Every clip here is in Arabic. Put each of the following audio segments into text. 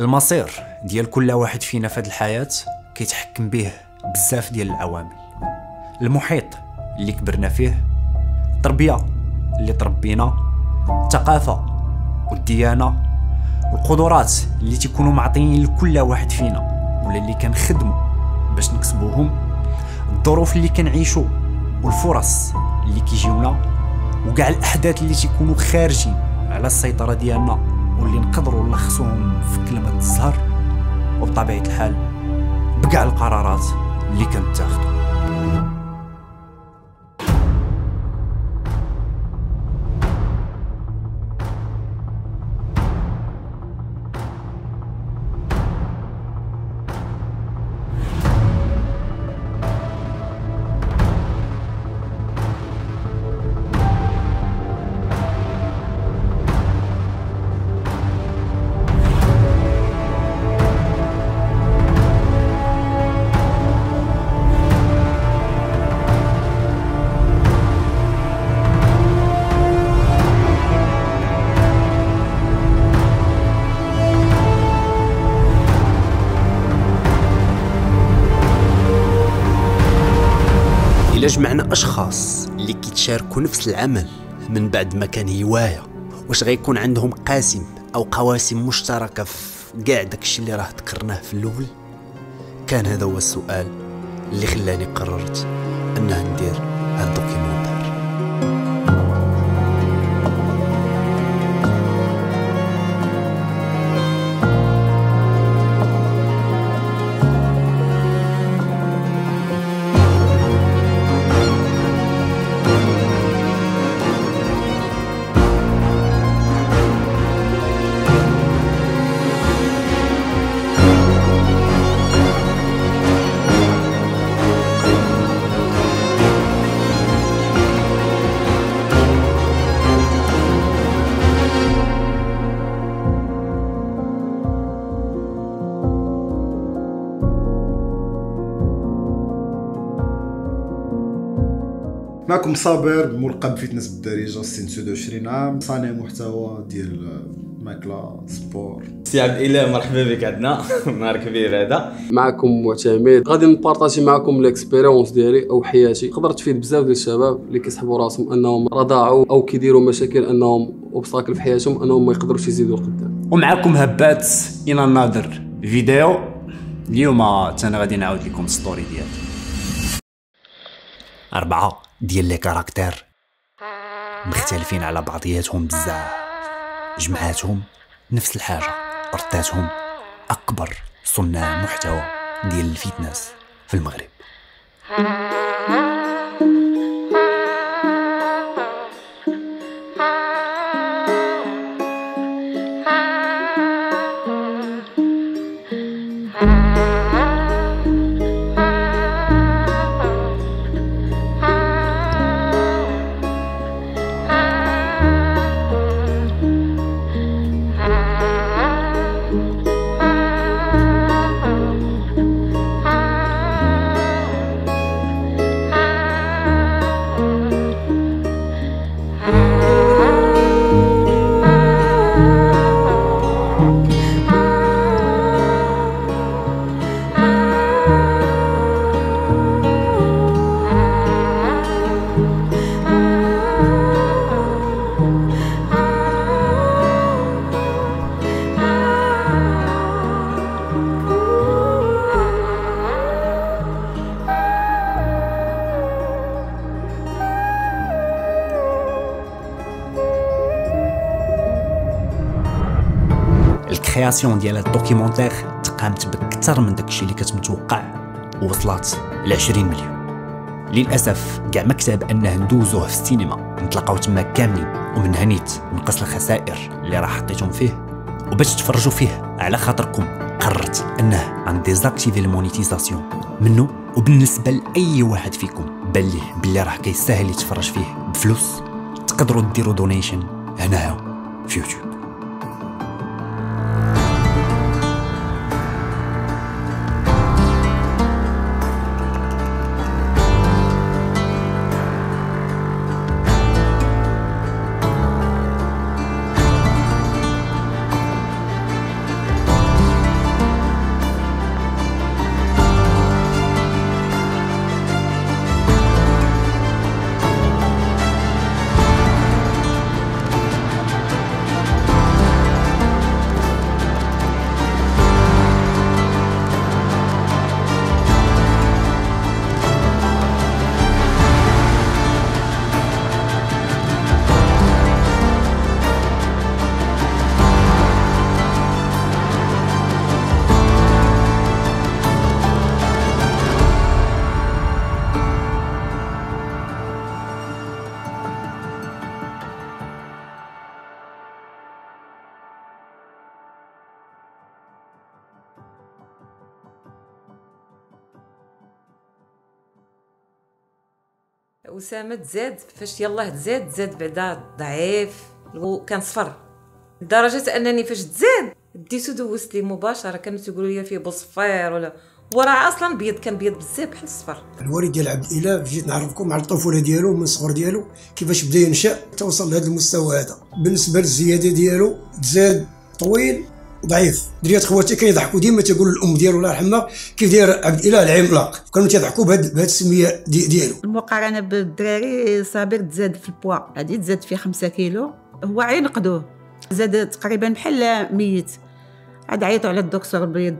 المصير ديال كل واحد فينا في الحياة كيتحكم به بزاف ديال العوامل. المحيط اللي كبرنا فيه التربية اللي تربينا الثقافة والديانة والقدرات اللي تيكونوا معطيين لكل واحد فينا ولا اللي كنخدموا باش نكسبوهم الظروف اللي كنعيشوا والفرص اللي كيجيونا وكاع الأحداث اللي تيكونوا خارجين على السيطرة ديالنا. واللي نقدروا نلخصوهم في كلمة الزهر. وبطبيعة الحال بكاع القرارات اللي كنتاخدوا كيتشاركوا نفس العمل من بعد ما كان هواية. واش غيكون عندهم قاسم أو قواسم مشتركة في كاع داكشي اللي راه ذكرناه في الأول؟ كان هذا هو السؤال اللي خلاني قررت أنه ندير هاد الدوكيومنتير معكم صابر ملقب fitness بالدارجة سن 29 عام. صانع محتوى ديال ماكلة sport. سي عبد الإله مرحبا بك عندنا. نهار كبير هذا. معكم معتمد غادي نبارطاجي معكم l'expérience ديالي أو حياتي. تقدر تفيد بزاف ديال الشباب اللي كيسحبوا راسهم أنهم راه ضاعوا أو كيديروا مشاكل أنهم obstacles في حياتهم أنهم ما يقدروش يزيدوا لقدام. ومعكم هبات in another video اليوم أنا غادي نعاود لكم story ديالي. أربعة. ديال لي كاركتير. مختلفين على بعضياتهم بزاف. جمعاتهم نفس الحاجة رداتهم أكبر صناع محتوى ديال الفيتنس في المغرب. ال création ديال هاد ال documentaire تقامت بكثر من داكشي اللي كنت متوقع ووصلت ل 20 مليون. للأسف كاع ما كتب أنه ندوزوه في السينما نتلاقاو تما كاملين ومن هنيت نقص الخسائر اللي راه حطيتهم فيه. وباش تفرجوا فيه على خاطركم قررت أنه غنديزاكتيفي ال monétisation منه وبالنسبة لأي واحد فيكم بان ليه بلي راه كيستاهل يتفرج فيه بفلوس؟ تقدروا ديروا دونيشن هنايا في يوتيوب اسامه تزاد فاش يلاه تزاد تزاد بعدا ضعيف وكان صفر. لدرجة أنني فاش تزاد ديتو دوزت ليه مباشرة كانوا تيقولوا لي فيه بصفير ولا. وراه أصلا بيض كان بيض بزاف بحال الصفر. الوالد ديال عبد الاله جيت نعرفكم على الطفولة ديالو من الصغر ديالو كيفاش بدأ ينشأ توصل لهذا المستوى هذا. بالنسبة للزيادة ديالو تزاد طويل ضعيف. دريات خواتي كيضحكوا ديما تيقولوا الأم ديالو الله يرحمها كيف داير عبد الاله العملاق كانوا تيضحكوا بهذه السمية دي ديالو. المقارنة بالدراري صابر تزاد في البوا غادي تزاد فيه خمسة كيلو هو عين قدوه زاد تقريبا بحال ميت. عاد عيطوا على الدكتور البيض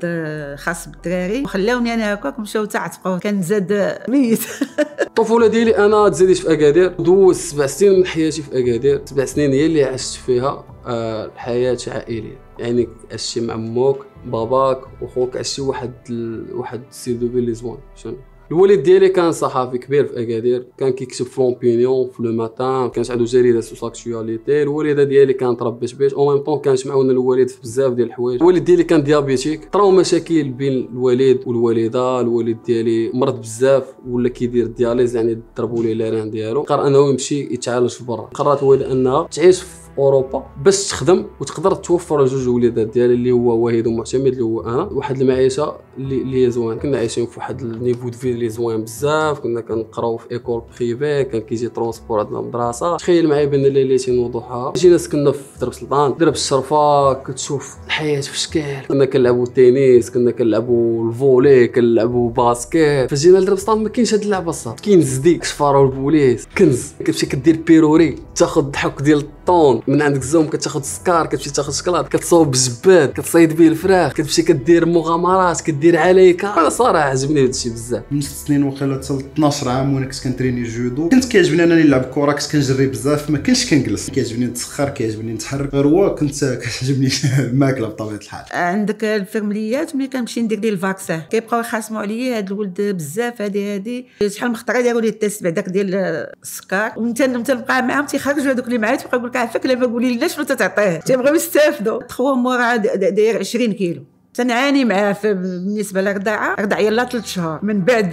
خاص بالدراري. وخلاوني أنا هكاك مشاو تعتقوا كان زاد ميت. الطفوله ديالي أنا تزاديت في أكادير. دوزت سبع سنين من حياتي في أكادير. سبع سنين هي اللي عشت فيها آه، الحياة عائلية. يعني عشتي مع أمك باباك وخوك عشتي واحد ال... واحد السيدو بيلي زوين فهمتي الوالد ديالي كان صحافي كبير في أكادير كان كيكتب في L'Opinion في Le Matin كانت عنده جريدة سوس Actualité الوالده ديالي كانت ربات بيت. أو ميم طون كانت معاونه الوالد في بزاف ديال الحوايج. الوالد ديالي كان diabétique طراو مشاكل بين الوالد والوالدة. الوالد ديالي مرض بزاف ولا كيدير dialyse يعني ضربوا ليه les reins ديالو. قرر أنه يمشي يتعالج في برا. قررت الوالده أنها تعيش في أوروبا باش تخدم وتقدر توفر لجوج وليدات ديالها اللي هو واحد ومعتمد اللي هو أنا واحد المعيشة اللي اللي زوين. كنا عايشين في واحد ال niveau de vie اللي زوين بزاف كنا كنقراو في école privée كان كيجي transport عندنا المدرسة تخيل معايا بين ليلتين وضحاها جينا سكننا في درب سلطان درب الشرفه كتشوف الحياة في شكل. كنا كنلعبوا التنس كنا كنلعبوا الفولي كنلعبوا باسكيت فجينا لدرب سلطان ما كاينش هاد اللعبة الصاد كاين زديك شفاروا البوليس كنز. كتمشي كدير بيروري تاخذ ضحك ديال الطون من عندك الزوم كتاخذ السكار كتمشي تاخذ شكلاط كتصوب بالجباد كتصيد به الفراخ كتمشي كدير مغامرات كدير عليك. أنا صراحة عجبني هذا الشيء بزاف. من ست سنين وقيلة حتى 12 عام وأنا كنت كنتريني جودو. كنت كيعجبني انني نلعب كره كنت كنجري بزاف ما كنتش كنجلس. كيعجبني نتسخر كيعجبني نتحرك. غير هو كنت كتعجبني الماكله بطبيعة الحال. عندك الفرمليات ملي كنمشي ندير ليه الـ vaccin. كيبقاو يخاصموا عليا هاد الولد بزاف هادي هادي. شحال من خطرة داروا لي الـ test بعداك ديال السكر. وانت انت نبقى معاهم تيخرجوا هذوك اللي معايا تبقى يقول عافاك لا ما قولي لنا شنو تعطيه تيبغيو يستافدوا. تخوا مورا داير 20 كيلو. تنعاني معاه في بالنسبة للرضاعة. رضع يلا ثلاث شهور من بعد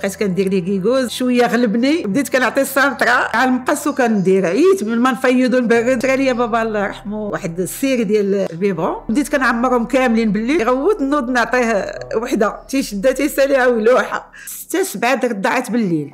بقيت كندير لي كيكوز. شوية غلبني. بديت كنعطي السانترا على المقص وكندير. عييت من ما نفيضو نبرد. شرا ليا بابا الله يرحمه. واحد la série ديال les biberons بديت كنعمرهم كاملين بالليل يغوت نوض نعطيه وحدة. تيشدها تيساليها ويلوحه سته سبعة رضعت بالليل.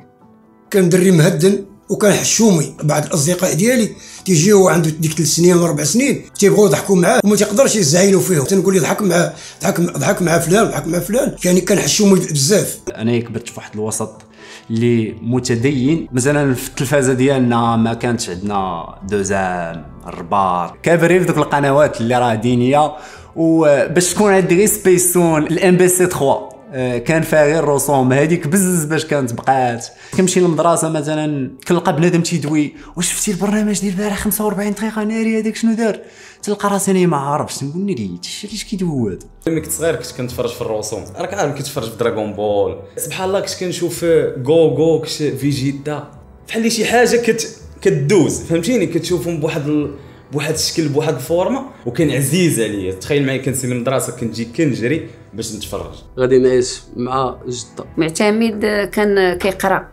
كان دري مهدن. وكان حشومي بعض الأصدقاء ديالي تيجيو عنده ديك ثلاث سنين ولا أربع سنين تيبغوا يضحكوا معاه وما تيقدرش يزعينوا فيهم. تنقول لي ضحك مع ضحك ضحك مع فلان ضحك مع فلان. يعني كان حشومي بزاف. أنا كبرت في واحد الوسط اللي متدين. مثلا في التلفازة ديالنا ما كانتش عندنا دوزان الرباط كابري في دوك القنوات اللي راه دينية؟ وباش تكون عندي غير réception الام بي سي 3 آه، كان فيها غير الرسوم هذيك بزز باش كانت بقات. كنمشي للمدرسة مثلا كنلقى بنادم تيدوي. واش شفتي البرنامج ديال البارح؟ 45 دقيقة ناري هذاك شنو دار؟ تلقى راسي أنا ما عارفش نقول لي علاش كيدوي هذا؟ ملي كنت صغير كنت كنتفرج في الرسوم. راك عارف كنت كنتفرج في Dragon Ball سبحان الله كنت كنشوف Goku كـ Vegeta بحال شي حاجة كت كدوز. فهمتيني؟ كتشوفهم بواحد. بواحد الشكل بواحد الـ forme وكان عزيز عليا تخيل معايا كنسير المدرسة كنجي كنجري باش نتفرج. غادي نعيش مع جدة. معتمد كان كيقرأ.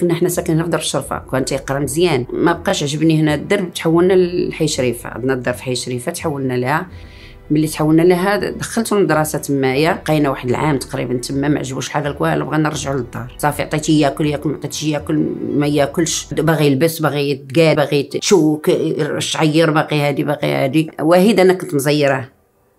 كنا حنا ساكنين في دار الشرفة. كان تيقرأ مزيان. ما بقاش عجبني هنا الدرب تحولنا لحي شريفة. عندنا الدار في حي شريفة تحولنا لها. ملي تحولنا لها دخلت المدرسة تمايا بقينا واحد العام تقريبا تما ما عجبوش حاجة والو بغينا نرجعوا للدار. صافي عطيتيه ياكل ياكل ما عطيتش ياكل ما ياكلش. باغي يلبس باغي يتقاد باغي شوك شعير باغي هادي باغي هادي. واحد أنا كنت مزيره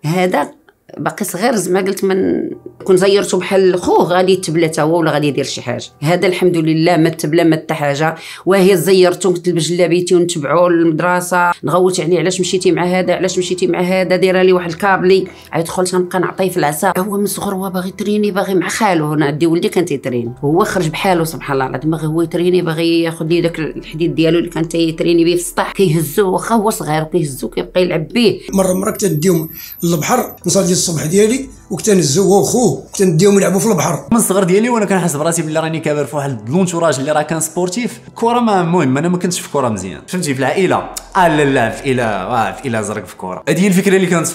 هذا باقي صغير زعما قلت من كون زيرته بحال خوه غادي يتبلى تا هو ولا غادي يدير شي حاجة. هذا الحمد لله ما تبلى ما حتى حاجة. وهي زيرته نلبس جلابيتي ونتبعو للمدرسة. نغوت عليه علاش مشيتي مع هذا؟ علاش مشيتي مع هذا؟ دايرة لي واحد الكابلي. عاد دخلت نبقى نعطيه في العصا. هو من صغر هو باغي يتريني باغي مع خالو أنا عندي ولدي كان تيتريني. هو خرج بحاله سبحان الله العظيم. هو يتريني باغي ياخذ لي داك الحديد ديالو اللي كان تيتريني به في السطح كيهزو واخا هو صغير كيهزو كيبقى يلعب به مرة مرة كنت للبحر نصاد الصبح ديالي وكنت نهزو هو وخوه كنت نديهم يلعبوا في البحر. من الصغر ديالي وأنا كنحس براسي بلي راني كابر في واحد l'entourage اللي راه كان sportif. الكره ما المهم أنا ما كنتش في الكره مزيان. فهمتي؟ في العائلة. آه لا لا في العائله آه في العائله زرق في الكره هذه هي الفكرة اللي كانت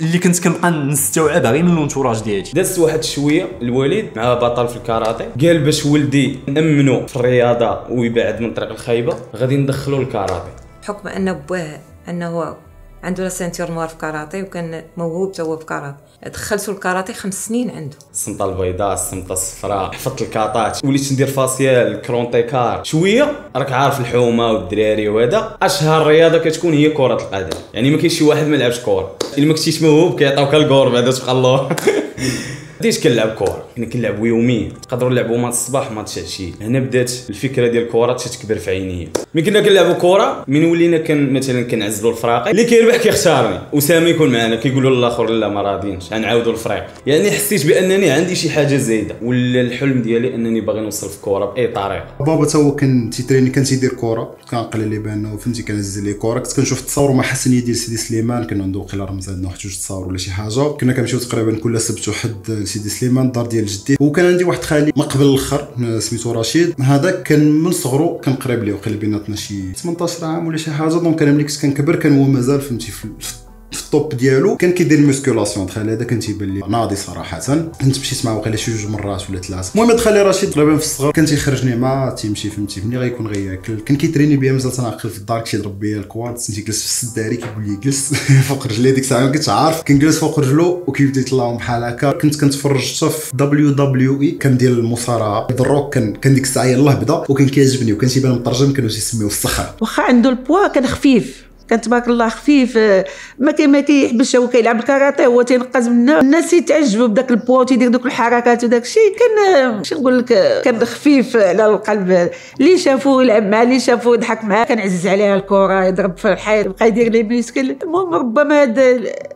اللي كنت كنبقى نستوعبها غير من l'entourage ديالي. دازت واحد شوية الوالد مع بطل في الكاراتي. قال باش ولدي نأمنو في الرياضة ويبعد من طريق الخايبة غادي ندخلو الكاراتي. بحكم ان بواه أنه عنده la ceinture noire في كاراتي وكان موهوب تو في كاراتي دخلته الكاراتي خمس سنين عنده. السمطه البيضاء السمطه الصفراء حفظت الكاطات وليت ندير فاسيال كرونتيكار شوية راك عارف الحومة والدراري وهذا. أشهر رياضة كتكون هي كرة القدم. يعني ما كاينش شي واحد ما لعبش كره إلا ما كنتيش موهوب كيعطيوك الكور بعدا تبقى الله. بديت كنلعب كره كنا كنلعبوا يوميا نقدروا نلعبوا ماتش الصباح وماتش العشيه هنا بدات الفكرة ديال الكره تتكبر في عينيا. ملي كنا كنلعبوا كره من ولينا كان مثلا كنعزلوا الفراقي اللي كيربح كيختارني. أسامة يكون معنا. كيقولوا للآخر لا ما راضينش. غنعاودوا الفريق. يعني حسيت بأنني عندي شي حاجة زايدة. ولا الحلم ديالي أنني باغي نوصل في الكره بأي طريقة. بابا تا هو كان تيتريني كان تيدير كره كان قال لي بأنه فهمتي كنهز لي كره كنت كنشوف التصاور مع حسن ديال سيدي سليمان. كان عنده وقيلا رمز عندنا واحد جوج تصاور ولا شي حاجة. كنا كنمشيو تقريبا كل سبت وحد لسيدي سليمان الدار ديال جدي. وكان عندي واحد خالي ما قبل الأخر سميتو رشيد. هذا كان من صغرو كان قريب ليه وقيل بيناتنا شي 18 عام ولا شي حاجة. donc أنا ملي كنت كنكبر كان هو مازال فهمتي في في الطوب ديالو كان كيدير la musculation دخل. هذا كان تيبان لي ناضي صراحة. كنت مشيت معاه وقيلا شي جوج مرات ولا ثلاثة المهم دخل رشيد تقريبا في الصغر. كان تيخرجني معاه تيمشي فهمتي. فين غيكون غياكل كان كيتريني بيا مازال تناقل في الدار. كيضرب بيا الكواد تيجلس في السداري كيقول لي جلس. فوق رجلي ديك الساعة ما كنتش عارف كنجلس فوق رجلو وكيبدا يطلعهم بحال هكا. كنت كنتفرج حتى في WWE كان ديال المصارعة. دروك كان كان ديك الساعة يلاه بدا. وكان كيعجبني وكان تيبان مترجم كانوا تيسميوه الصخر واخا عنده le poids كان خفيف. كان تبارك الله خفيف آه، ما كي ما كيحبش هو كيلعب الكاراتيه هو تينقز منا الناس تيتعجبوا بداك le poids تيدير دوك الحركات وداك الشيء. كان آه، شنو نقول لك آه، كان خفيف على القلب. اللي شافوه يلعب معاه اللي شافوه يضحك معاه كان عزيز عليها الكرة يضرب في الحيط يبقى يدير لي muscle المهم ربما هاد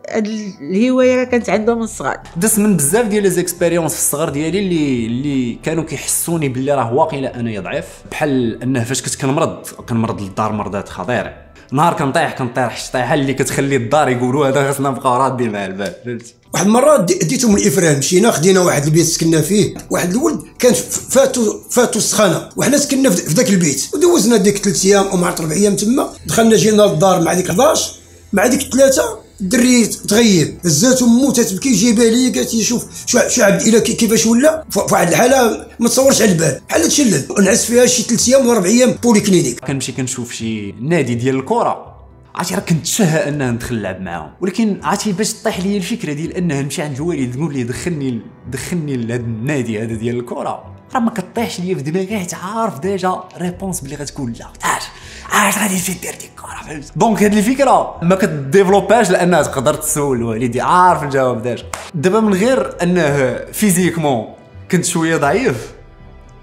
هاد الهواية راه كانت عنده من الصغر دزت من بزاف ديال les expériences في الصغر ديالي اللي اللي كانوا كيحسوني باللي راه واقيلا أنا ضعيف. بحال أنه فاش كنت كنمرض كنمرض للدار مرضات خطيرة. نهار كنطيح كنطيح. شي طيحه اللي كتخلي الدار يقولوا هذا خاصنا نبقاو رادين مع البال فهمتي؟ واحد المره ديتو من الافران مشينا خدينا واحد البيت سكننا فيه. واحد الولد كان فاتو فاتو السخانة. وحنا سكننا في ذاك البيت. ودوزنا ديك ثلاث أيام أو مع أربع أيام تما. دخلنا جينا للدار مع ديك 11 مع ديك ثلاثة الدري تغيب هزات امو تتبكي جايبها لي قالت لي شوف شو عبد إلا كيفاش ولا؟ في واحد الحالة ما تصورش على البال. بحال تشلل. نعس فيها شي ثلاث أيام ولا أربع أيام polyclinique كنمشي كنشوف شي نادي ديال الكرة. عرفتي راه كنت شهى أنه ندخل نلعب معاهم. ولكن عرفتي باش طيح لي الفكرة ديال أنه نمشي عند الوالد نقول ليه دخلني دخلني لهذا النادي هذا ديال الكرة. راه ما كطيحش ليا في دماغي حيت عارف déjà réponse بلي غتكون لا. عارف غادي تمشي دير ديك الكره فهمت donc هذه الفكرة ما ك développe اش لأنها تقدر تسول الوالد عارف الجواب déjà دابا من غير أنه physiquement كنت شوية ضعيف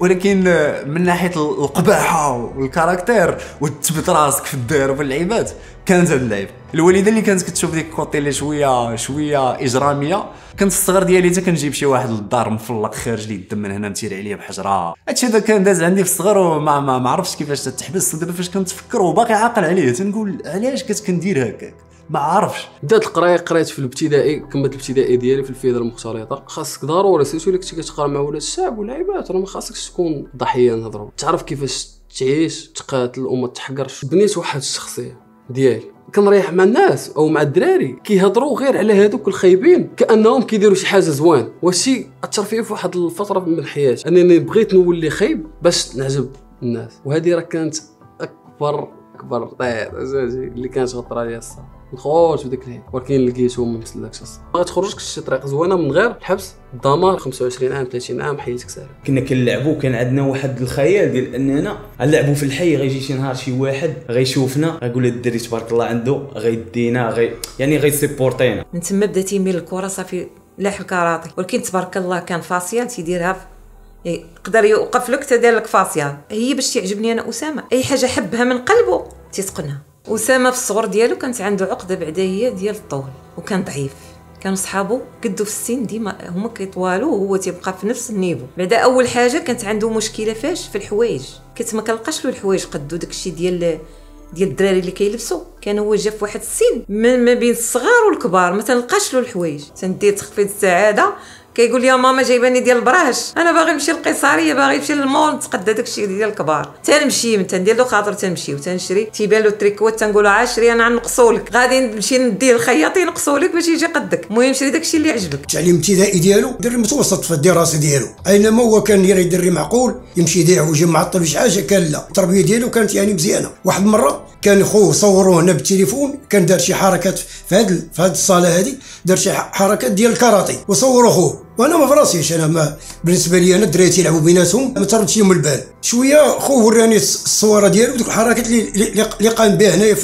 ولكن من ناحية القباحة وال caractère وتثبت راسك في الدار وفي اللعيبات كانت هاد اللعيبه الوالدة اللي كانت كتشوف ديك الكوتي اللي شوية شوية إجرامية كنت الصغر ديالي حتى كنجيب شي واحد للدار مفلق خارج لي الدم من هنا متير عليه بحجرة. هادشي هذا كان داز عندي في الصغر وما ما, ما عرفتش كيفاش تحبس دابا فاش كنتفكر وباقي عاقل عليه. تنقول علاش كنت كندير هكاك؟ ما عارفش بدات القراية قريت في الابتدائي كملت الابتدائي ديالي في الفيزا المختلطة. خاصك ضروري surtout اللي كنتي كتقرا مع ولاد الشعب واللعيبات راه ما خاصكش تكون ضحية نهضروا تعرف كيفاش تعيش تقاتل وما تحقرش. بنيت واحد الشخصية ديالي. كنريح مع الناس أو مع الدراري كيهضروا غير على هذوك الخايبين كأنهم كيديروا شي حاجة زوين وشي أثر فيا في واحد الفترة من حياتي. أنني بغيت نولي خايب باش نعجب الناس. وهذه راه كانت أكبر أكبر طير اللي كانت غطرة عليا الصراحة. نخرج بديك الهيئه ولكن لقيتو ما مثلكش ما تخرجش شي طريق زوينة من غير الحبس الدمار 25 عام 30 عام حياتك سهله كنا كنلعبوا كان عندنا واحد الخيال ديال أننا نلعبوا في الحي غيجي شي نهار شي واحد غيشوفنا غيقول الدري تبارك الله عنده غيدينا غي يعني غيسيبورتينا من تما بدا تيميل الكرة صافي لاح الكاراتي ولكن تبارك الله كان فاصيال تيديرها في يقدر يوقف لك تدير لك فاصيال هي باش تعجبني أنا أسامة. أي حاجة حبها من قلبه تيتقنها أسامة في الصغر ديالو كانت عنده عقدة بعدا هي ديال الطول وكان ضعيف. كانوا صحابو قدو في السن ديما هما كيطوالو وهو تيبقى في نفس ال niveau. بعدا أول حاجة كانت عنده مشكلة فاش في الحوايج. كنت ما كنلقاش له الحوايج قدو داكشي ديال ديال الدراري اللي كيلبسوا كان هو جا في واحد السن من ما بين الصغار والكبار ما تنلقاش له الحوايج. تندير تخفيض السعادة كيقول يا ماما جايباني ديال البراش. أنا باغي نمشي للقيصرية باغي نمشي للمول نتقدى داكشي ديال الكبار. تنمشي تندير له خاطر تنمشي وتنشري. تيبان له التريكوات تنقول له عاشري أنا نقصوا لك غادي نمشي ندير الخياط ينقصوا لك باش يجي قدك المهم شري داكشي اللي عجبك التعليم الابتدائي ديالو دري متوسط في الدراسة ديالو. أينما هو كان يري دري معقول يمشي يضيع ويجي معطل شي حاجة كان لا. التربية ديالو كانت يعني مزيانة. واحد المرة كان خوه صوروه هنا بالتليفون كان دار شي حركات في هاد في هاد الصالة هادي دار شي حركات ديال الكاراتي وصوروا خوه. وأنا ما فراسيش أنا ما بالنسبة لي أنا الدراري تيلعبوا بيناتهم ما تردش لهم البال. شوية خوه وراني الصورة ديالو ودوك الحركات اللي قام بها هنايا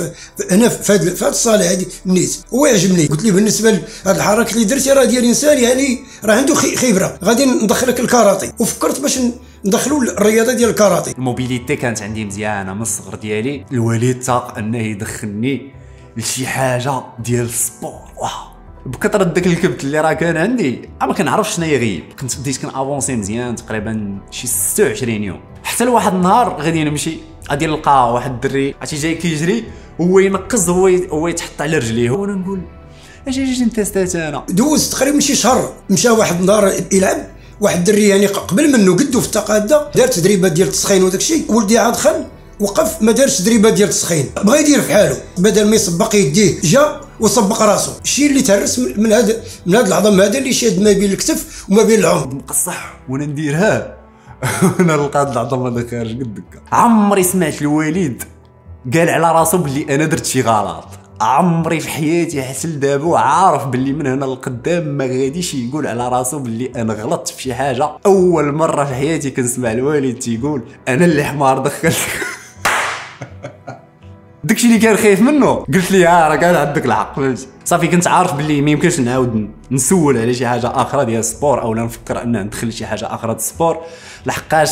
هنا في هاد الصالة هادي نيت هو يعجبني. قلت لي بالنسبة لهاد الحركات اللي درتي راه ديال إنسان يعني راه عنده خبرة. غادي ندخلك الكاراتي وفكرت باش ندخلوا الرياضه ديال الكاراتي. ال mobilité كانت عندي مزيانة من الصغر ديالي. الوالد تاق أنه يدخلني لشي حاجة ديال ال sport. واو. بكثرة داك الكبت اللي راه كان عندي ما كنعرفش شنو يغيب كنت بديت كن avancé مزيان تقريبا شي 26 يوم. حتى لواحد النهار غادي نمشي غادي نلقى واحد الدري عرفتي جاي كيجري هو ينقز هو هو يتحط على رجليه وأنا نقول اش جيت نتستا أنا. دوز تقريبا شي شهر مشى واحد النهار يلعب واحد الدري يعني قبل منه قدو في التقاده دار تدريبات ديال التسخين وداك الشيء ولدي عاد دخل وقف ما دارش تدريبات ديال التسخين. بغى يدير في حاله بدل ما يسبق يديه جا وصبق راسو. الشيء اللي تهرس من هذا من هذا العظم هذا اللي شاد ما بين الكتف وما بين العنق مقصح وأنا نديرها. أنا لقيت العظم هذا خارج قد عمري سمعت الوالد قال على راسو بلي أنا درت شي غلط. عمري في حياتي حتى لدابا عارف باللي من هنا لقدام ما غاديش يقول على راسو باللي أنا غلطت في شي حاجة. أول مرة في حياتي كنسمع الوالد تيقول أنا اللي حمار دخلت. داكشي اللي كان خايف منه. قلت لي ها راه كان عندك الحق صافي كنت عارف باللي ما يمكنش نعاود نسول على شي حاجة أخرى ديال ال sport أو نفكر ان ندخل شي حاجة أخرى ديال ال sport. لحقاش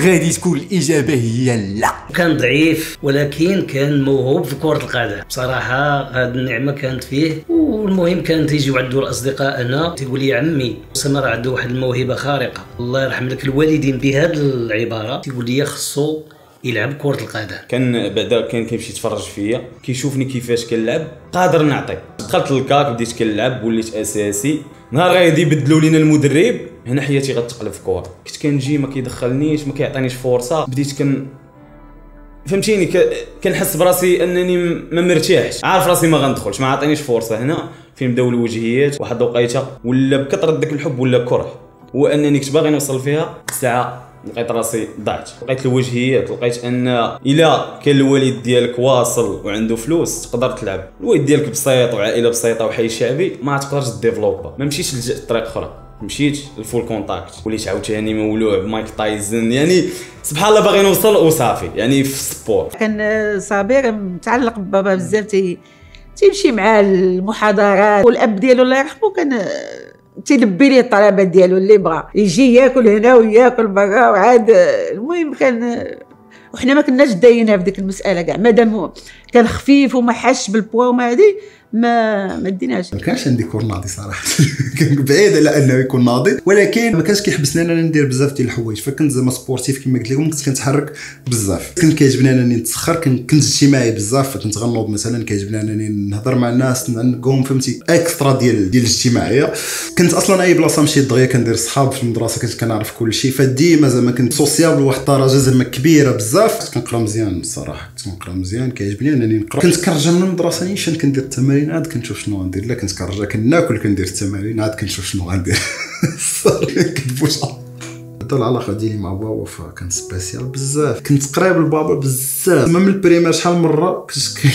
غادي تكون الإجابة هي لا. كان ضعيف ولكن كان موهوب في كرة القدم. بصراحة هذه النعمة كانت فيه والمهم كان تيجيو عنده الاصدقاء أنا تيقول لي عمي سمر عنده واحد الموهبة خارقة. الله يرحم لك الوالدين بهذه العبارة. تيقول لي خصو يلعب كرة القدم. كان بعدا كان كيمشي يتفرج فيا كيشوفني كيفاش كنلعب. قادر نعطي. دخلت للكاك بديت كنلعب وليت أساسي. نهار غادي يبدلوا لينا المدرب. هنا حياتي غتقلب في كره كنت كنجي ما كيدخلنيش ما كيعطينيش فرصة. بديت كن فهمتيني؟ ك... كنحس براسي أنني ما مرتاحش. عارف راسي ما غندخلش ما عطينيش فرصة. هنا فين بداو الوجهيات واحد الوقيتة. ولا بكثرة داك الحب ولا كره. هو انني كنت باغي نوصل فيها ساعه لقيت راسي ضعت. لقيت الوجهيات لقيت أن إلا كان الوالد ديالك واصل وعنده فلوس تقدر تلعب. الوالد ديالك بسيط وعائلة بسيطة وحي شعبي ما تقدرش développer ما مشيتش لجأت طريق أخرى. مشيت ال full contact. وليت عاوتاني مولوع بمايك تايسون. يعني سبحان الله باغي نوصل وصافي. يعني في ال sport. كان صابر متعلق ببابا بزاف تي تيمشي مع المحاضرات. والأب ديالو الله يرحمه كان تيلبي ليه الطلبات ديالو اللي بغا. يجي ياكل هنا وياكل برا وعاد المهم كان وحنا ما كناش داينها في ديك المسألة كاع. مادام كان خفيف وما حاش بالبوا وما هادي ما ما ديناش. ما كانش عندي corps ناضي صراحة. كان بعيد على أنه يكون ناضي. ولكن ما كانش كيحبسني انني ندير بزاف ديال الحوايج. فكنت زعما sportif كما قلت لكم كنت كنتحرك بزاف. كنت كيعجبني أنني نتسخر كنت اجتماعي بزاف. فكنت غنوض مثلا كيعجبني أنني نهضر مع الناس نقوم فهمتي extra ديال ديال الاجتماعية. كنت أصلا أي بلاصة مشيت دغيا كندير صحاب في المدرسة كنت كنعرف كل شيء. فديما زعما كنت sociable لواحد الدرجة زعما كبيرة بزاف. كنقرأ مزيان الصراحه كنت كنقرأ مزيان كيعجبني أنني نقرأ. كنت كنرجع من المدرسة نيشان كندير التمارين. التمارين عاد كنشوف شنو غندير. لا كنت كنرجع كناكل كندير التمارين عاد كنشوف شنو غندير. كنبوش العلاقة ديالي مع بابا فكانت spéciale بزاف. كنت قريب لبابا بزاف. من ال primaire شحال مرة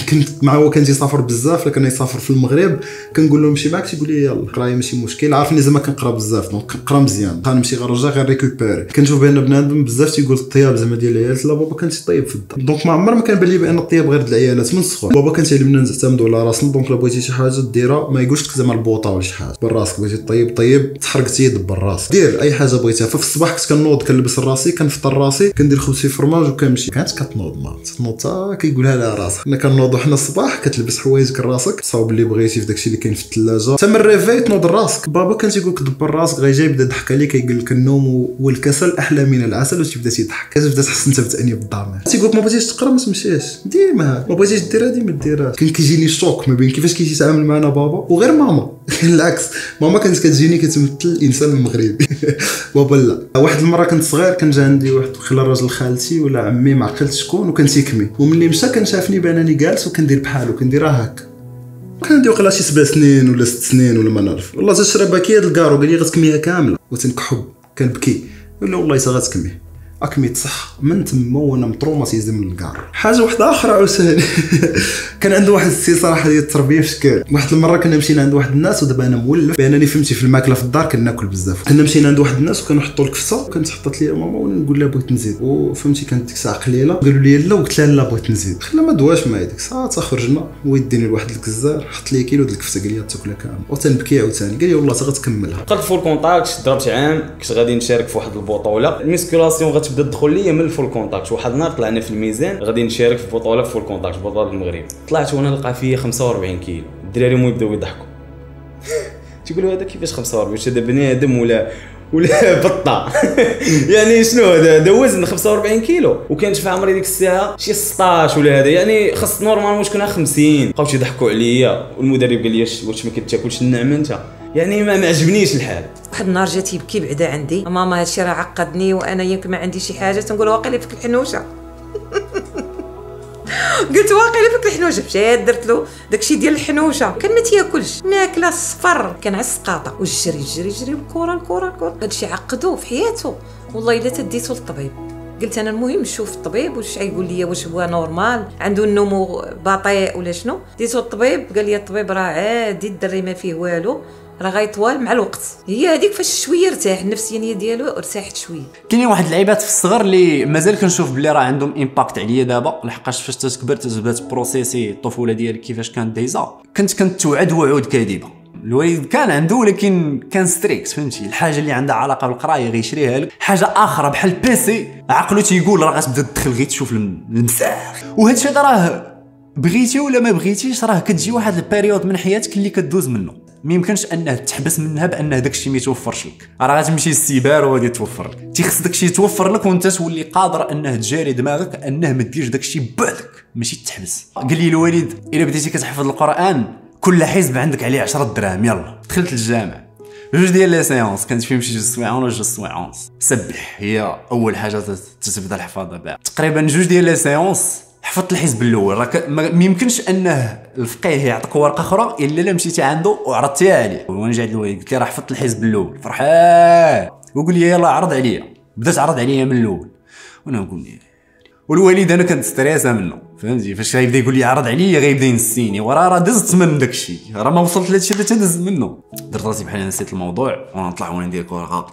كنت مع هو كان تيسافر بزاف كان يسافر في المغرب كنقول له نمشي معاك؟ تيقول لي يلا قرايه ماشي مشكل. عارفني زعما كنقرا بزاف donc كنقرا مزيان. غنمشي غنرجع غير récupérer كنشوف بان بنادم بزاف تيقول الطياب زعما ديال العيالات لا بابا كان تيطيب في الدار. donc ما عمر ما كان بان لي بان الطياب غير العيالات من الصغر بابا كان تيعلمنا نعتمدوا على راسنا donc لا بغيتي شي حاجة ديرها ما يقولش لك زعما البوطة ولا شي حاجة. براسك بغيتي طيب طيب تحرقتي يدبر راسك. دير أي حاجة بغيتيها ففي الصباح كنت كنوض كنلبس راسي كنفطر راسي كندير خبزي فرماج وكنمشي. كانت كتنوض ما. تنوض حتى كيقولها لها راسها حنا كنوضوا حنا الصباح كتلبس حوايجك راسك تصاوب اللي بغيتي في داكشي اللي كاين في الثلاجه حتى من ال réveil تنوض راسك بابا كان تيقول لك دبر راسك غير جاي يبدا يضحك عليك كيقول لك النوم والكسل أحلى من العسل وتبدا تيضحك كتبدا تحس أنت بتانيب الضمير تيقول لك ما بغيتيش تقرا ما تمشيش. ديما. ما بغيتيش دير هادي ما ديرهاش. كان كيجيني ال choc ما بين كيفاش كيتعامل معنا بابا. وغير ماما. العكس. ماما كانت كتجيني كتمثل الإنسان المغربي. بابا لا. واحد المرة كنت صغير كان جا عندي واحد خلا راجل خالتي ولا عمي ما عقلت شكون وكان تيكمي. وملي مشى كان شافني بأنني جالس وكندير بحالو كندير هكا. كان عندي وقيلا شي سبع سنين ولا ست سنين ولا ما نعرف. والله تا شرب paquet الكارو قال لي غتكميها كاملة. وتنكحب وكنبكي لي والله تا غتكمي أكميت صح. من تما وأنا م traumatisé من الكارو حاجة واحدة أخرى عاوتاني. كان عنده واحد السي صراحة ديال التربية في شكل واحد المرة كنا مشينا عند واحد الناس ودابا أنا مولف. بانني فهمتي في الماكلة في الدار كناكل بزاف. كنا مشينا عند واحد الناس وكانوا حطوا الكفته وكانت حطت لي ماما وأنا نقول لها بغيت نزيد. وفهمتي كانت ديك الساعة قليلة. قالوا لي لا وقلت لها لا بغيت نزيد. خلا ما دواش معايا ديك الساعة. خرجنا ويديني لواحد الكزار. حط لي كيلو ديال الكفته قال لي تاكلها كامل. وتنبكي عاوتاني. قال لي والله تا غتكملها دخلت full contact ضربت عام. كنت غادي نشارك في واحد البطولة. ال musculation غتبدا تدخل ليا من ال full contact واحد النهار طلعنا في الميزان غادي نشارك في بطولة في full contact بطولة المغرب. طلعت وأنا نلقى فيا 45 كيلو. الدراري مو يبداو يضحكوا. تيقولوا هذا كيفاش 45 واش هذا بنادم ولا ولا بطة؟ يعني شنو هذا؟ هذا وزن 45 كيلو. وكانت في عمري ديك الساعة شي 16 ولا هذا. يعني خاص normal واش كنا 50 بقاو تيضحكوا عليا. والمدرب قال لي واش ما كتاكلش النعمة أنت؟ يعني ما معجبنيش الحال. واحد النهار جا تيبكي بعدا عندي. ماما هادشي راه عقدني وأنا يمكن ما عندي شي حاجة. تنقول واقيلا فيك الحنوشة. قلت واقيلا فيك الحنوشة. مشيت درت له داكشي ديال الحنوشة. كان ما تياكلش. ماكلة الصفر كان على السقاطة. والجري جري جري الكره الكره الكره هادشي عقدو في حياته. والله إلا تديتو للطبيب. قلت أنا المهم نشوف الطبيب واش يقول لي واش هو normal عنده النمو بطيء ولا شنو. ديتو الطبيب قال لي الطبيب راه عادي. الدري ما فيه والو. راه غيطوال مع الوقت. هي هذيك فاش شوية ارتاح النفسانية ديالو ارتاحت شوية. كاينين واحد اللعيبات في الصغر اللي مازال كنشوف بلي راه عندهم impact عليا دابا لحقاش فاش تكبرت تبدات processus الطفولة ديالك كيفاش كانت دايزة. كنت كنتوعد وعود كاذبه الوالد كان عنده ولكن كان strict فهمتي؟ الحاجة اللي عندها علاقة بالقراية غيشريها لك. حاجة أخرى بحال ال PC عقلو تيقول راه غتبدا تدخل غير تشوف المساخ. وهذا الشيء راه بغيتي ولا ما بغيتيش راه كتجي واحد ال période من حياتك اللي كدوز منه. ما يمكنش انه تحبس منها بأن داك الشيء ما يتوفرش لك. راه غتمشي للسيبار وغادي توفر لك. تيخص داك الشيء يتوفر لك وأنت تولي قادر أنه تجاري دماغك أنه ما ديرش داك الشيء بوحدك ماشي تحبس. قال لي الوالد إلا بديتي كتحفظ القرآن كل حزب عندك عليه 10 دراهم يلا. دخلت الجامع جوج ديال les séances كانت فيهم شي جوج سوايعون ولا جوج سوايعونس سبح هي أول حاجة تتبدا الحفاظه بها تقريبا جوج ديال les séances حفظت الحزب الأول. راك ما يمكنش أنه الفقيه يعطيك ورقة أخرى إلا الا مشيتي عنده وعرضتيها عليه. وأنا جا الوالد قلت له راه حفظت الحزب الأول. فرحان. وقول لي يلا عرض عليا. بدأت عرض عليا من الأول. وأنا نقول والوالد أنا كنت stressé منه. فهمتي؟ فاش غيبدا يقول لي عرض عليا غيبدا ينسيني. وراه راه دزت من داك الشيء. راه ما وصلت لهادشي اللي تدز منه. درت راسي بحال نسيت الموضوع. وأنا نطلع وأنا ندير كره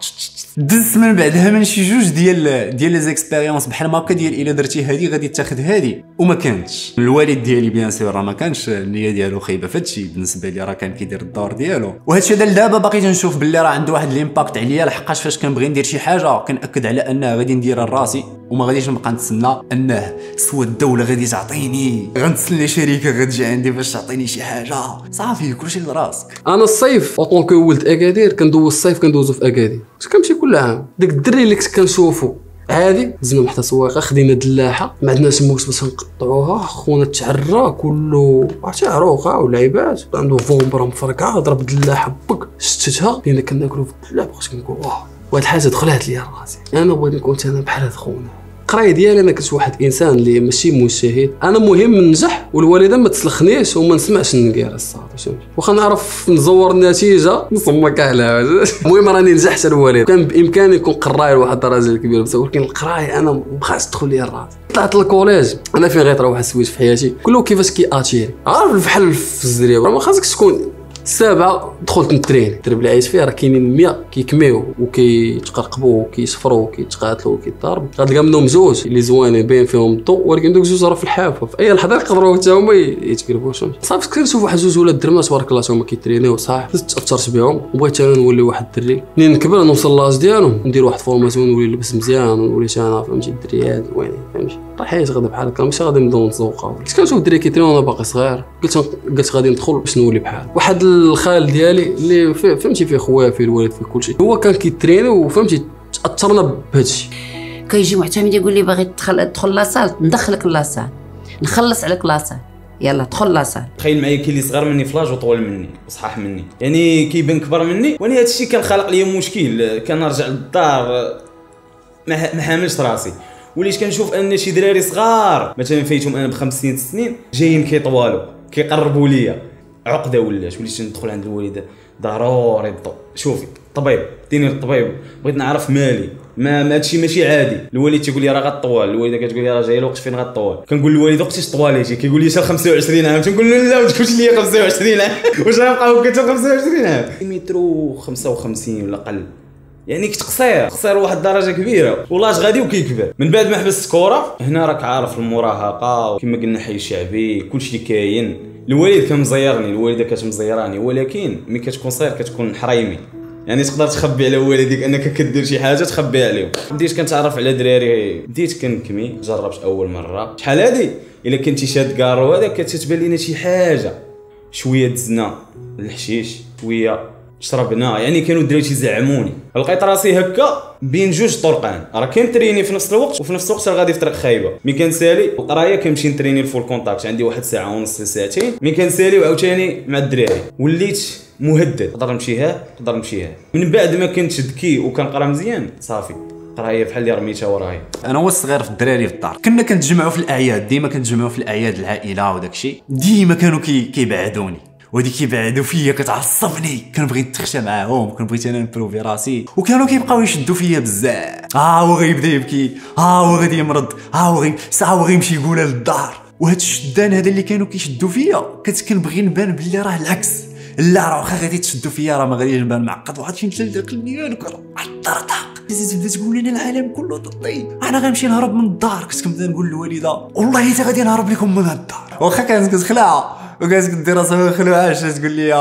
دزت من بعدها من شي جوج ديال ديال les expériences بحال ما هكا ديال إلا درتي هادي غادي تاخذ هادي. وما كانتش. الوالد ديالي bien sûr راه ما كانش. النية ديالو خايبة فهادشي بالنسبة لي راه كان كيدير الدور ديالو. وهادشي هذا لدابا باقي تنشوف باللي راه عنده واحد ال impact عليا. لحقاش فاش كنبغي ندير شي حاجة كنأكد على انها غادي نديرها لراسي. وما غاديش نبقى نتسنى انه سوا الدولة غادي تعطيني غنتسنى شركه غتجي عندي باش تعطيني شي حاجة. صافي كلشي لراسك. أنا الصيف en tant que ولد أكادير كندوز الصيف كندوزو في أكادير. كنت كنمشي كل عام داك الدري اللي كنت كنشوفو. عادي دزنا حتى سواقة خدينا دلاحة. ما عندناش موس باش نقطعوها. خونا تعرى كله عرفتي عروقة ولعيبات. عنده فومبرا مفرقعة ضرب دلاحة بك شتتها. بينا كناكلو في الدلاح بقيت كنقول واه وهاد الحاجة دخلت ليا راسي. أنا بغيت نكون أنا بحال هاد خونا. القراية ديالي أنا كنت واحد الانسان اللي ماشي مجتهد أنا مهم ننجح والوالدة ما تسلخنيش وما نسمعش النقير الصاد واخا نعرف نزور النتيجه نصمك على المهم راني نجحت الوالد. كان بإمكاني نكون قراي لواحد الدرجة الكبيرة ولكن القراية أنا ما بغاش تدخل لي الراس طلعت للكوليج. أنا فين غيطرا واحد السويت في حياتي؟ كله كيفاش كي آتيري؟ عارف بحال في الزريبة. ما خاصكش تكون السابعه دخلت نتريني. الدرب اللي عايش فيه راه كاينين 100 كيكميو وكيتقرقبوا وكيصفروا وكيتقاتلوا وكيضرب غتلقى منهم زوج اللي زوينين باين فيهم الضوء ولكن دوك زوج راه في الحافة. في أي لحظة يقدروا حتى هما يتقلبوا صافي كنشوف واحد زوج ولاد الدرب تبارك الله هما كيترينيو صح تاثرت بهم وبغيت أنا نولي واحد الدري. منين نكبر نوصل l'âge ديالهم. ندير واحد formation نولي نلبس مزيان ونولي أنا فهمتي الدريات زوينين فهمتي. راه حياة غدا بحال هكا ماشي غادي نبداو نتزوقاو كنت كنشوف الدري كيترينو وأنا باقي صغير. قلت قلت غادي ندخل باش نولي بحال. واحد الخال ديالي اللي فهمتي فيه خويا فيه الوالد فيه كلشي. هو كان كيتريني وفهمتي تأثرنا بهذا الشيء كيجي معتمد يقول لي باغي تدخل تدخل لاصال. ندخلك لاصال. نخلص عليك لاصال. يلا دخل لاصال. تخيل معايا كاين اللي صغر مني ف l'âge وطول مني وصحاح مني. يعني كيبان كبر مني. وأنا هذا الشيء كان خلق لي مشكل. كنرجع للدار. ما ما حاملش راسي. وليت كنشوف أن شي دراري صغار. مثلا فايتهم أنا بخمس سنين ست سنين جايين كيطوالوا كيقربوا ليا. عقدة ولات وليت ندخل عند الوالده ضروري الضو شوفي طبيب ديني للطبيب بغيت نعرف مالي. ما ما هادشي ماشي عادي. الوالد تيقول لي راه غطوال. الوالدة كتقول لي راه جاي الوقت فين غطوال. كنقول للوالد وقتاش طواليتي كيقول لي شا 25 عام. تنقول له لا ما تقولش لي 25 عام. واش غنبقاو كتا 25 عام؟ مترو 55 ولا قل. يعني كنت قصير قصير واحد الدرجه كبيرة. ولاش غادي وكيكبر. من بعد ما حبست كورة هنا راك عارف المراهقة وكما قلنا حي شعبي كلشي كاين. الوالد كان مزيرني الوالدة كانت مزيراني ولكن ملي كتكون صغير كتكون حريمي. يعني تقدر تخبي على والديك أنك كدير شي حاجة تخبيها عليهم. بديت كنتعرف على دراري بديت كنكمي جربت أول مرة. شحال هادي؟ إلا كنتي شاد كارو هذا كتتبان لينا شي حاجة. شوية دزنا الحشيش شوية شربنا يعني كانوا الدراري تيزعموني. لقيت راسي هكا بين جوج طرقان. راه كنتريني في نفس الوقت وفي نفس الوقت راه غادي في طريق خايبة. ملي كنسالي القرايه كنمشي نتريني ال full contact عندي واحد ساعة ونص لساعتين ملي كنسالي وعاوتاني مع الدراري. وليت مهدد. نقدر نمشي ها؟ نقدر نمشي ها. من بعد ما كنت ذكي وكنقرا مزيان صافي. قرايه بحال اللي رميتها ورايا أنا هو الصغير في الدراري في الدار. كنا كنتجمعوا في الأعياد ديما كنتجمعوا في الأعياد العائلة وداك الشيء ديما كانوا كي ودي كيبعدوا فيا كتعصبني. كنبغي نتخشى معاهم كنبغي أنا نبروفي راسي. وكانوا كيبقاو يشدوا فيا بزاف. ها هو غيبدا يبكي. ها هو غادي يمرض. ها هو غي ساعة هو غيمشي يقولها للدار وهاد الشدان هذا اللي كانوا كيشدوا فيا كنت كنبغي نبان بلي راه العكس. لا راه واخا غادي تشدوا فيا راه ما غاديش نبان معقد. واحد فين تلقى قلبي الطرطق تبدا تقول لنا العالم كله ضدي أنا غنمشي نهرب من الدار. كنت كنبدا نقول للوالده والله حتى غادي نهرب لكم من الدار. واخا كانت كتخلع وكانت كدير راسها مخلوعه علاش تقول لي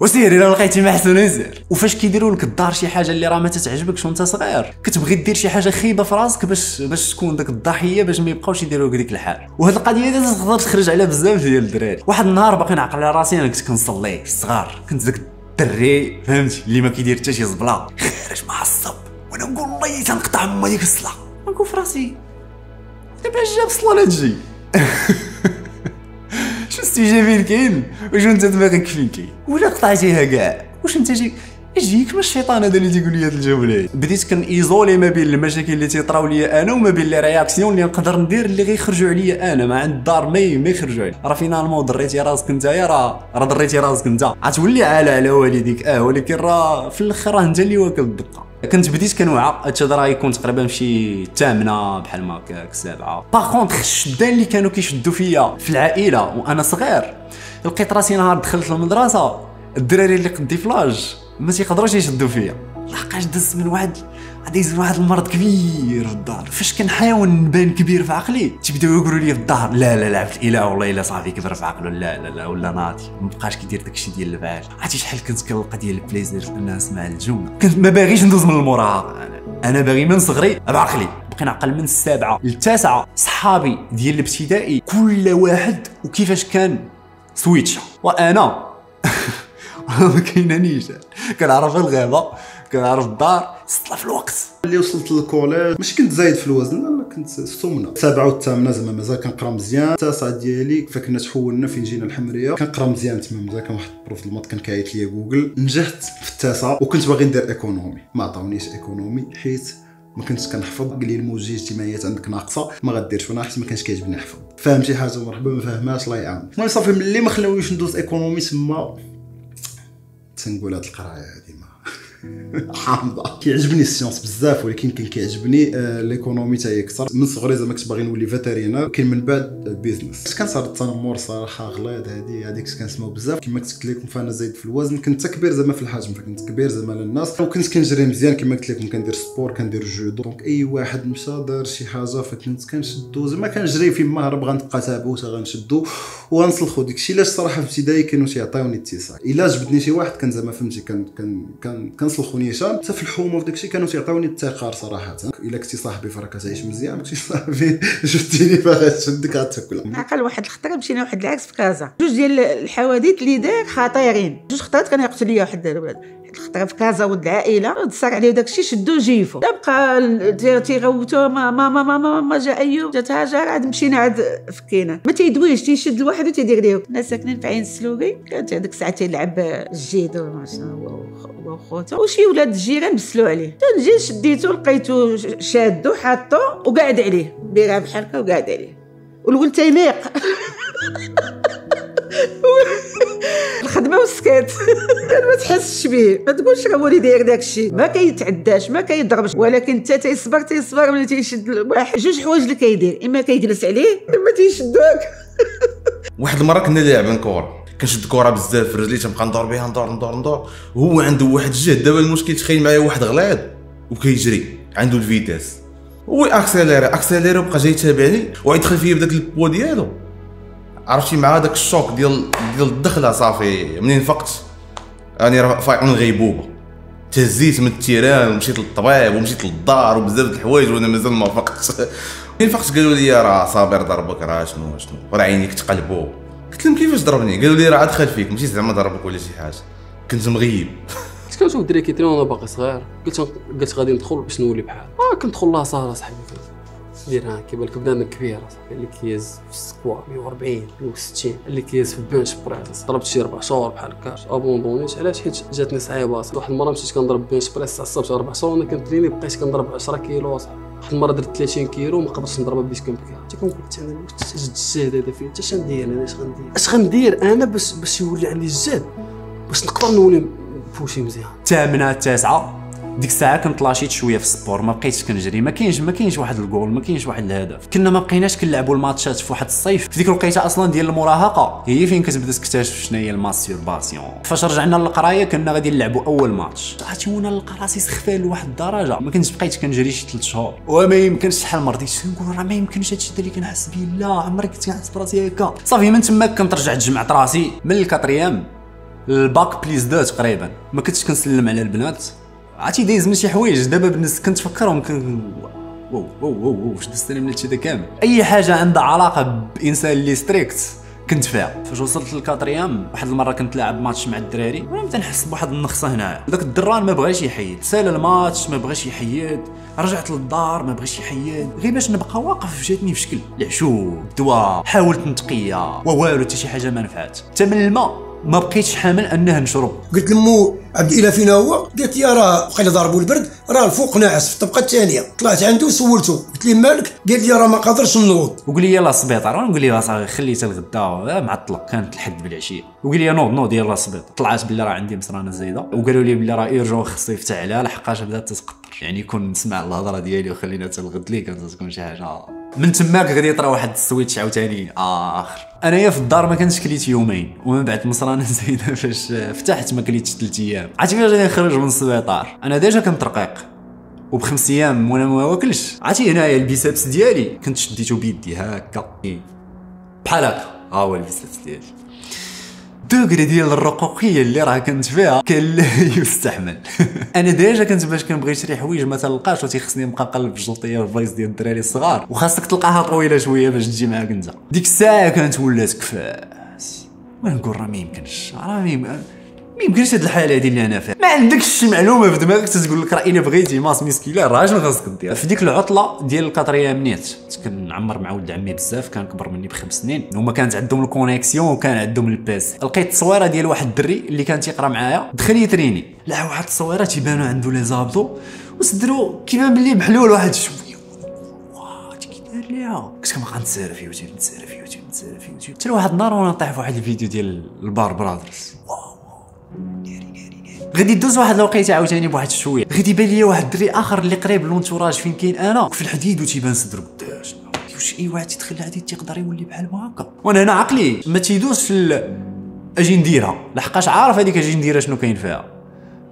وسيري الا لقيتي ما احسن نسير وفاش كيديروا لك الدار شي حاجة اللي راه ما تتعجبكش وانت صغير؟ كتبغي دير شي حاجة خايبة في راسك باش باش تكون داك الضحية باش ما يبقاوش يديروا لك ديك الحال. وهاد القضية هذه تقدر تخرج على بزاف ديال الدراري. واحد النهار باقي نعقل على راسي أنا كنت كنصلي صغار كنت داك الدري فهمتي؟ اللي ما كيدير حتى شي زبلة. خارج معصب وأنا نقول والله تنقطع ما ديك الصلاة. نقول في راسي دابا جاب الصلاة تجي. شو استجابين كاين واش انت دماغك فين كاين ولا قطعتيها كاع واش انت جي يجيك ما الشيطان هذا اللي تيقول لي هاد الجولات بديت كنيزولي ما بين المشاكل اللي تيطراو ليا أنا وما بين les réactions اللي نقدر ندير اللي غيخرجوا عليا أنا ما عند الدار ما ما يخرجوا عليا راه finalement ضريتي راسك نتايا راه راه ضريتي راسك انت غتولي عالة على والديك آه ولكن راه في الآخر راه انت اللي واكل الدقه كنت بديت كنوعى هادشي هذا راه يكون تقريبا شي الثامنه بحال ما هكاك السابعه par contre الشدان اللي كانوا كيشدوا فيا في العائلة وأنا صغير لقيت راسي نهار دخلت المدرسة الدراري اللي قدي ف l'âge ما تيقدروش يشدوا فيا. لحقاش دز من واحد غادي يزيد واحد المرض كبير في الدار. فاش كنحاول نبان كبير في عقلي تيبداو يقولوا لي في الدار لا لا لا عبد الإله والله إلا صافي كبر في عقله لا لا لا ولا ناضي ما بقاش كيدير داكشي ديال الفعال عرفتي شحال كنت كنلقى ديال ال plaisir في الناس مع الجونه كنت ما باغيش ندوز من المراهقه أنا أنا باغي من صغري بعقلي بقي نعقل من السابعة للتاسعة صحابي ديال الابتدائي كل واحد وكيفاش كان؟ سويتشا وأنا ما كاينانيش. كنعرف الغابة. كنعرف الدار سطله في الوقت. اللي وصلت لل collège ماشي كنت زايد في الوزن لا كنت سمنة. السابعه والثامنه زعما مازال كنقرا مزيان. التاسعه ديالي فكنا تحولنا فين جينا الحمرية كنقرا مزيان تما مزال كان واحد ال prof ال maths كان كيعيط ليا جوجل. نجحت في التاسعه وكنت باغي ندير économie ما عطاونيش économie حيت ما كنتش كنحفظ. قال لي الموجه الاجتماعيات عندك ناقصة ما غديرش وأنا حيت ما كانش كيعجبني نحفظ. فاهم شي حاجة مرحبا ما فاهماش الله يعاون. المهم صافي ملي ما خلاونيش ندوز économie تما تنقول هاد القراية هادي ما. حامضة. كيعجبني les sciences بزاف ولكن كان كيعجبني آه، l'économie حتى هي أكثر. من صغري زعما كنت باغي نولي vétérinaire كاين من بعد business اش كان صار التنمر صراحة غليظ هذه هذيك كنسمعوا بزاف. كما قلت لكم فانا زايد في الوزن. كنت كبير زعما في الحجم فكنت كبير زعما للناس. وكنت كنجري مزيان كما قلت لكم كندير sport كندير جودو. donc أي واحد مشى دار شي حاجة فكنت كنشدو. زعما كنجري في مهرب غنبقى تابعو غنشدو. وغنسلخو داكشي علاش صراحة في الابتدائي كانوا تيعطيوني التيساع إلا جبدني شي واحد كان زعما فهمتي كان كان كان كنسلخو نيشان حتى في الحومه وفي داكشي كانوا تيعطيوني التيقار صراحة. إلا كنتي صاحبي فراه كتعيش مزيان ما كنتيش صاحبي. شفتيني باغا تشدك غتاكل. عقل واحد الخطره مشينا واحد العرس في كازا. جوج ديال الحوادث اللي دار خطيرين. جوج خطرات كانوا يقتلوا ليا واحد الولاد الخطره في كازا ولد العائلة صار عليه داكشي شدو جيفو. بقى تيغوتو ما ما ما ما, ما, ما جا أيوب جات هاجر عاد مشينا عاد فكينا ما تيدويش تيشد الواحد وتيدير ليه. كنا ساكنين في عين السلوقي كانت هذيك الساعة تيلعب شنو هو وخوته وشي ولاد الجيران بسلو عليه. تنجي شديتو لقيتو شادو حاطو وقاعد عليه. بيرها بحال هكا وقاعد عليه. والولد تينيق الخدمة والسكات كان ما تحسش به. ما تقولش راه وليدي داير داك الشيء ما كيتعداش ما كيضربش. ولكن انت تيصبر تيصبر ملي تيشد واحد جوج حوايج اللي كيدير إما كيجلس عليه إما تيشدو هكا واحد المرة كنا لاعبين كورة. كنشد كره بزاف في رجلي تنبقى ندور بها ندور ندور ندور. وهو عنده واحد الجهد. دابا المشكل تخيل معايا واحد غليظ وكيجري. عنده la vitesse. هو accélérer accélérer وبقى جاي يتابعني ويدخل فيا بداك البو ديالو. عرفتي مع داك ال choc ديال ديال الدخلة صافي منين فقت؟ راني يعني فايق من غيبوبة. تهزيت من ال terrain ومشيت للطبيب ومشيت للدار وبزاف د الحوايج وأنا مازال ما فقت. منين فقت؟ قالوا لي راه صابر ضربك راه شنو شنو؟ راه عينيك تقلبوا قلت لهم كيفاش ضربني؟ قالوا لي راه دخل فيك ماشي زعما ضربك ولا شي حاجة. كنت مغيب. كنت كنشوف الدراري كيترينو وأنا باقي صغير؟ قلت قلت غادي ندخل باش نولي بحال. آه كندخل la salle صاحبي. دير ها كيبان لك بنادم كبير اللي كيهز في ال squat 140 160 اللي كيهز في ال bench press ضربت شي ربع شهور بحال هكا ابوندونيت علاش؟ حيت جاتني صعيبة واحد المرة مشيت كنضرب bench press عصبت ربع شهور أنا كنتريني بقيت كنضرب 10 كيلو واحد المرة درت 30 كيلو ما قدرتش نضربها بديت كنبكي حتى كنقول أنا واش الجهد هذا فين؟ حتى شندير أنا؟ اش غندير؟ اش غندير أنا باش باش يولي عندي الجهد باش نقدر نولي بوشي مزيان. الثامنه التاسعة. ديك الساعة كنت لاشيت شوية في ال sport ما بقيتش كنجري ما كاينش ما كاينش واحد الجول ما كاينش واحد الهدف. كنا ما بقيناش كنلعبوا الماتشات في واحد الصيف. في ديك الوقيتة أصلا ديال المراهقة هي فين كتبدأ تكتشف شنو هي la masturbation فاش رجعنا للقراية كنا غادي نلعبوا أول ماتش. عرفتي وأنا نلقى راسي سخفان لواحد الدرجة. ما كنتش بقيت كنجري شي 3 شهور. وما يمكنش شحال مرضيت نقول راه ما يمكنش هادشي اللي كنحس به. لا عمري كنت كنحس براسي هكا. صافي من تماك كنت رجعت جمعت راسي من ال quatrième ال bac plus deux تقريبا. ما كنتش كنسلم على البنات. عرفتي دايز من شي حوايج دابا بالنسبة كنت فكرهم كن واو واو واو واش دزتني من هادشي كامل. أي حاجة عندها علاقة بإنسان اللي strict كنت فيها. فاش وصلت لل quatrième واحد المرة كنت لاعب ماتش مع الدراري وأنا بدا نحس بواحد النخصه هنا داك الدران ما بغاش يحيد سال الماتش ما بغاش يحيد رجعت للدار ما بغاش يحيد. غير باش نبقى واقف جاتني في شكل. العشوب دواء حاولت نتقيا ووالو حتى شي حاجة ما نفعت حتى من الماء. ما بقيتش حامل أنه نشرب. قلت لمو عبد الاله فينا هو؟ قالت لي راه بقينا ضربوا البرد راه الفوق ناعس في الطبقة الثانية. طلعت عنده وسولته قلت لي مالك؟ قال لي راه ما قادرش نوض وقال لي يلاه السبيطار. ونقول لي صافي خليت الغدا معطله كانت الحد بالعشية. وقال لي نوض نوض يلاه السبيطار. طلعت بلي راه عندي مصرانه زايدة. وقالوا لي بلي راه urgent خصو يفتح عليها لحقاش بدات تتقطر يعني كون نسمع الهضرة ديالي وخلينا حتى الغد لي كانت تكون شي حاجة. من تماك غادي يطرا واحد ال switch عاوتاني آخر. أنايا في الدار ما كنتش كليت يومين ومن بعد مصرانة زايدة فاش فتحت ما كليتش ثلاث أيام. عرفتي فاش غادي نخرج من السبيطار؟ أنا déjà كنت رقيق وبخمس أيام وأنا ما واكلش. عرفتي هنايا ال biceps ديالي كنت شديتو بيدي هكا. بحال هكا. ها هو ال biceps ديالي. degré ديال الرقوقية اللي راه كنت فيها كان لا يستحمل. أنا déjà كنت باش كنبغي نشري حوايج ما تلقاش وتيخصني نبقى نقلب في الجوطية والفايز ديال الدراري الصغار. وخاصك تلقاها طويلة شوية باش تجي معاك أنت. ديك الساعة كانت ولات كفاس. ونقول راه ما يمكنش. راه ما ما يمكنش هاد الحالة هادي اللي أنا فيها. ما عندكش شي معلومة في دماغك تقول لك راه إلا بغيتي masse musculaire راه شنو خاصك دير. في ديك العطلة ديال ال quatrième نيت كنعمر مع ولد عمي بزاف كان كبر مني بخمس سنين. هما كانت عندهم ال connexion وكان عندهم الباس لقيت التصويره ديال واحد الدري اللي كان تيقرا معايا. دخل يتريني. لا واحد التصويره تيبانوا عنده les abdos. وصدرو كيبان بلي محلول واحد شوية. واه كي دار ليها. كنت كنبقى نتسالى في يوتيوب نتسالى في يوتيوب نتسالى في يوتيوب حتى واحد النهار وأنا نطيح في واحد الفيديو ديال البار برادرز واو. غادي دوز واحد الوقيتة عاوتاني بواحد شوية. غادي يبان ليا واحد الدري آخر اللي قريب l'entourage فين كاين أنا. في الحديد وتيبان صدر قداش. واش أي واحد تيدخل الحديد تيقدر يولي بحال هكا. وأنا هنا عقلي. ما تيدوز في أجي نديرها لحقاش عارف هذيك أجي نديرها شنو كاين فيها.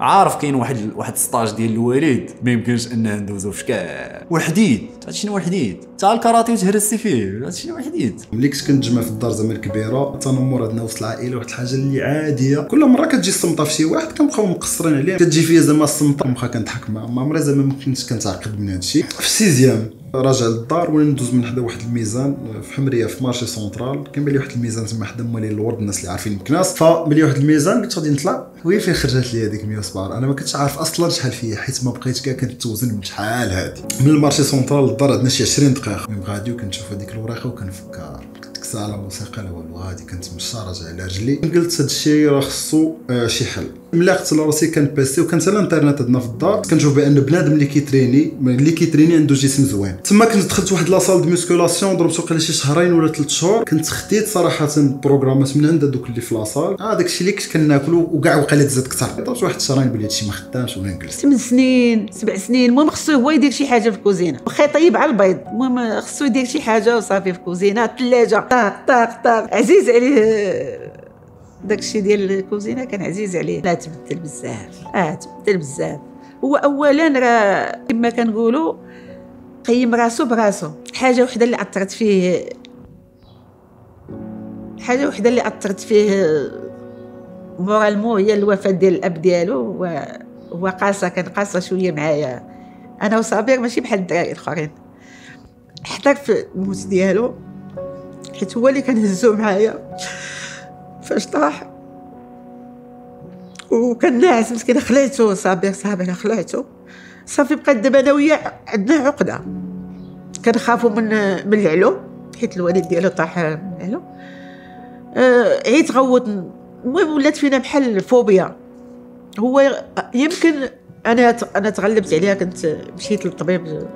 عارف كاين واحد واحد stage ديال الوالد ما يمكنش انه ندوزو في كاع والحديد هادشي شنو هو الحديد تا الكاراتي وتهرسي فيه هادشي شنو هو الحديد ملي كنت كنتجمع في الدار زعما الكبيرة التنمر عندنا وسط العائلة واحد الحاجة اللي عادية. كل مرة كتجي الصمته في شي واحد كنبقاو مقصرين عليه كتجي فيا زعما الصمته واخا كنضحك ما عمري زعما ما كنتش كنتعقد من هادشي. في ال sixième راجع للدار وأنا ندوز من حدا واحد الميزان في حمرية في marché central كان بالي واحد الميزان تما حدا مالين الورد الناس اللي عارفين مكناس فبالي واحد الميزان قلت غادي نطلع. وين فين خرجت لي هذيك 117 أنا ما كنتش عارف أصلا شحال فيا حيت ما بقيت كاع كنتوزن بشحال هادي. من ال marché central للدار عندنا شي 20 دقيقة. من غادي وكنشوف هذيك الورقه وكنفكر قلت ساعة موسيقى لا والو. غادي كنتمشى راجع على رجلي. قلت هاد الشيء راه خصو آه، شي حل. ملي على راسي كان PC وكان حتى الانترنت عندنا في الدار. كنشوف بأن بنادم اللي كيتريني اللي كيتريني عنده جسم زوين. تما كنت دخلت واحد la salle de musculation ضربت وقيلا شي شهرين ولا ثلاث شهور. كنت خديت صراحة بروغرامات من عند هذوك اللي في la salle هذاك الشيء اللي كنت كناكلو وكاع وقيلا تزاد كثر ضربت واحد الشهرين بلي هادشي ما خدامش ولا نجلس. ثمان سنين سبع سنين. المهم خصو هو يدير شي حاجة في الكوزينة. واخا يطيب على البيض. المهم خصو يدير شي حاجة وصافي في الكوزينة. الثلاجه طاق طاق طاق. عزيز عليه. داك الشيء ديال الكوزينة كان عزيز عليه. لا تبدل بزاف. آه تبدل بزاف. هو اولا راه كما كنقولوا قيم راسو براسو. حاجة وحدة اللي أثرت فيه حاجة وحدة اللي أثرت فيه مورالمون هي الوفاة ديال الأب ديالو هو قاسى كان قاسى شوية معايا. أنا وصابر ماشي بحال الدراري الآخرين. حضر في الموت ديالو حيت هو اللي كان هزو معايا. فاش طاح. وكان ناعس مسكين خليته صابر صابر خليته. صافي بقيت دابا أنا وياه عندنا عقدة. كنخافوا من من العلو. حيت الوالد ديالو طاح من العلو. آه، عيت غوت. المهم ولات فينا بحال الفوبيا. هو يمكن أنا أنا تغلبت عليها كنت مشيت للطبيب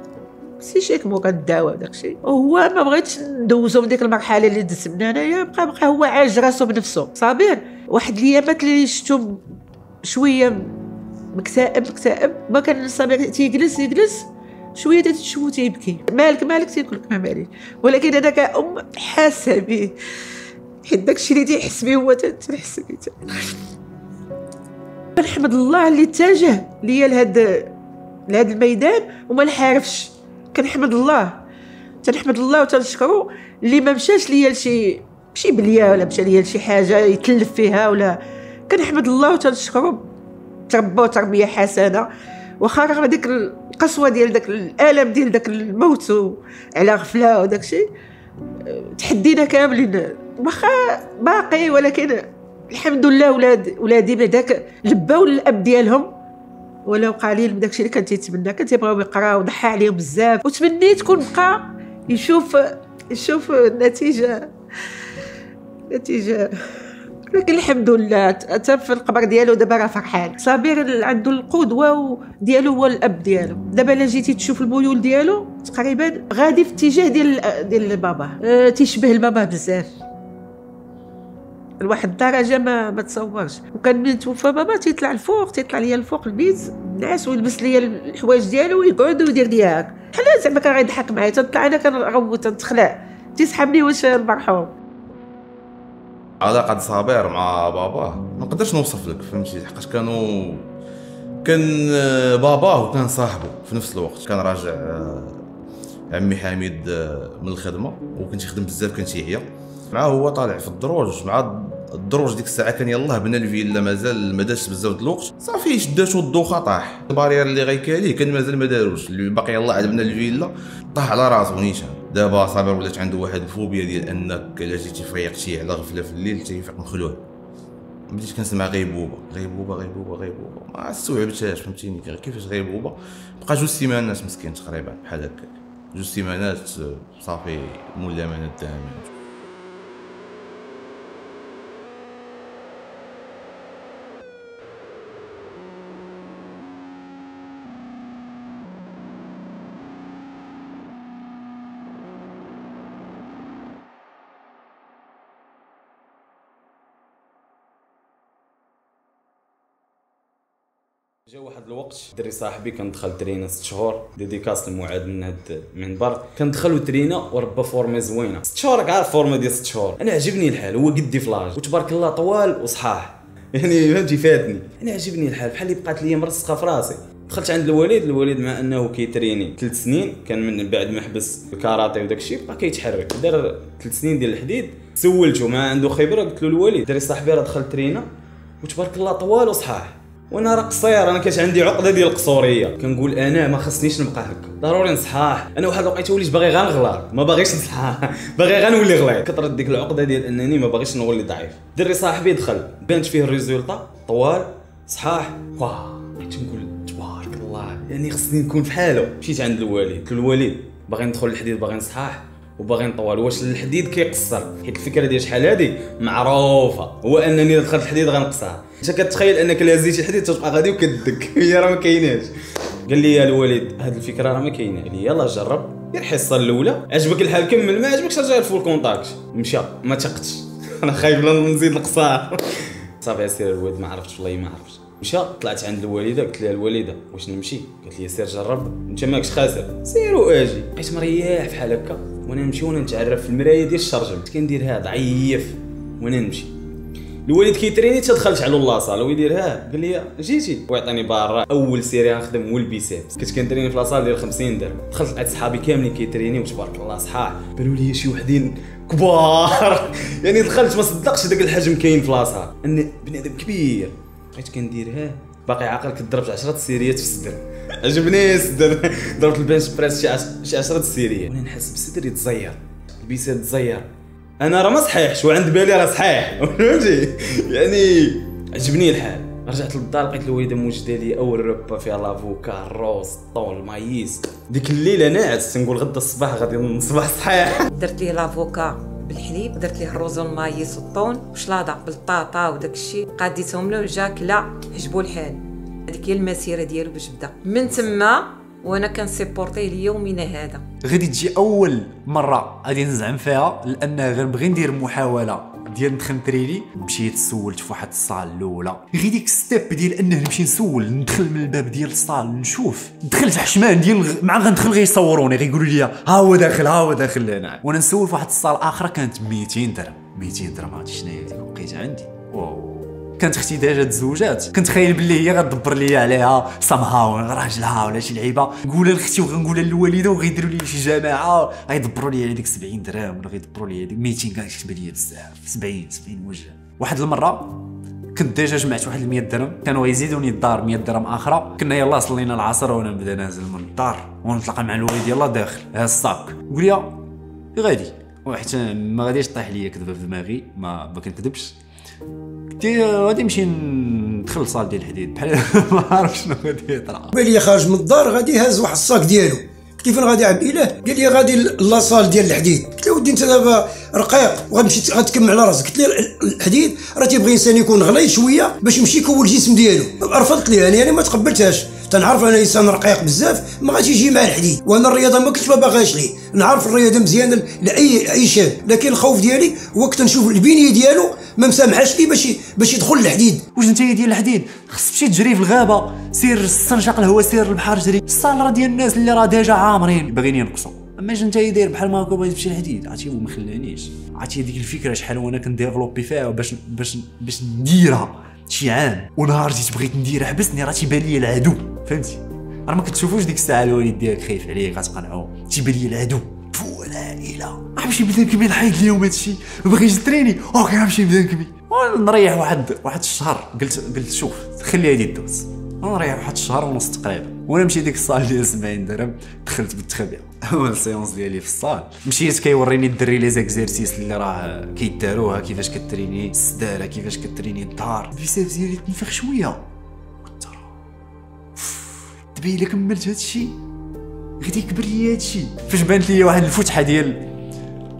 psychiquement كنداوى داكشي وهو ما بغيتش ندوزو من ديك المرحلة اللي دزت منها انايا بقى بقى هو عاج راسو بنفسه صابر واحد الأيامات اللي شفتو شوية مكتئب مكتئب. ما كان صابر تيجلس يجلس شوية تشوفو تيبكي. مالك مالك تيقول لك ما مالي ولكن أنا كأم حاسه به حيت داكشي اللي تيحس به هو تنحس به كنحمد الله اللي اتجه ليا لهاد لهاد الميدان وما نحارفش. كنحمد الله. تنحمد الله وتنشكرو. اللي ما مشاش ليا لشي ماشي بليا ولا مشى ليا لشي حاجة يتلف فيها ولا كنحمد الله وتنشكرو. تربى تربيه حسنة. واخا رغم ديك القسوة ديال داك الالم ديال داك الموت على غفلة وداك الشيء تحدينا كاملين. واخا باقي ولكن الحمد لله ولاد ولادي بعداك لباو الأب ديالهم. ولو قليل من داكشي اللي كان تيتمنى. كان تيبغيو يقراو ضحى عليهم بزاف. وتمنيت كون بقى يشوف يشوف النتيجة نتيجة. لكن الحمد لله حتى في القبر ديالو دابا راه فرحان. صابر عنده القدوة ديالو هو الأب ديالو. دابا الا جيتي تشوف الميول ديالو تقريبا غادي في اتجاه ديال ديال باباه أه تيشبه لباباه بزاف. لواحد الدرجه ما ما تصورش. وكان من توفى بابا تيطلع الفوق تيطلع ليا الفوق البيت الناس ويلبس ليا الحوايج ديالو ويقعد ويدير ليا هكا. بحال زعما كان غيضحك معايا تنطلع أنا كنغوت تنتخلع تيسحبني واش المرحوم علاقة صابر مع باباه ما نقدرش نوصف لك فهمتي؟ حقاش كانوا كان باباه وكان صاحبه في نفس الوقت. كان راجع آه، عمي حميد آه، من الخدمة وكنت يخدم بزاف كان تيعيا معاه هو طالع في الدروج مع الدروج ديك الساعة كان يلاه بنا الفيلا مازال ما داش بزاف د الوقت. صافي شداتو الدوخة طاح. ال barrière اللي غيكاليه كان مازال ما داروش. اللي باقي يلاه عاد بنا الفيلا طاح على راسو نيشان. دابا صابر ولات عنده واحد الفوبيا ديال أنك الا جيتي فيقتي على غفلة في الليل تيفيق مخلوع. بديت كنسمع غيبوبه غيبوبه غيبوبه غيبوبه ما استوعبتهاش فهمتيني؟ كيفاش غيبوبه بقى جوج سيمانات مسكين تقريبا بحال هكاك جوج سيمانات صافي مولا من الدم جا واحد الوقت دري صاحبي كان دخل ترينا ست شهور dédicace لمعاد من هاد المنبر. كان دخل وترينا وربى forme زوينة. ست شهور راك عارف forme ديال ست شهور. أنا عجبني الحال هو قدي في l'âge. وتبارك الله طوال وصحاح. يعني فهمتي فاتني. أنا عجبني الحال بحال اللي بقات لي مرسخه في راسي. دخلت عند الوالد الوالد مع أنه كيتريني ثلاث سنين كان من بعد ما حبس الكاراتي وداك الشيء بقى كيتحرك. دار ثلاث سنين ديال الحديد سولته ما عنده خبرة قلت له الوالد دري صاحبي راه دخل ترينا وتبارك الله طوال وصحاح. وأنا راه قصير أنا كانت عندي عقدة ديال القصورية. كنقول أنا ما خصنيش نبقى هكا. ضروري نصحاح أنا واحد الوقيته وليت باغي غير نغلط. ما باغيش نصحاح باغي غير نولي غليظ. كثرت ديك العقدة ديال أنني ما باغيش نولي ضعيف. دري صاحبي دخل. بانت فيه الريزولطا طوال. صحاح. واه بقيت نقول تبارك الله. يعني خصني نكون بحالو مشيت عند الوالد قلت له الوالد باغي ندخل الحديد باغي نصحاح وباغي نطول واش الحديد كيقصر؟ حيت الفكرة ديال شحال هادي معروفة. هو أنني دخلت الحديد غنقصر أنت كتخيل أنك لا زيت الحديد تبقى غادي وكدك. هي راه ما كايناش. قال لي يا الوالد هاد الفكرة راه ما كاينة. قال لي جرب. دير الحصة الأولى. عجبك الحال كمل. ما عجبكش رجع ال full contact مشى. ما تقتش أنا خايف نزيد القصار. صافي سير الوالد ما عرفتش والله ما عرفتش. مشى. طلعت عند الوالدة. قلت لها الوالدة واش نمشي؟ قالت لي سير جرب. أنت ماكش خاسر. سير وآجي. بقيت مريح بحال هكا. وأنا نمشي وأنا نتعرف في المرايه ديال الشرجم. كندير ها ضعيف وأنا نمشي. الوالد كيتريني تدخلت على la salle ويدير ها. قال لي جيتي ويعطيني برا أول série غنخدم هو ال biceps. كنت كنتريني في la salle ديال 50 درهم. دخلت لقيت صحابي كاملين كيتريني وتبارك الله صحاح بانوا لي شي وحدين كبار. يعني دخلت ما صدقتش داك الحجم كاين في la salle. ان بنادم كبير. بقيت كندير ها. باقي عاقل كنت ضربت 10 سيريات في الصدر. عجبني الصدر ضربت ال bench press شي 10 سيريات وأنا نحس بصدري تزير البيسات تزير. أنا راه ما صحيحش وعند بالي راه صحيح. فهمتي؟ يعني عجبني الحال. رجعت للدار لقيت الوالدة موجدة لي أول ربة فيها لافوكا الروز الطون المايس ديك الليلة ناعس تنقول غدا الصباح غادي نصبح صحيح. درت ليه لافوكا بالحليب درت ليه الروز والمايس والطون وشلاضة بالطاطا وداك الشيء. قاديتهم له وجا كلا عجبو الحال. هذيك هي المسيرة ديالو باش بدا. من تما وأنا كن supporter يه ليومنا هذا. غادي تجي أول مرة غادي نزعم فيها لأن غنبغي ندير محاولة ديال ندخل نتريني مشيت سولت في واحد الصال الأولى. غير ديك step ديال أنه نمشي نسول ندخل من الباب ديال ال salle نشوف. دخلت حشمان ديال الغ- مع غندخل غيصوروني غيقولوا لي ها هو داخل ها هو داخل هنا. وأنا نسول في واحد ال salle أخرى كانت 200 درهم. 200 درهم هادي شنو هي؟ ديك الوقيته عندي. كانت أختي déjà تزوجات. كنت خايل باللي هي غتدبر لي عليها. سامهاو راجلها ولا شي لعيبة. نقولها لأختي وغنقولها للوالده وغيديروا لي شي جماعة غيدبروا لي على ديك 70 درهم ولا غيدبروا لي ديك 200 كان كتب لي بزاف. 70 70 وجه. واحد المرة كنت déjà جمعت واحد 100 درهم. كانوا غيزيدوني الدار 100 درهم أخرى كنا يلاه صلينا العصر وأنا نبدا نازل من الدار. ونتلاقى مع الوالد يلاه داخل. ها ال sac. قول لي غادي وحتى ما غاديش طيح ليا كذبة في دماغي. ما ما كنكذبش. له غادي نمشي ندخل ال salle ديال الحديد. بحال ما عرف شنو غادي يطرا. بالي خارج من الدار غادي هاز واحد sac ديالو. قلت له فين غادي عبد الاله قال لي غادي la salle ديال الحديد. قلت له ودي انت دابا رقيق وغتمشي غتكمل على راسك. قلت له الحديد راه تيبغي الإنسان يكون غليظ شوية باش يمشي يكون الجسم ديالو. رفضت ليه أنا يعني ما تقبلتهاش. تنعرف أنا إنسان رقيق بزاف ما غاديش يجي مع الحديد وأنا الرياضة ما كنتش ما باغاش ليه نعرف الرياضة مزيانة لأي أي شاب لكن الخوف ديالي هو كنت نشوف البنية ديالو ما مسامحاش ليه باش باش يدخل الحديد واش أنت ديال الحديد؟ خص تمشي تجري في الغابة سير استنشق الهواء سير البحر جري ال salle راه ديال الناس اللي راه déjà عامرين. باغيين ينقصوا. أما أجي أنت داير بحال ما هكا باغي تمشي الحديد عرفتي هو ما خلانيش. عرفتي هذيك الفكرة شحال وأنا كن développer فيها باش باش باش نديرها. شي عام ونهار جيت بغيت نديرها حبسني راه تيبان لي العدو. فهمتي؟ راه ما كتشوفوش ديك الساعة الوالد ديالك خايف عليك غتقنعو تيبان لي العدو. voilà اله غنمشي نبدا نكمي نحيد اليوم هادشي. باغي t'entraîner. okay غنمشي نبدا نكمي ونريح واحد واحد الشهر. قلت قلت شوف خلي هادي دوز ونريح واحد الشهر ونص تقريبا. وأنا مشيت ديك ال salle ديال 70 درهم. دخلت بالتخبيع أول séance ديالي في ال salle. مشيت كيوريني الدري les exercices اللي راه كيداروها كيفاش كتريني السداله كيفاش كتريني الدار. ال biceps ديالي تنفخ شوية. دابا إلا كملت هادشي غادي يكبر لي هادشي. فاش بانت لي واحد الفتحة ديال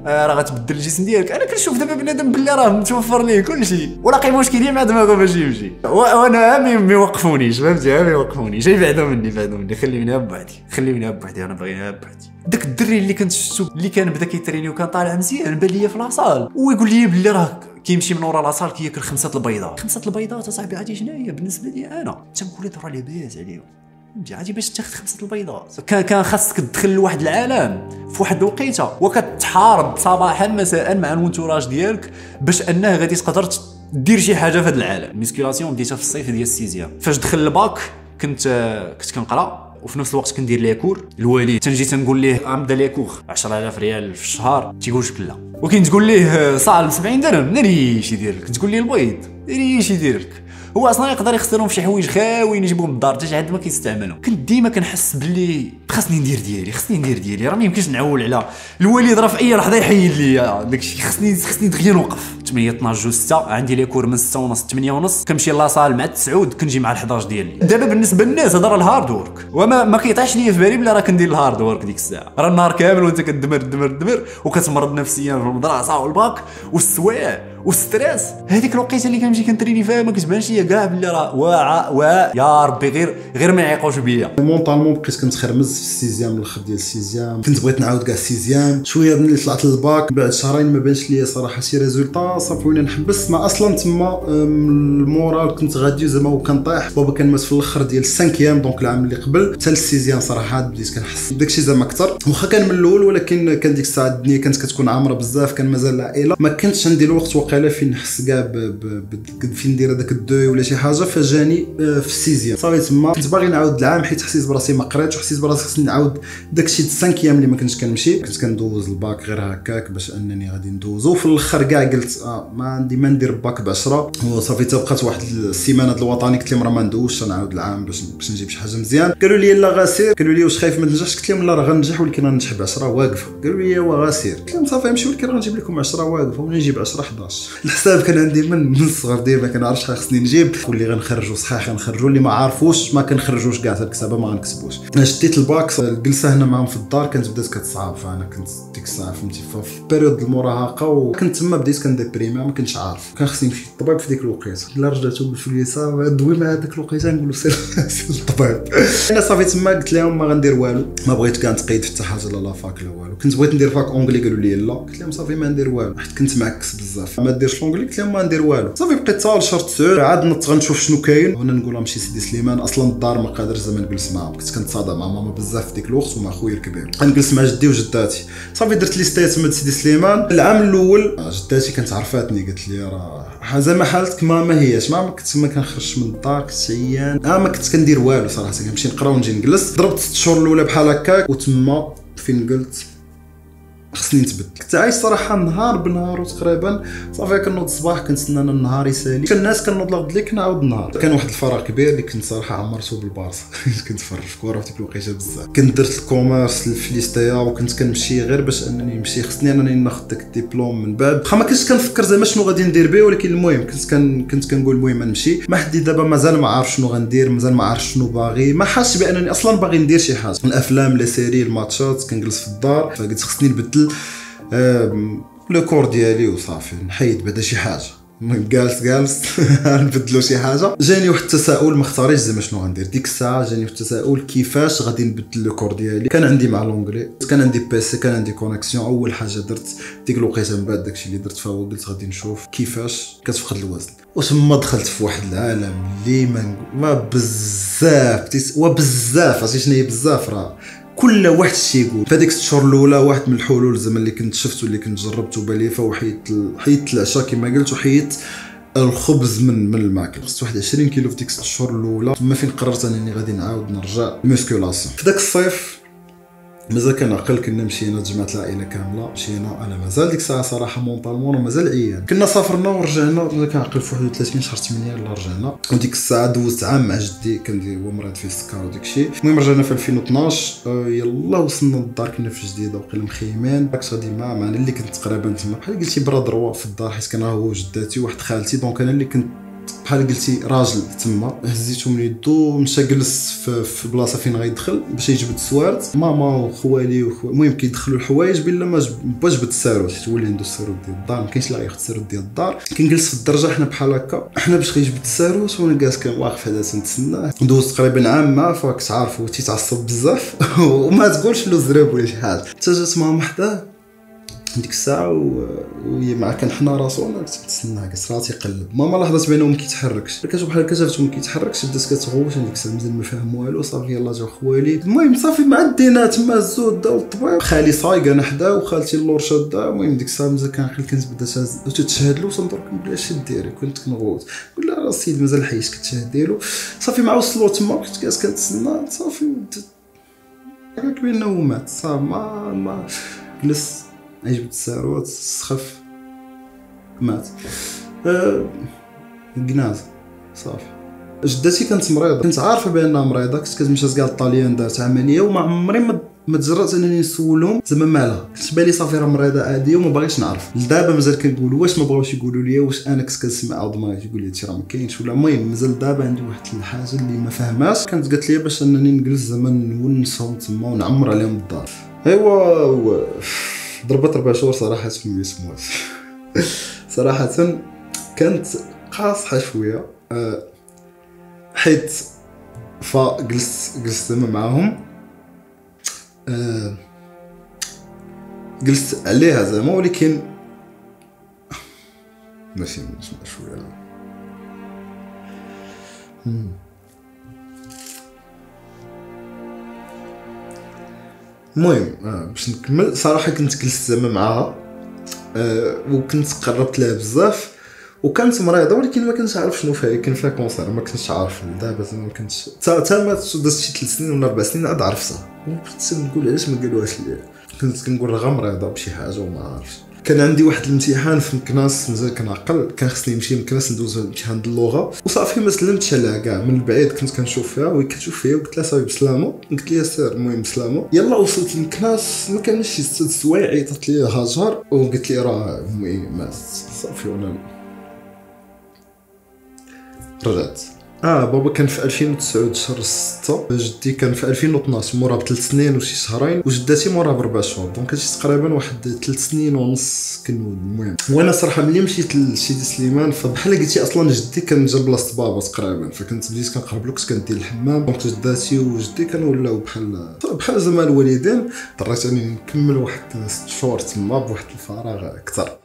راه غتبدل الجسم ديالك. أنا كنشوف دابا بنادم باللي راه متوفر ليه كلشي ولاقي مشكلي مع دماغه باش يمشي وأنا ما ما يوقفونيش فهمتي ما يوقفونيش بعدو مني بعدو مني. خليني بوحدي. خليني بوحدي. أنا باغي بوحدي. داك الدري اللي كنت شفتو اللي كان بدا كيتريني وكان طالع مزيان بان ليا في la salle. ويقول لي بلي راه كيمشي من ورا la salle كياكل خمسة البيضات. خمسة البيضات أصاحبي عادي شناهي بالنسبة لي أنا. تنقول لي راه لاباس عليهم. عادي باش تاخذ خمسة البيضات كان كان خاصك تدخل لواحد العالم في واحد الوقيتة وكتحارب صباحا مساء مع ال entourage ديالك باش أنه غادي تقدر دير شي حاجة في هذا العالم. ال musculation بديتها في الصيف ديال ال sixième فاش دخل الباك كنت كنت كنقرأ وفي نفس الوقت كندير les cours. الوالد تنجي تنقول ليه غنبدا les cours 10000 ريال في الشهر. تيقول لك لا. ولكن تقول ليه salle 70 درهم ناري اش يدير لك. تقول ليه البيض ناري اش يدير لك. هو أصلا يقدر يخسرهم في شي حوايج خاويين يجيبهم للدار حتى شي ما كيستعملهم. كنت ديما كنحس باللي خاصني ندير ديالي خاصني ندير ديالي راه ما يمكنش نعول على الوالد راه في أي لحظة يحيد لي داكشي خاصني خاصني دغيا نوقف 8 12 جوج 6 عندي les cours من 6 ونص 8 ونص. كنمشي la salle مع التسعود كنجي مع ال 11 ديالي. دابا بالنسبة للناس راه ال hard work وما ما كيطيحش ليا في بالي بلا راه كندير ال hard work ديك الساعة. راه النهار كامل وانت كدمر دمر دمر وكتمرض نفسيا في المدرسة والباك والسوايع وال stress. هذيك الوقيتة اللي كنمشي كنتريني فيها ما كتبانش ليا. كاع بلي راه واعر وا يا ربي غير غير ما يعيقوش بيا. mentalement بقيت كنتخرمز في ال sixième الآخر ديال ال sixième كنت بغيت نعاود كاع ال sixième شوية ملي طلعت للباك بعد شهرين ما بانش ليا صراحة شي résultat صافي غني نحبس. ما أصلا تما ال moral كنت غادي زعما وكنطيح. بابا كان مات في الأخر ديال ال cinquième donc العام اللي قبل. حتى ال sixième صراحة بديت كنحس بداكشي زعما أكثر. واخا كان من الأول ولكن كان ديك الساعة الدنيا كانت كتكون عامرة بزاف كان مازال العائلة. ما كنتش عندي الوقت وقيله فين نحس كاع فين ندير هذاك الدوي ولا شي حاجة. فجاني في ال sixième صافي تما كنت باغي نعاود العام حيت حسيت براسي ما قريتش وحسيت براسي خصني نعاود داكشي ال cinquième اللي ما كنتش كنمشي. كنت كندوز الباك غير هكاك باش أنني غادي ندوزو. في الأخر كاع قلت ما عندي ما ندير باك ب 10 وصافي تبقات واحد السيمانة الوطني قلت لهم راه ما ندوزش نعاود العام باش باش نجيب شي حاجة مزيان. قالوا لي لا غاسير قالوا لي واش خايف ما تنجحش؟ قلت لهم لا راه غنجح ولكن غنجح ب 10 واقفه قالوا لي وا غاسير قلت لهم صافي نمشي ولكن غنجيب لكم 10 واقفه ونجيب 10 11 الحساب كان عندي من من الصغر ديما كنعرف شحال خصني نجيب. واللي غنخرجوا صحيح غنخرجوا. اللي ما عارفوش ما كنخرجوش كاع الكتابه ما غنكتبوش شديت الباك الجلسه هنا معاهم في الدار كانت بدات كتصعب. فأنا كنت ديك الساعة فهمتي في période المراهقة وكنت تما بديت ما كنتش عارف. كان خصني نمشي للطبيب في ديك الوقيته. إلا رجعت قلت لي صافي دوي مع هذاك الوقيته نقول له سير للطبيب. أنا صافي تما قلت لهم ما غندير والو. ما بغيت كاع نتقيد في حتى حاجة لا fac لا والو. كنت بغيت ندير fac anglais قالوا لي لا. قلت لهم صافي ما ندير والو. حيت كنت معكس بزاف. ما ديرش l'anglais قلت لهم ما ندير والو. صافي بقيت صار شهر تسعود عاد نط غنشوف شنو كاين. وأنا نقول لهم شي سيدي سليمان أصلا الدار ما قادرش زعما نجلس معاهم. كنت كنتصادم مع ماما بزاف في ديك الوقت ومع خويا الكبير. كنجلس مع جدي وجداتي. صافي درت لي ستيتمنت سيدي سليمان. العام الأول جداتي كانت عرفاتني قالت لي راه زعما حالتك ما ما هياش. ما كنت ما كنخرجش من الدار كنت عيان آه ما كنت كندير والو صراحة كنمشي نقرا ونجي نجلس. ضربت ست شهور الأولى بحال هكاك وتما فين قلت؟ خصني نتبدل. كنت عايش صراحة نهار بنهار تقريبا صافي كنوض الصباح كنتسنى النهار يسالي. كان الناس كنوض لغد لي كنعاود النهار. كان واحد الفراغ كبير اللي كنت صراحة عمرته بالبارسا كنت نتفرج في كره في ديك الوقيته بزاف. كنت درت ال commerce ف l'ISTA وكنت كنمشي غير باش أنني نمشي. خصني أنني ناخذ داك الدبلوم من بعد واخا ما كنتش كنفكر زعما شنو غادي ندير به ولكن المهم كنت كن كنت كنقول المهم نمشي. ما حد دابا مازال ما عارف شنو غندير مازال ما عارف شنو باغي. ما حاسش بأنني أصلا باغي ندير شي حاجة. الأفلام les séries الماتشات كنجلس في الدار. فقلت خصني نبدل. le corps ديالي وصافي نحيد بعدا شي حاجة. جالس جالس نبدلو شي حاجة. جاني واحد التساؤل ما اختاريش زعما شنو غندير. ديك الساعة جاني واحد التساؤل كيفاش غادي نبدل le corps ديالي؟ كان عندي مع l'anglais كان عندي PC كان عندي connexion أول حاجة درت ديك الوقيتة من بعد داكشي اللي درت فهو قلت غادي نشوف كيفاش كتفقد الوزن. وتما دخلت في واحد العالم اللي ما بزاف وبزاف عرفتي؟ شنو هي بزاف راه. كل واحد شي يقول في هذيك الشهور الأولى واحد من الحلول زعما اللي كنت شفت واللي كنت جربته باليفه وحيدت حيدت العشاء كما قلت وحيدت الخبز من من الماكل. خصت واحد 20 كيلو في ديك الشهور الأولى. تما فين قررت أنني غادي نعاود نرجع musculation في ذاك الصيف مازال كنعقل كنا مشينا تجمعت العائلة كاملة مشينا أنا مازال ديك الساعة صراحة mentalement مازال عيان. كنا سافرنا ورجعنا كنعقل في 31 شهر 8 يلا رجعنا. وديك الساعة دوزت عام مع جدي كان هو مريض فيه السكر وديك الشيء. المهم رجعنا في 2012 آه يلا وصلنا للدار كنا في جديدة وقيلا مخيمين. داك غادي مع معنا اللي كنت تقريبا تما. بحال قلتي برا في الدار حيت كان هو وجداتي وواحد خالتي donc أنا اللي كنت بحال قلتي راجل تما هزيتو من يدو مشى جلس في, بلاصة فين غيدخل باش يجبد السوارت ماما وخوالي المهم كيدخلوا الحوايج بلا ما با جبد الساروت حيت هو اللي عنده الساروت ديال الدار ما كاينش لا ياخذ الساروت ديال الدار. كنجلس في الدرجة حنا بحال هكا. حنا باش غيجبد الساروت وأنا جالس واقف هذا تنتسناه دوزت تقريبا عام معاه فاك عارف تيتعصب بزاف. وما تقولش له زراب ولا شي حاجة. حتى جات ماما حداه ديك الساعة وهي مع كان حنا راسو أنا كنت نتسنى قلت راه تيقلب ماما لاحظت بانه ما كيتحركش. كتشوف بحال شافته ما كيتحركش بدات كتغوت ديك الساعة مازال ما فاهم والو. صافي يلاه جاو خوالي. المهم صافي مع دينا تما داو الطبيب خالي صايق أنا حدا وخالتي اللور شاده المهم ديك الساعة مازال كنعقل كنت بدا تتشهد له كنقول لها أش ديري؟ كنت كنغوت. نقول لها السيد مازال حيش كتشهد ديالو صافي مع وصلوا تما كنت كنتسنى. صافي هكاك بانه مات صافي ما ما عجبت الساروت سخف مات. أه قناز صافي. جدتي كانت مريضة. كنت عارفة بأنها مريضة كنت كتمشي كاع الطاليان دارت عملية وما عمري ما ما تجرأت أنني نسولهم زعما مالها. كنت بالي صافي راه مريضة عادية وما باغيش نعرف. لدابا مازال كنقول واش ما بغاوش يقولوا لي واش أنا كنت كنسمع عظمه يقول لي راه ما كاينش ولا المهم مازال دابا عندي واحد الحاجة اللي ما فاهماش كانت قالت لي باش أنني نجلس زعما نونسهم تما ونعمر عليهم الدار أيوا. ضربت ربع شهور صراحة ما يسموهاش صراحة كانت قاصحة شوية. أه، حيت فجلست جلست زعما معاهم. أه، جلست عليها زعما ولكن ماشي نسمع شوية المهم آه باش نكمل. صراحة كنت جلست زعما معاها آه وكنت قربت لها بزاف وكانت مريضه ولكن ما كنتش عارف شنو فيها. كان فيها cancer ما كنتش عارف دابا ما كنتش تا تا ما دازت شي ثلاث سنين ولا أربع سنين عاد عرفتها. وكنت نقول علاش ما قالوهاش ليا. كنت كنقول راه مريضه بشي حاجة وما عارفش. كان عندي واحد الامتحان في مكناس مازال كنعقل كان خصني نمشي لمكناس ندوز امتحان د اللغة. وصافي ما سلمتش عليها كاع. من بعيد كنت كنشوف فيها وهي كتشوف فيا وقلت لها صافي بسلامة. قلت لها سير المهم بسلامه يلا وصلت لمكناس ما كانش شي ست سوايع عيطت لي هاجر. وقلت لي راه المهم مات صافي وأنا رجعت. آه بابا كان في 2009 شهر 6 جدي كان في 2012 مورا بثلاث سنين وشي شهرين وجداتي مورا بربع شهور. donc هادشي تقريبا واحد ثلاث سنين ونص كنود المهم. وأنا صراحة ملي مشيت لسيدي سليمان فبحال قلتي أصلا جدي كان جا بلاصه بابا تقريبا. فكنت بديت كنقرب له كنت كندير الحمام. donc جداتي وجدي كانوا ولاو بحال بحال زعما الوالدين. اضطريت اني نكمل واحد ست شهور تما بواحد الفراغ أكثر.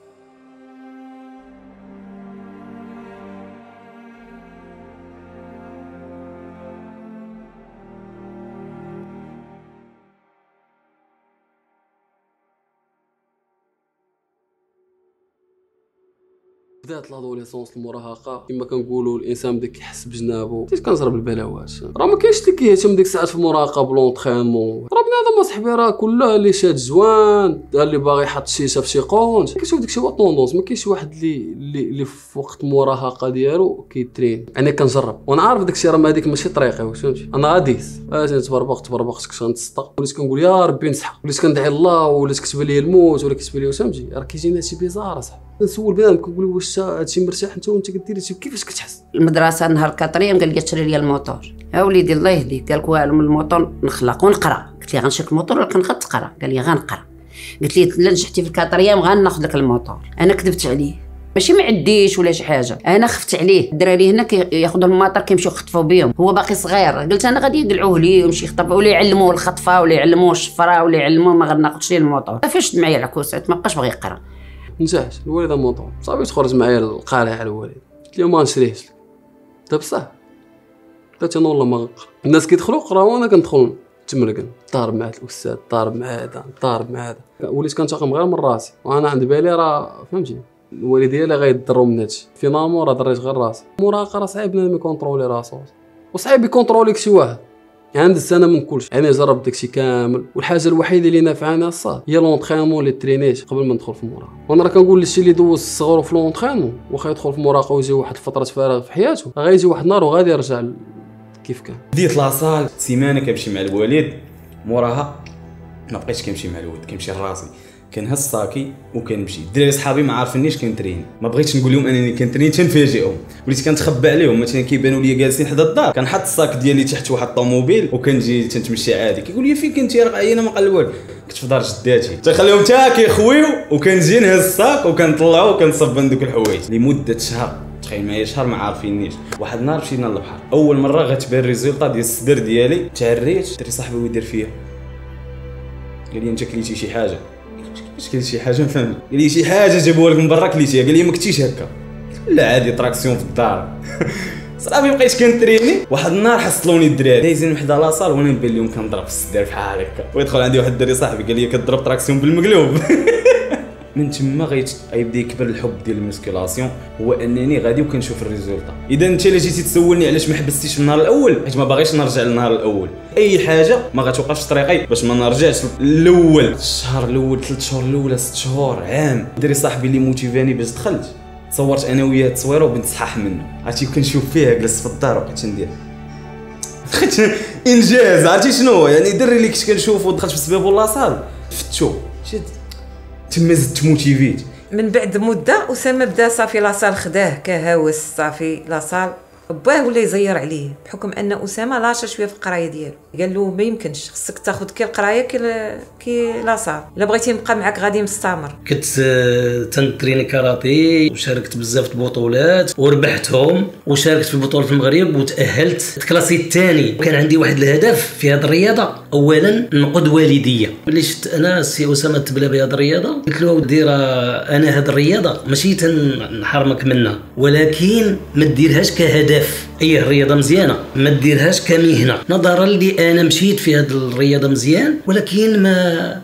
بدات l'adolescence المراهقة. كما كنقولوا الإنسان بدا كيحس بجنابو. بديت كنجرب البلاوات راه ما كاينش اللي كيهتم ديك الساعات في المراهقة ب l'entraînement راه بنادم اصاحبي راه كله اللي شاد joint اللي باغي يحط شيشه في شي قنت كتشوف داكشي هو tendance ما كاينش واحد اللي اللي, في وقت المراهقة ديالو كيترين. أنا كنجرب. وأنا عارف داكشي راه ما هذيك ماشي طريقي فهمتي؟ أنا غاديت أجي تبربقت تبربقت كنت غنتسطى وليت كنقول يا ربي نسحق. وليت كندعي الله وليت كتب لي الموت ولا كتب لي فهمتي؟ راه كيجيني هادشي bizarre أصاحبي. نسول بنادم كنقول له واش هادشي مرتاح انت وانت كدير هادشي كيفاش كتحس؟ المدرسة نهار quatrième قال لي تشري لي الموتور. يا وليدي الله يهديك. قال لك والو من الموتور ناخد ونقرأ. قلت لي غنشري الموتور ولا كنخد تقرأ. قال لي غنقرأ. قلت لي لا نجحتي في ال quatrième غناخذ لك الموتور. أنا كذبت عليه. ماشي ما عنديش ولا شي حاجة. أنا خفت عليه. الدراري هنا كياخذوا الموتور كيمشيو يخطفوا بهم. هو باقي صغير. قلت أنا غادي يقلعوه لي ويمشي يخطف. ولا يعلموه الخطفة ولا يعلموه الشفرة ولا يعلموه ما غناخذش ليه الموتور. فاش معايا العكوسات ما بقاش بغى يقرأ. نجحت الوالد موطون صافي تخرج معايا القارعه الوالد. قلت لهم ما نشريهش. لك دا بصح. قلت أنا والله ما غنقرأ. الناس كيدخلوا قراو وأنا كندخل تمرقن ضارب مع الأستاذ ضارب مع هذا ضارب مع هذا. وليت كنتقم غير من راسي. وأنا عند بالي راه فهمتي؟ الوالدين اللي غيضروا من هادشي. finalement راه ضريت غير راسي. المراهقه راه صعيب بنادم يكونترولي راسو. وصعيب يكونتروليك شي واحد. يعني عندي السنة من كلشي يعني جربت داكشي كامل والحاجة الوحيدة اللي نافعاني الصاد هي l'entraînement اللي ترينيت قبل ما ندخل في المراهقه وأنا راه كنقول للشي اللي دوز الصغر في l'entraînement واخا يدخل في المراهقه ويجي واحد الفترة فارغ في حياته غيجي واحد النهار وغادي يرجع كيف كان. بديت la salle سيمانة كنمشي مع الوالد موراها ما بقيتش كنمشي مع الولد كنمشي لراسي. كنهز ال sac وكنمشي الدراري صحابي ما عارفينيش كنترين ما بغيتش نقول لهم أنني كنترين تنفاجئهم وليت كنتخبى عليهم. مثلا كيبانوا لي جالسين حدا الدار. كنحط ال sac ديالي تحت واحد الطوموبيل وكنجي تنتمشى عادي. كيقول لي فين كنتي؟ راه عيانه ما الوالد كنت في دار جداتي. تخليهم تا كيخويو وكنجي نهز ال sac وكنطلعو وكنصب من دوك الحوايج. لمدة شهر تخيل معايا شهر ما عارفينيش. واحد النهار مشينا للبحر. أول مرة غتبان ال résultat ديال الصدر ديالي تعريت دري صاحبي ويدير فيا. قال لي أنت كليتي شي حاجة. واش كاين شي حاجة فهمت قال لي شي حاجة جابوها لك من برا كليتيها قال لي ما كنتيش هكا. لا عادي traction في الدار. صافي بقيت كنتريني. واحد النهار حصلوني الدراري. دايزين وحده la salle وأنا نبان لهم كنضرب في السدار بحال هكا ويدخل عندي واحد الدري صاحبي قال لي كضرب traction بالمقلوب. من تما غيبدا يكبر الحب ديال ال musculation هو أنني غادي وكنشوف ال résultat. إذا أنت الا جيتي تسولني علاش ما حبستيش النهار الأول حيت ما باغيش نرجع للنهار الأول. أي حاجة ما غتوقفش في طريقي باش ما نرجعش الأول الشهر الأول ثلاث شهور الاولى ست شهور عام. دري صاحبي اللي موتيفاني باش دخلت. صورت أنا وياه تصويره وبنت صحاح منه. عرفتي كنشوف فيها جلست في الدار وبقيت ندير. إنجاز. عرفتي شنو؟ يعني دري اللي كنت كنشوفو دخلت في السبابو la salle فتو. شد تما زدت موتيفيت من بعد مدة اسامه بدا صافي la salle خداها كهوس صافي la salle باه ولا يزير عليه بحكم أن أسامة لاشا شوية في القراية ديالو. قال له ما يمكنش خصك تاخذ كي القراية كي كي la salle إلا بغيتي نبقى معاك غادي مستمر كنت آه، تنتريني كاراتي وشاركت بزاف البطولات وربحتهم وشاركت في بطولة المغرب وتأهلت الكلاسي الثاني. كان عندي واحد الهدف في هذه الرياضة. اولا نقود والدية. ملي شفت أنا سي أسامة تبلا بهذه الرياضة قلت له ودي أنا هذه الرياضة. ماشي تنحرمك منها ولكن ما ديرهاش كهدف. اي الرياضة مزيانة ما ديرهاش كمهنة. نظرا لي أنا مشيت في هذه الرياضة مزيان ولكن ما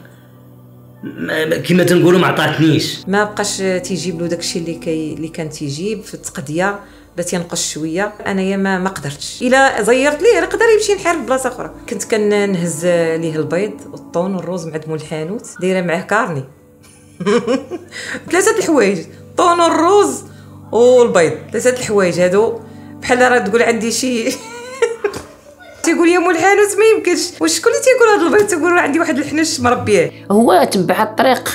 ما- كما تنقولوا ما عطاتنيش. ما بقاش تيجيب له داكشي اللي كي اللي كان تيجيب في التقضية بدا تينقص شوية. أنايا ما ما قدرتش. إلا زيرت ليه يقدر يمشي نحارب بلاصة أخرى. كنت كنهز ليه البيض والطون والروز مع دمو الحانوت دايرة معاه كارني. ثلاثة الحوايج الطون والروز والبيض. ثلاثة الحوايج هادو. بحال راه تقول عندي شي تيقول يا مول الحانوت ما يمكنش. واش شكون اللي تيقول هذا البيض تيقول عندي واحد الحنش مربيه. هو تبع الطريق.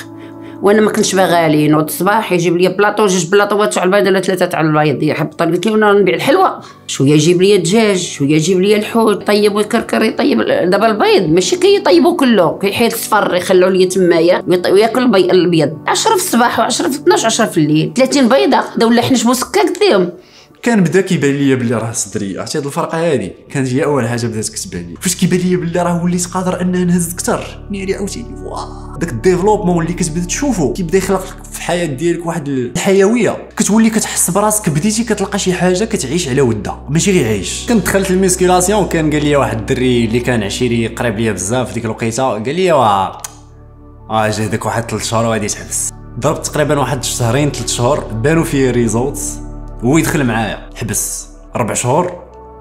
وأنا ما كنتش باغا لي نوض الصباح يجيب لي بلاطو جوج بلاطوات تاع البيض ولا ثلاثة تاع البيض. يحب قلت له أنا نبيع الحلوى؟ شوية يجيب لي الدجاج شوية يجيب لي الحوت طيب ويكركر يطيب دابا البيض ماشي كيطيبو كله. كيحيد الصفر يخلوه لي تمايا وياكل البي- الابيض 10 في الصباح و10 في 12 10 في الليل. 30 بيضة. هذا ولا حنش مسكه قلت لهم كان بدا كيبان ليا بلي راه صدري. عرفتي هاد الفرقة هادي؟ كانت هي أول حاجة بدات كتبان لي. فاش كيبان ليا بلي راه وليت قادر انها نهز أكثر نيري عاوتاني واه داك ال développement اللي كتبدا تشوفه كيبدا يخلق في الحياة ديالك واحد الحيوية. كتولي كتحس براسك بديتي كتلقى شي حاجة كتعيش على ودها. ماشي غير عايش كنت دخلت ال musculation كان قال لي واحد الدري اللي كان عشيري قريب ليا بزاف ديك الوقيتة قال لي واه آه جهدك واحد ثلاث شهور وغادي تحبس ضربت تقريبا واحد شهرين ثلاث شهور بانوا فيه résultats. هو يدخل معايا. حبس. ربع شهور.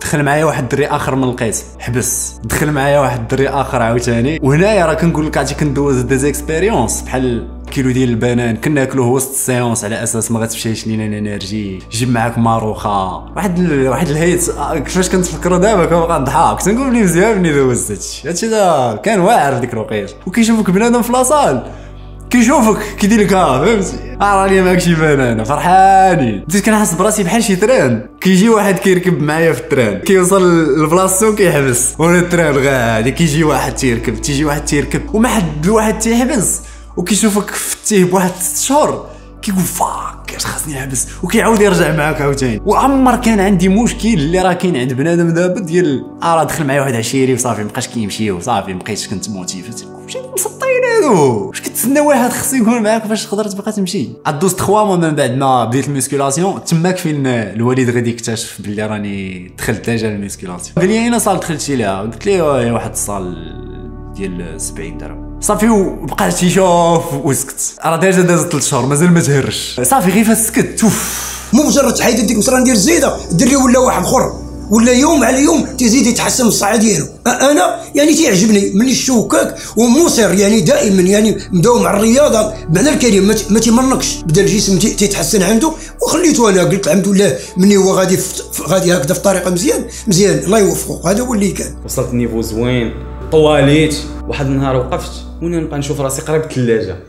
دخل معايا واحد الدري آخر من القيس. حبس. دخل معايا واحد الدري آخر عاوتاني. وهنايا راه كنقول لك عرفتي كندوز des expériences بحال كيلو ديال البنان. كنا ناكلوه وسط ال séance على أساس ما غتمشيش لينا l'énergie جيب معاك ماروخة. واحد ال... واحد الهيت. آه، كيفاش كنتفكروا دابا؟ كنبقى نضحك تنقول بلي مزيان ملي دوزت هادشي دا كان واعر ديك الوقيته وكيشوفك بنادم في la salle. كيشوفك كيدير لك ها فهمتي آه راني معاك شي بنان فرحاني بديت كنحس براسي بحال شي train. كيجي واحد كيركب معايا في ال train. كيوصل لبلاصتو كيحبس. وأنا ال train غادي كيجي واحد تيركب تيجي واحد تيركب. وما حد الواحد تيحبس. وكيشوفك فتيه بواحد ست شهور. كيقول fuck. اش خاصني نحبس وكيعاود يرجع معاك عاوتاني. وعمر كان عندي مشكل اللي راه كاين عند بنادم دابا ديال آه راه دخل معايا واحد عشيري وصافي مبقاش كيمشي وصافي مبقيتش كنت motivé واش مسطين هادو. واش كتسنى واحد خصو يكون معاك باش تقدر تبقى تمشي؟ غدوز 3 mois من بعد ما بديت ال musculation تماك فين الوالد غادي يكتشف بلي راني دخلت déjà ال musculation. قال لي أينا salle دخلتي لها قلت ليه "واه واحد الصال ديال 70 درهم. صافي وبقى تيشوف وسكت راه ديجا داز 3 شهور مازال ما تهرش. صافي غير فاش سكت توف. مو مجرد تحيد ديك المسران ديال الزيده دير لي ولا واحد آخر. ولا يوم على يوم تزيد يتحسن الصحه ديالو. أنا يعني تيعجبني. ملي الشوكاك ومصر يعني دائما يعني مداوم مع الرياضة بمعنى الكلمة ما تيمرنكش بدا الجسم تي- تيتحسن عنده. وخليته أنا قلت الحمد لله مني هو غادي غادي هكذا في طريقة مزيان. مزيان. الله يوفقه. هذا هو اللي كان. وصلت niveau زوين. طواليت واحد النهار وقفت وأنا نبقى نشوف راسي قريب الثلاجة.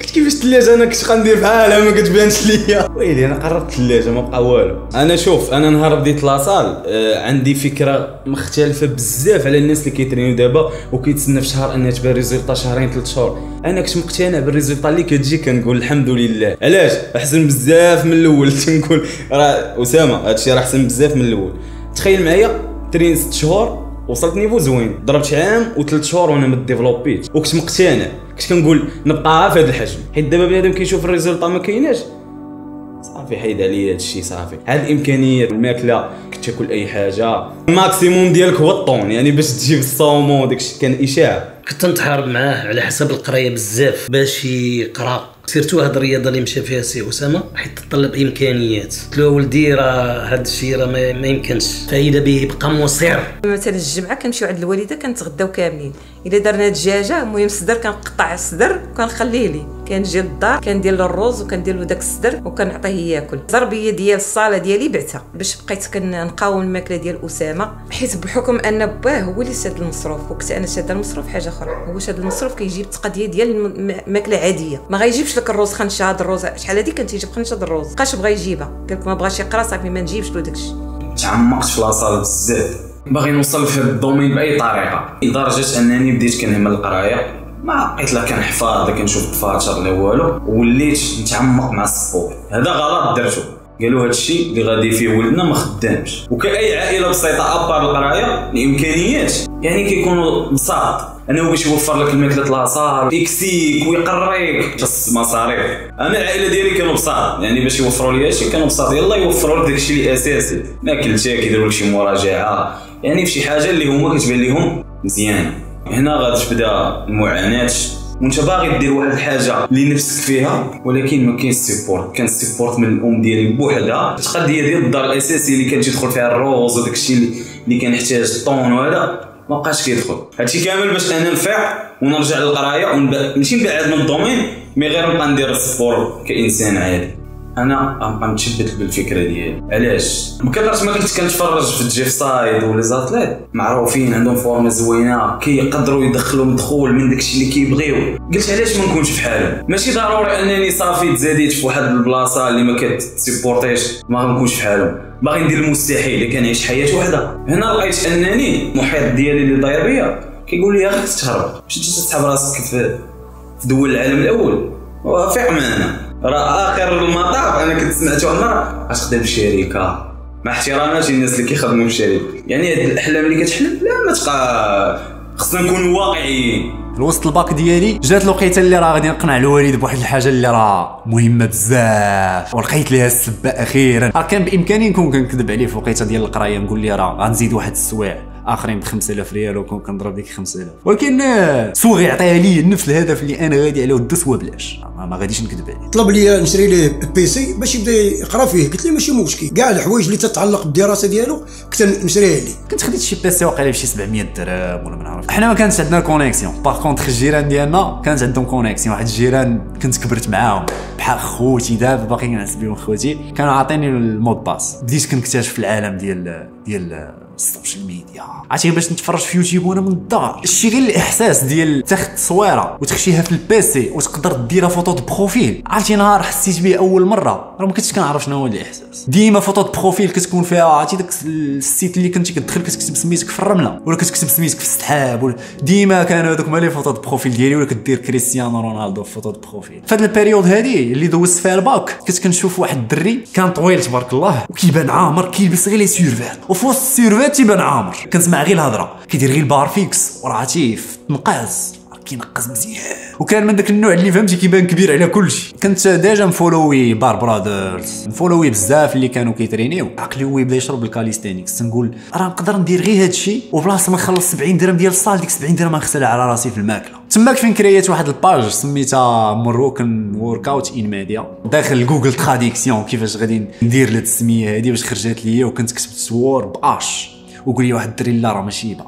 قلت كيفاش الثلاجة؟ أنا كنت غندير بحالها ما كتبانش ليا. ويلي أنا قربت الثلاجة ما بقى والو. أنا شوف أنا نهار بديت la salle آه عندي فكرة مختلفة بزاف على الناس اللي كي traîniw دابا وكيتسنى في شهر أنها تبان résultat شهرين ثلاث شهور. أنا كنت مقتنع بال résultat اللي كتجي كنقول الحمد لله. علاش؟ أحسن بزاف من الأول. تنقول راه أسامة هادشي راه أحسن بزاف من الأول. تخيل معايا train ست شهور وصلت niveau زوين. ضربت عام وثلاث شهور وأنا ما développit وكنت مقتنع. كنت كنقول نبقى في هذا الحجم. حيت دابا بنادم كيشوف ال résultat ما كايناش. صافي حيد عليا هذا الشيء صافي. هاد الامكانيات الماكلة كنت تاكل أي حاجة. ال maximum ديالك هو الطون يعني باش تجيب ال saumon داكشي كان إشاعة. كنت نتحارب معاه على حسب القراية بزاف. باش يقرأ surtout هاد الرياضة اللي مشى فيها سي أسامة حيت تطلب إمكانيات. قلت له ولدي راه هاد الشيء راه ما يمكنش. فإذا به يبقى مصر مثلا الجمعة كنمشيو عند الوالدة كنتغداو كاملين. إلا درنا دجاجه المهم الصدر كنقطع الصدر وكنخليه ليه. كنجي للدار كندير له الروز وكندير له داك الصدر وكنعطيه ياكل الزربيه ديال الصالة ديالي بعتها. باش بقيت كنقاوم الماكلة ديال أسامة. حيت بحكم أن باه هو اللي ساد المصروف وكنت أنا شاده المصروف حاجة أخرى. هو شاد المصروف كيجيب التقضيه ديال الم- ماكلة عادية. ما غايجيبش لك الروز خنشاد الروز شحال هادي كان تيجيب خنشاد الروز بقاش بغا يجيبها؟ قال لك ما بغاش يقرا صافي ما نجيبش له داكشي. تعمقت في la salle بزاف. باغي نوصل في ال domaine بأي طريقة. لدرجه أنني بديت كنهمل القراية. ما بقيت لا كنحفظ لا كنشوف الدفاتر لا والو. وليت نتعمق مع ال sport هذا غلط درتو. قالوا هذا الشيء اللي غادي فيه ولدنا ما خدامش. وكأي عائلة بسيطة à part القراية الامكانيات يعني كيكونوا بساط. انه باش يوفر لك الماكلة la salle يكسيك ويقريك. بس مصاريف. أنا العائله ديالي كانوا بساط. يعني باش يوفروا لي هادشي كانوا بساط. يلا يوفروا لك داكشي اللي اساسي ماكلتك كيديروا لك شي مراجعة. يعني في شي حاجة اللي هما كتبان لهم مزيانه هنا غادي تبدا المعاناة. وانت باغي دير واحد الحاجة اللي نفسك فيها ولكن ما كاينش support كان support من الأم ديالي بوحدها. القضية ديال الدار الأساسي اللي كان تيدخل فيها الروز وداك الشيء اللي, كنحتاج الطون وهذا ما بقاش كيدخل. هادشي كامل باش أنا نفع ونرجع للقراية ونب... ماشي نبعد من ال domaine mais غير نبقى ندير ال sport كإنسان عادي. أنا غنبقى متشبت بالفكرة ديالي. علاش؟ ما كنعرفش ما كنت كنتفرج في Jeff Seid ولا des athlètes. معروفين عندهم forme زوينة كيقدروا يدخلوا مدخول من داكشي اللي كيبغيو. قلت علاش ما نكونش بحالهم ماشي ضروري أنني صافي تزاديت في واحد البلاصة اللي ما كت supportيش ما غنكونش بحالهم باغي ندير المستحيل اللي كنعيش حياة وحدة. هنا لقيت أنني المحيط ديالي اللي داير بيا. كيقول لي أخي تهرب. انت تسحب راسك في دول العالم الأول. وفي عمانه راه آخر المطاف أنا كنت سمعت واحد المره غتخدم في شركة. مع احتراماتي الناس اللي كيخدموا في الشركة يعني هاد الاحلام اللي كتحلم لا ما تبقى خصنا نكونوا واقعيين. الوسط الباك ديالي جات الوقيته اللي راه غادي نقنع الوالد بواحد الحاجة اللي راه مهمة بزاف. ولقيت ليها السبه أخيرا. راه كان بإمكاني نكون كنكذب عليه في وقيتة ديال القراية نقول ليه راه غنزيد واحد السوايع. آخرين ب 5000 ريال وكون كنضرب ديك 5000 ولكن آه، سوغ يعطيها لي نفس الهدف اللي أنا غادي عليه ودو سوا بلاش. ما غاديش نكذب عليه. طلب لي نشري ليه بيسي باش يبدا يقرا فيه. قلت لي ماشي مشكل. كاع الحوايج اللي تتعلق بالدراسة ديالو كنت نشريها ليه. كنت خديت شي بيسي واقيلا بشي 700 درهم ولا ما نعرف حنا ما كانش عندنا كونيكسيون باغ كونتخ الجيران ديالنا كانت عندهم كونيكسيون واحد الجيران كنت كبرت معاهم بحال خوتي دابا باقي كنعس بهم خوتي. كانوا عاطيني المود باس. بديت كنكتشف العالم ديال ديال السوشيال ميديا. عرفتي باش نتفرج في يوتيوب وأنا من الدار شي غير الإحساس ديال تاخد تصويره وتخشيها في ال PC وتقدر ديرها photo de profil. عرفتي نهار حسيت به أول مرة. راه ما كنتش كنعرف شنو هو الإحساس. ديما photo de profil كتكون فيها عرفتي داك ال site اللي كنتي كتدخل كتكتب سميتك في الرملة ولا كتكتب سميتك في السحاب ولا ديما كانوا هذوك مالي photo de profil ديالي ولا كدير كريستيانو رونالدو في photo de profil. فهاد ال période هادي اللي دوزت فيها الباك كنت كنشوف واحد الدري كان طويل تبارك الله وكيبان عامر كيلبس غير لي survêt وفي وسط تيبان عامر. كنسمع غير الهضرة. كيدير غير البار فيكس. وراه عرفتي في نقاز كينقز مزيان. وكان من داك النوع اللي فهمتي كيبان كبير على كلشي. كنت ديجا مفولوي بار برادرز مفولوي بزاف اللي كانوا كيترينيو. عقلي هو يبدا يشرب الكاليستينيكس. تنقول راه نقدر ندير غير هادشي وبلاصة ما نخلص 70 درهم ديال الصال. ديك 70 درهم نغسلها على راسي في الماكلة. تماك فين كريات واحد الباج سميتها مروكن ورك اوت إن ميديا. داخل جوجل تراديكسيون كيفاش غادي ندير لهاد السمية هادي باش خرجات ليا. وكنت كتبت سوور بأش. وقول لي واحد الدري لا راه ماشي قال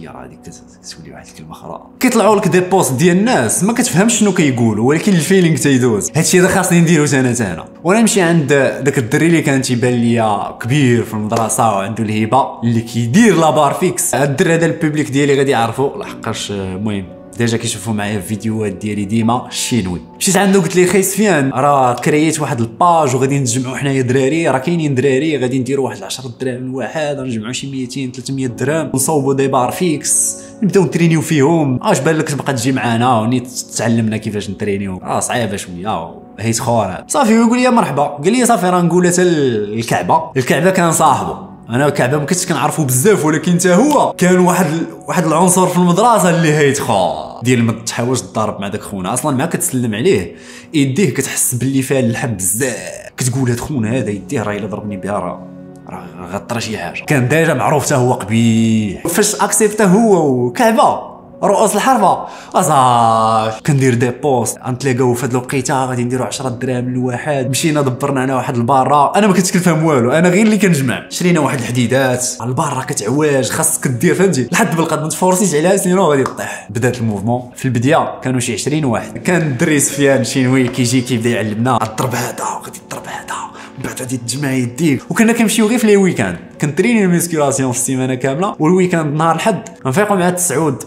لي راه هذيك كتولي واحد الكلمة أخرى. كيطلعوا لك des posts ديال الناس ما كتفهمش شنو كيقولوا ولكن ال feeling تيدوز. هادشي هذا خاصني نديرو أنا أنا وأنا نمشي عند داك الدري اللي كان تيبان ليا كبير في المدرسة وعنده الهبة اللي كيدير la barre fixe. الدري هذا ال public ديالي غادي يعرفوا لحقاش المهم déjà كيشوفوا معايا في فيديوهات ديالي ديما الشينوي مشيت عنده قلت ليه خي سفيان راه créit واحد ال page وغادي نتجمعوا حنايا دراري راه كاينين دراري غادي نديروا واحد 10 دراهم الواحد نجمعوا شي 200 300 درهم ونصوبوا des barres fixes نبداو ن traîniw فيهم. اش بان لك تبقى تجي معانا ونيت تعلمنا كيفاش ن traîniw؟ آه صعيبة شوية هيت خور صافي ويقول لي مرحبا. قال لي صافي راه نقول حتى الكعبة. الكعبة كان صاحبه. أنا كعبة ما كنتش كنعرفو بزاف ولكن حتى هو كان واحد واحد العنصر في المدرسة اللي هيت خا ديال ما تحاولش تضارب مع داك خونا. أصلا ما كتسلم عليه. يديه كتحس باللي فيها اللحم بزاف. كتقول هاد خونا هذا يديه راه إلا ضربني بها راه راه غطرى شي حاجة. كان déjà معروف حتى هو قبيح. فاش accepta هو وكعبه رؤوس الحربه اصاف كندير des posts. غنتلاقاو في هاد الوقيتة. غادي نديرو 10 دراهم لواحد. مشينا دبرنا أنا واحد ال barre. أنا ما كنتش كنفهم والو. أنا غير اللي كنجمع. شرينا واحد الحديدات. ال barre كتعواج. خاصك دير فهمتي؟ لحد بالقد ما ت forcيش عليها sinon غادي طيح بدات ال mouvement. في البداية كانوا شي 20 واحد. كان الدري سفيان شينوي كيجي كيبدا يعلمنا. الضرب هذا وغادي تضرب هذا. من بعد غادي تجمع يديك. وكنا كنمشيو غير في les week-ends. كنتريني ال musculation في السيمانة كاملة. وال week-end نهار الحد. نفيقوا مع التسعود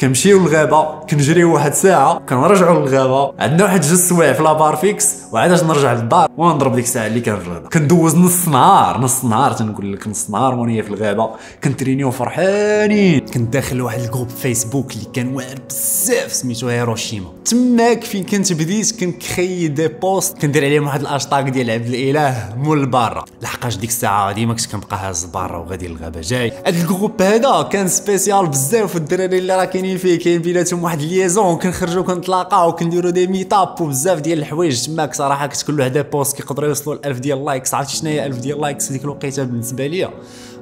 كنمشيو للغابة كنجريو واحد ساعة كنرجعوا للغابة. عندنا واحد جوج سوايع في la barre fixe وعاداش نرجع للدار. ونضرب ديك الساعة اللي الغابه كندوز نص نهار نص نهار تنقول لك نص نهار وأنا في الغابة. كنترينيو فرحانين. كنت داخل لواحد ال groupe فيسبوك اللي كان واعر بزاف سميتو هيروشيما. تماك فين كنت بديت كنكري des posts كندير عليهم واحد الاشطاق ديال عبد الإله مول barre لحقاش ديك الساعة ديما كنت كنبقى هاز barre وغادي للغابه جاي. هاد ال groupe هذا كان spécial بزاف والدراري اللي راه كاينين فيه كاين بيناتهم واحد liaison كنخرجوا كنتلاقاو كنديروا des meet-up وبزاف ديال الحوايج تماك صراحة. كنت كل واحد post كيقدروا يوصلوا ل 1000 ديال likes. عرفتي شنو هي 1000 ديال likes؟ في ديك الوقيتة بالنسبة ليا.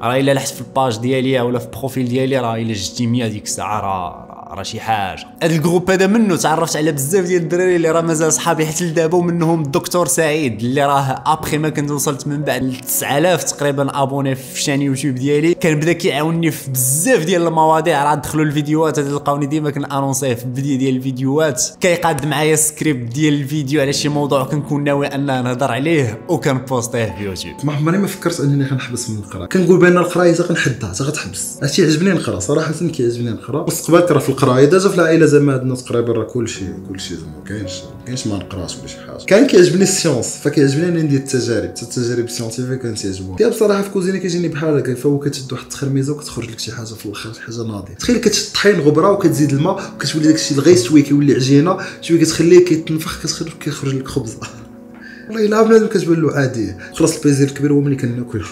راه إلا لحت في ال page ديالي ولا في ال profil ديالي راه إلا جبتي 100 ديك الساعة راه راه شي حاجة. هاد ال groupe هذا منه تعرفت على بزاف ديال الدراري اللي راه مازال صحابي حتى لدابا ومنهم الدكتور سعيد اللي راه ابخي ما كنت وصلت من بعد ل 9000 تقريبا abonnés في chaîne يوتيوب ديالي. كان بدا كيعاونني في بزاف ديال المواضيع. راه دخلوا الفيديوهات هذا تلقاوني ديما كنانونسيه في البدايه ديال الفيديوهات. كيقاد معايا سكريبت ديال الفيديو على شي موضوع كنكون ناوي أن نهضر عليه وكنبوستيه في يوتيوب. ما عمري ما فكرت أنني غنحبس من القراءة. كنقول بأن القرايه حتى غنحدها حتى غتحبس. هادشي عجبني نقرأ صراحة كيعجبني نقرأ. مستقبل راه في القرايه déjà في العائلة زعما عندنا تقريبا راه كلشي كلشي زعما ما كاينش ما كاينش ما نقراش ولا شي حاجة. كان كيعجبني ال science فكيعجبني أنني ندير التجارب. حتى التجارب ال scientifiques كانت تعجبني كاع بصراحة في كوزينه كيجيني بحال هكا فهو كتشد واحد التخرميزة وكتخرج لك شي حاجة في الأخر شي حاجة ناضية. تخيل كتشد طحين غبرة وكتزيد الماء وكتولي داكشي الغيس شوية كيولي عجينة شوية كتخليه كيتنفخ كتخرج كيخرج لك خبز. والله إلا بنادم كتبان له عادية. خلاص ال plaisir الكبير هو ملي كناكل.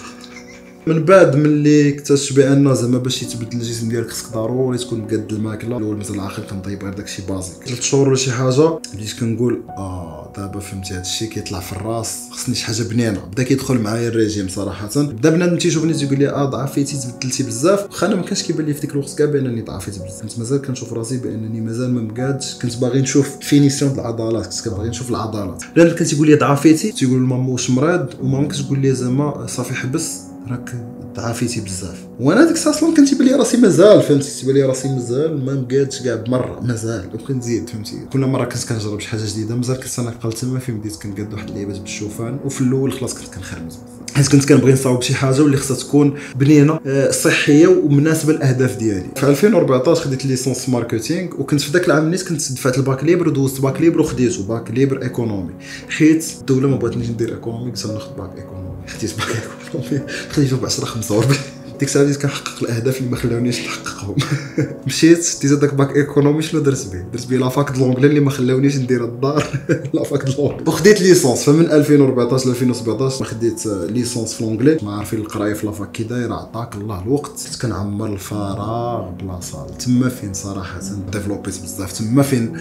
من بعد ملي اكتشف بان زعما باش يتبدل الجسم ديالك خصك ضروري تكون مقاد الماكلة. الأول مثلا الآخر كنطيب غير داكشي basique. ثلاث شهور ولا شي حاجة بديت كنقول آه دابا فهمتي هادشي كيطلع في الراس. خصني شي حاجة بنينة. بدا كيدخل معايا الريجيم صراحة. بدا بنادم تيشوفني تيقول لي آه ضعفيتي تبدلتي بزاف. واخا أنا ما كانش كيبان لي في ديك الوقت كاع بأنني ضعفيت بزاف. كنت مازال كنشوف راسي بأنني مازال ما مقادش. كنت باغي نشوف définition د العضلات. كنت كنبغي نشوف العضلات. بنادم كان تيقول لي ضعفيتي تيقول لماما واش مريض وماما كتقول لي زعما صافي حبس. راك ضعفيتي بزاف. وأنا ديك الساعة أصلا كان تيبان لي راسي مازال فهمتي؟ تيبان لي راسي مازال ما مقادش كاع بمرة مازال. وكنزيد فهمتي؟ كل مرة كنت كنجرب شي حاجة جديدة مازال كنت أنا قال تما فين بديت كنقاد واحد اللعيبات بالشوفان وفي الأول خلاص كنت كنخرمز حيت كنت كنبغي نصاوب شي حاجة واللي خصها تكون بنينة آه، صحية ومناسبة للأهداف ديالي. في 2014 خديت licence marketing وكنت في ذاك العام نيت كنت دفعت ال bac libre ودوزت bac libre وخديته bac libre économie. حيت الدولة ما بغاتنيش ندير économie قلت ناخذ bac économie. خديت باك économie خديته ب 10 45 ديك الساعة بديت كنحقق الأهداف اللي ما خلاونيش نحققهم. مشيت ديت هذاك bac économie شنو درت به درت به la fac د l'anglais اللي ما خلاونيش ندير الدار. la fac د l'anglais وخديت licence فمن 2014 ل 2017 خديت licence في l'anglais ما عارفين القراية في la fac كي دايرة عطاك الله الوقت. كنت كنعمر الفراغ ب la salle تما فين صراحة؟ ديفلوبيت بزاف. تما فين؟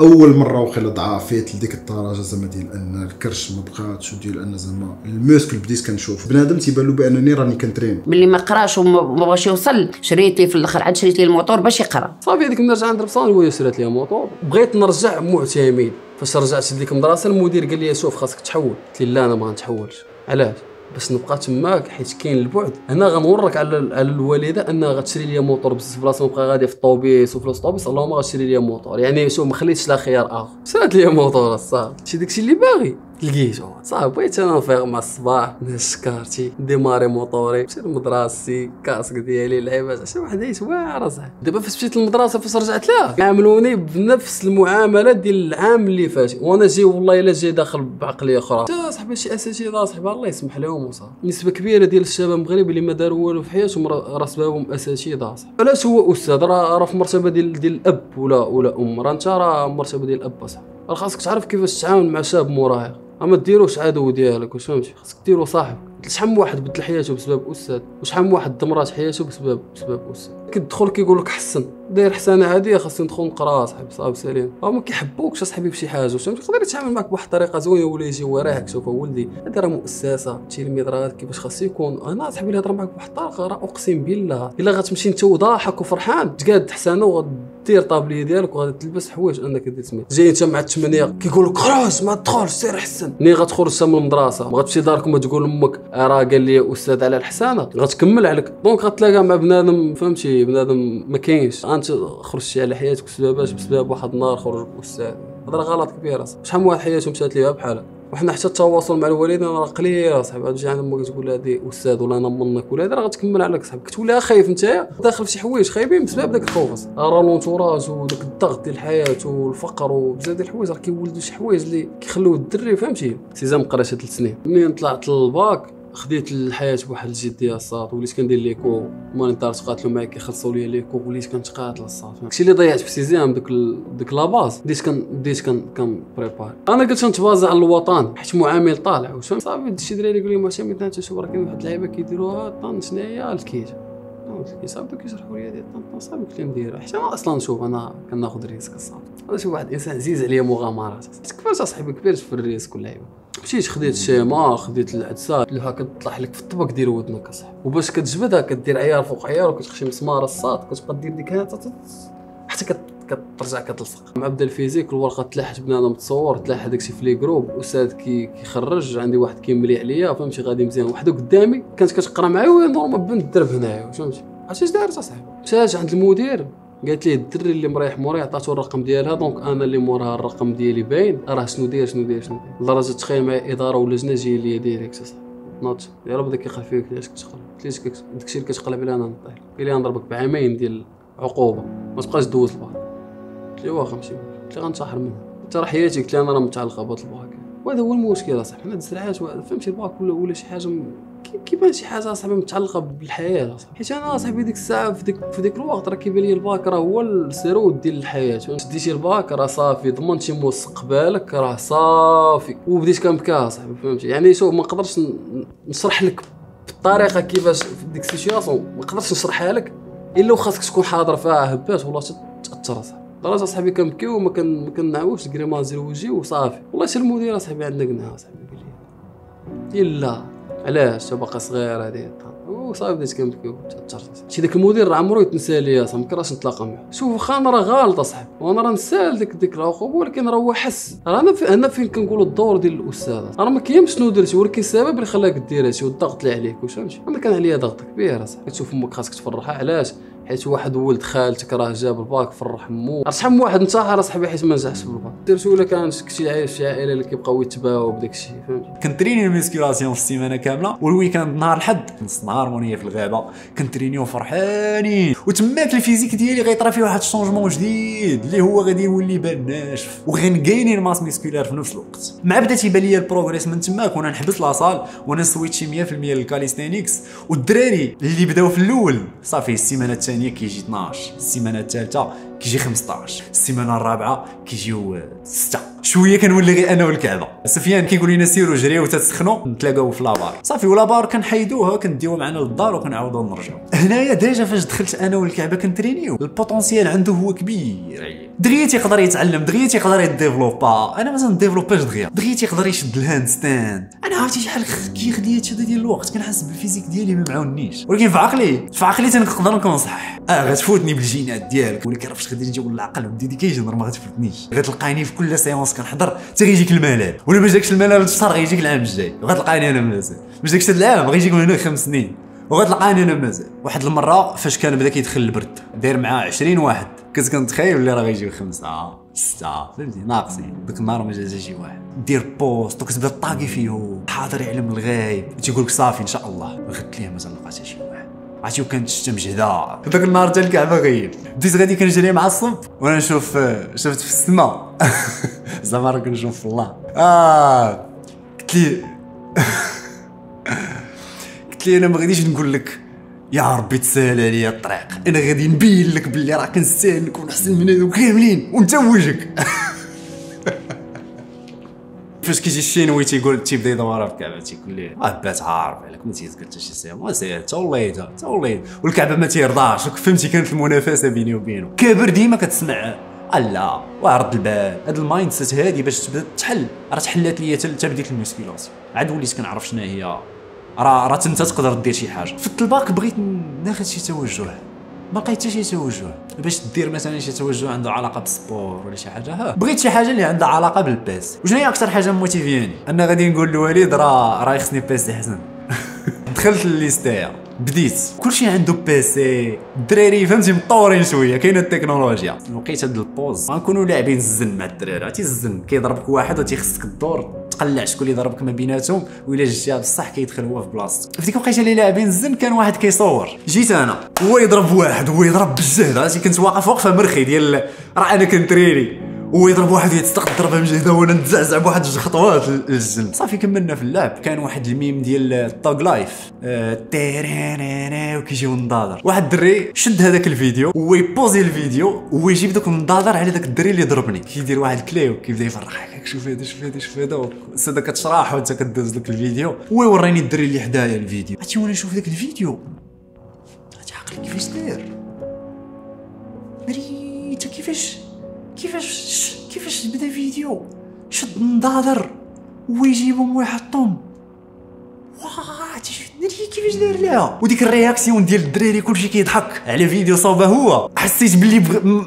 أول مرة وخيلا ضعافيت لديك الدرجه زعما ديال أن الكرش ما بقاتش وديال أن زعما ال muscle بديت كنشوف بنادم تيبان له بأنني راني كنترين. ملي ما قراش وما ما بغاش يوصل شريت لي في الآخر عاد شريت لي الموتور باش يقرا. صافي هذيك نرجع عند ربصان هو شرات لي موطور بغيت نرجع معتمد. فاش رجعت لديك المدرسة المدير قال لي شوف خاصك تحول. قلت له لا أنا ما غنتحولش. علاش؟ باش نبقى تماك حيت كاين البعد. هنا غنورك على على الوالدة أنها غتشري لي موتور بزاف بلاصة نبقى غادي في الطوبيس وفي الطوبيس اللهم غتشري لي موتور. يعني شوف ما خليتش لا خيار آخر. شرات لي موتور صافي شي داكشي اللي باغي. لقيتو. صافي بغيت أنا نفيق مع الصباح نهز كارتي ديماري موطوري مشيت لمدرستي casque ديالي لعيبات عشان واحد عيش واعر صاحبي. دابا فاش مشيت للمدرسة فاش رجعت لها عاملوني بنفس المعاملة ديال العام اللي فات. وأنا جاي والله إلا جاي داخل بعقليه أخرى تا صاحبي شي أساتذة صاحبي الله يسمح لهم وصافي نسبة كبيرة ديال الشباب المغربي اللي ما داروا والو في حياتهم راه سببهم أساتذة صاحبي. علاش هو أستاذ؟ راه راه في مرتبة ديال ديال الأب ولا ولا أم. راه أنت راه مرتبة ديال الأب صاحبي راه خاصك تعرف كيفاش تتعامل مع شاب مراهق. أما ديروش عدو ديالك واش فهمتي خاصك ديرو صاحب شحال من واحد بدل حياته بسبب أستاذ؟ وشحال من واحد دمرات حياته بسبب بسبب أستاذ؟ كتدخل كيقول لك حسن. داير حسنه عاديه خاصني ندخل نقرا صاحبي صافي سليم هما ما كيحبوكش أصاحبي بشي حاجة فهمتي يقدر يتعامل معك بواحد الطريقة زوينة ولا يجي وراك شوف ولدي. هذه راه مؤسسة تلميذ راه كيفاش خاص يكون. أنا صاحبي اللي هضر معك بواحد الطريقة راه أقسم بالله إلا غتمشي انت وضاحك وفرحان تقاد حسنه وغدير tablier ديالك وغادي تلبس حوايج انك دير سميت جاي انت مع الثمانيه كيقول لك خرج ما تدخلش سير حسن. ملي غتخرج من المدرسة ما غتمشي دارك وما تقول لأمك آه راه قال لي أستاذ على الحسانه غتكمل عليك. donc غتلاقى مع بنادم فهمتي بنادم ما كاينش. أنت خرجتي على حياتك بسبباش بسبب واحد النهار خرج أستاذ. هذا راه غلط كبير أصاحبي. شحال من واحد حياته مشات ليها بحالها؟ وحنا حتى التواصل مع الوالدين راه قليل اصاحبي تجي عند أمك تقول لها هادي أستاذ ولا أنا منك ولا هذا راه غتكمل عليك صاحبي كتولي خايف انت داخل في شي حوايج خايبين بسبب داك الخوف. راه l'entourage وداك الضغط ديال الحياة والفقر وبزاف ديال الحوايج راه كيولدوا شي حوايج اللي كيخليو الدري فهمتي؟ sixième قريت ثلاث سنين. ملي طلعت للباك؟ خديت الحياة بواحد الجديه الصاد وليت كندير les cours مالي الدار تقاتلوا معايا كيخلصوا لي ليكو وليت كنتقاتل الصاد داكشي اللي ضيعت في سيزيام ديك ال- ديك لاباز بديت كان بديت كان كان بريبار أنا قلت نتبازا على الوطن حيت معامل طالع واش فهمت صافي شي دراري يقول لي معتمد انت شوف راه كاين واحد اللعيبة كيديروها طن شنو هي الكيت صافي كيشرحوا لي هذه طن صافي. قلت لهم ديرها حيت أنا أصلا شوف أنا كناخذ ريسك الصافي أنا شوف واحد الانسان عزيز عليا مغامرات. كيفاش اصاحبي كبرت في الريسك واللعيبة. مشيت خديت الشيما خديت العدسه اللي هكا تطلع لك في الطبق ديال ودنك أصاحبي. وباش كتجبدها كدير عيار فوق عيار وكتخشي مسمار الصاد كتبقى دير ديك حتى كت- كترجع كتلصق. مع بدا ال physique الورقة تلاحت بنادم تصور تلاح داكشي في les groupes أستاذ كي كيخرج عندي واحد كيملي عليا فهمتي غادي مزيان. وحده قدامي كانت كتقرا معايا وهي normale بنت الدرب هنايا فهمتي. عرفتي اش دارت أصاحبي؟ مشات عند المدير. قالت لي الدري اللي مريح موراي عطاتو الرقم ديالها donc أنا اللي موراها الرقم ديالي باين. راه شنو داير شنو داير شنو لدرجه تخيل معايا إدارة ولجنه جاي ليا direct ناض يا رب داك يقال فيك علاش كتقلب قلت ليه داكشي اللي كتقلب عليه أنا نطيح قال لي غنضربك بعامين ديال عقوبه ما تبقاش دوز الباك قلت لي واخا ماشي. قلت لي غنتحر منها. قلت راه حياتي قلت لي أنا راه متعلقة بهذا الباك وهذا هو المشكل اصاحبي حنا الزرعات فهمتي الباك ولا ولا شي حاجة كيبان شي حاجة أصاحبي متعلقة بالحياة أصاحبي. حيت أنا أصاحبي ديك الساعة في ديك في ديك الوقت راه كيبان لي الباك راه هو السيرود ديال الحياة. فهمت ديتي الباك راه صافي ضمنتي مستقبلك راه صافي. وبديت كنبكى أصاحبي فهمتي؟ يعني شوف ما نقدرش نشرح لك بالطريقة كيفاش في ديك ال situation ما نقدرش نشرحها لك إلا وخاصك تكون حاضر فيها هبات ولا تأثر أصاحبي. درجه صاحبي كنبكي وما كن ما كنعاودش كريمازي لوجهي وصافي. والله شي المدير أصاحبي عندنا قلنا أصاحبي قال لي. لا علاش تا باقي صغير هادي وصافي بديت كنبكي وتاثرت شي داك المدير راه عمرو يتنسى ليا صاحبي كرهتش نتلاقى معاه. شوف واخا أنا راه غالط اصاحبي وأنا راه نسال ديك ديك العقوبة ولكن راه هو حس. راه أنا في أنا فين كنقول الدور ديال الأستاذ؟ راه ما كاينش شنو درتي ولكن السبب اللي خلاك دير هادشي والضغط اللي عليك واش فهمتي أنا كان عليا ضغط كبير اصاحبي كتشوف أمك خاصك تفرحها علاش؟ حيت واحد ولد خالتك راه جاب الباك فرح مو شحال من واحد انتحر اصاحبي حيت ما نجحش في الباك. درت ولا كان كنتي عايش في عائلة اللي كيبقاو يتباهوا بداك الشيء فهمتي؟ كنتريني ال musculation في السيمانة كاملة وال week-end نهار الحد نص نهار وأنا في الغابة. كنترينيو فرحانين. وتماك ال physique ديالي غيطرا فيه واحد ال changement جديد اللي هو غادي يولي بان ناشف. وغنقيني ال masse musculaire في نفس الوقت. مع بدا تيبان ليا ال progress من تماك وأنا نحبس la salle وأنا سويتشي 100% لل calisthenics. والدراري اللي بداو في الأول صافي السيمانة الثانية كيجي 12 السيمانة الثالثه كيجي 15 السيمانة الرابعة كيجيو 6 شوية كنولي غير أنا والكعبة. سفيان كيقول لنا سيروا جريو تتسخنوا نتلاقاو في la barre. صافي و la barre كنحيدوها كنديوها معنا للدار وكنعاودو نرجعو. هنايا déjà فاش دخلت أنا والكعبة كنترينيو ال potentiel عنده هو كبير. دغيا تيقدر يتعلم دغيا تيقدر يديفلوبا. أنا مثلا نديفلوباش دغيا. دغيا تيقدر يشد ال handstand أنا عرفتي شحال خ- كي خديت شي ديال الوقت كنحس بال physique ديالي ما معاونيش ولكن في عقلي في عقلي تنقدر نكون صح آه غتفوتني بالجينات ديالك ولكن راه فاش غادي نجي نقول ال dedication راه ما غتفوتنيش غتلقاني في كل séance كنحضر حتى غيجيك الملل. ولا باش داكش الملل الشهر غيجيك العام الجاي. وغتلقاني أنا مازال. باش داكش العام غيجيك من هنا خمس سنين. وغتلقاني أنا مازال. واحد المرة فاش كان بدا كيدخل البرد داير معاه 20 واحد. كنت كنتخيل بلي راه غيجيو خمسة ستة فهمتي؟ ناقصين. ديك النهار ما جا شي واحد. دير post وكتبدا طاقي فيه حاضر يعلم الغايب تيقول لك صافي إن شاء الله. غدت ليه مازال لقات شي عرفتي وكانت الشتا مجهده ذاك النهار حتى الكعبه غيب بديت غادي كنجري مع الصب وأنا نشوف شفت في السماء زعما راه كنشوف في الله. آه قلت لي قلت لي أنا ما غاديش نقول لك يا ربي تسهل عليا الطريق. أنا غادي نبين لك باللي راه كنستاهل نكون احسن من هادو كاملين ونتوجك. فاش كيجي الشينوي تيقول تيبدا يدور في الكعبه تيقول ليه آه بات عارف عليك ما تيذكر حتى شي سير ما سير تا وليت تا وليت والكعبه ما تيرضاش فهمتي كانت المنافسه بيني وبينه كابر ديما كتسمع لا وعرض البال هاد ال mindset هادي باش تبدا تحل راه تحلات ليا حتى بديت ال musculation عاد وليت كنعرف شنو هي راه راه انت تقدر دير شي حاجة في الطلباك بغيت ناخذ شي توجه ما لقيت حتى شي توجه باش دير مثلا شي توجه عنده علاقة بال sport ولا شي حاجة ها. بغيت شي حاجة اللي عندها علاقة بال PC. وشنو هي أكثر حاجة موتيفياني أنا غادي نقول للوالد راه راه يخصني PC احسن دخلت لل ISTA يا بديت. كلشي عنده PC الدراري فهمتي مطورين شوية كاينة التكنولوجيا. لقيت هاد ال pause. غنكونوا لاعبين الزن مع الدراري. عرفتي الزن كيضربك واحد وتيخصك الدور. تقلع شكون اللي ضربك ما بيناتهم وإلا جبتيها بصح كيدخل هو في بلاصتك. فديك الوقيته اللي لاعبين الزن كان واحد كيصور. جيت أنا هو يضرب واحد هو يضرب بالجهد عرفتي كنت واقف وقفة مرخي ديال راه أنا كنتريني هو يضرب واحد يتستقد ضربة من جهده وأنا نتزعزع بواحد جوج خطوات للجن صافي كملنا في اللعب. كان واحد الميم ديال ال thug life. تيريريري وكيجيو النضاضر واحد الدري شد هذاك الفيديو هو يبوزي الفيديو هو يجيب دوك النضاضر على داك الدري اللي ضربني. كيدير واحد الكلي وكيبدا يفرحك هكاك شوف هذا شوف هذا شوف هذا. الأستاذة كتشرح وانت كدوز داك الفيديو. هو يوريني الدري اللي حدايا الفيديو. عرفتي وأنا نشوف داك الفيديو. عرفتي عقلي كيفاش داير. مري انت كيفاش؟ كيفاش كيفاش بدا فيديو؟ شد النضاضر ويجيبهم ويحطهم. واه تشدني كيفاش داير ليها؟ وديك ال réaction ديال الدراري كلشي كيضحك. على فيديو صوبة هو. حسيت باللي بغ...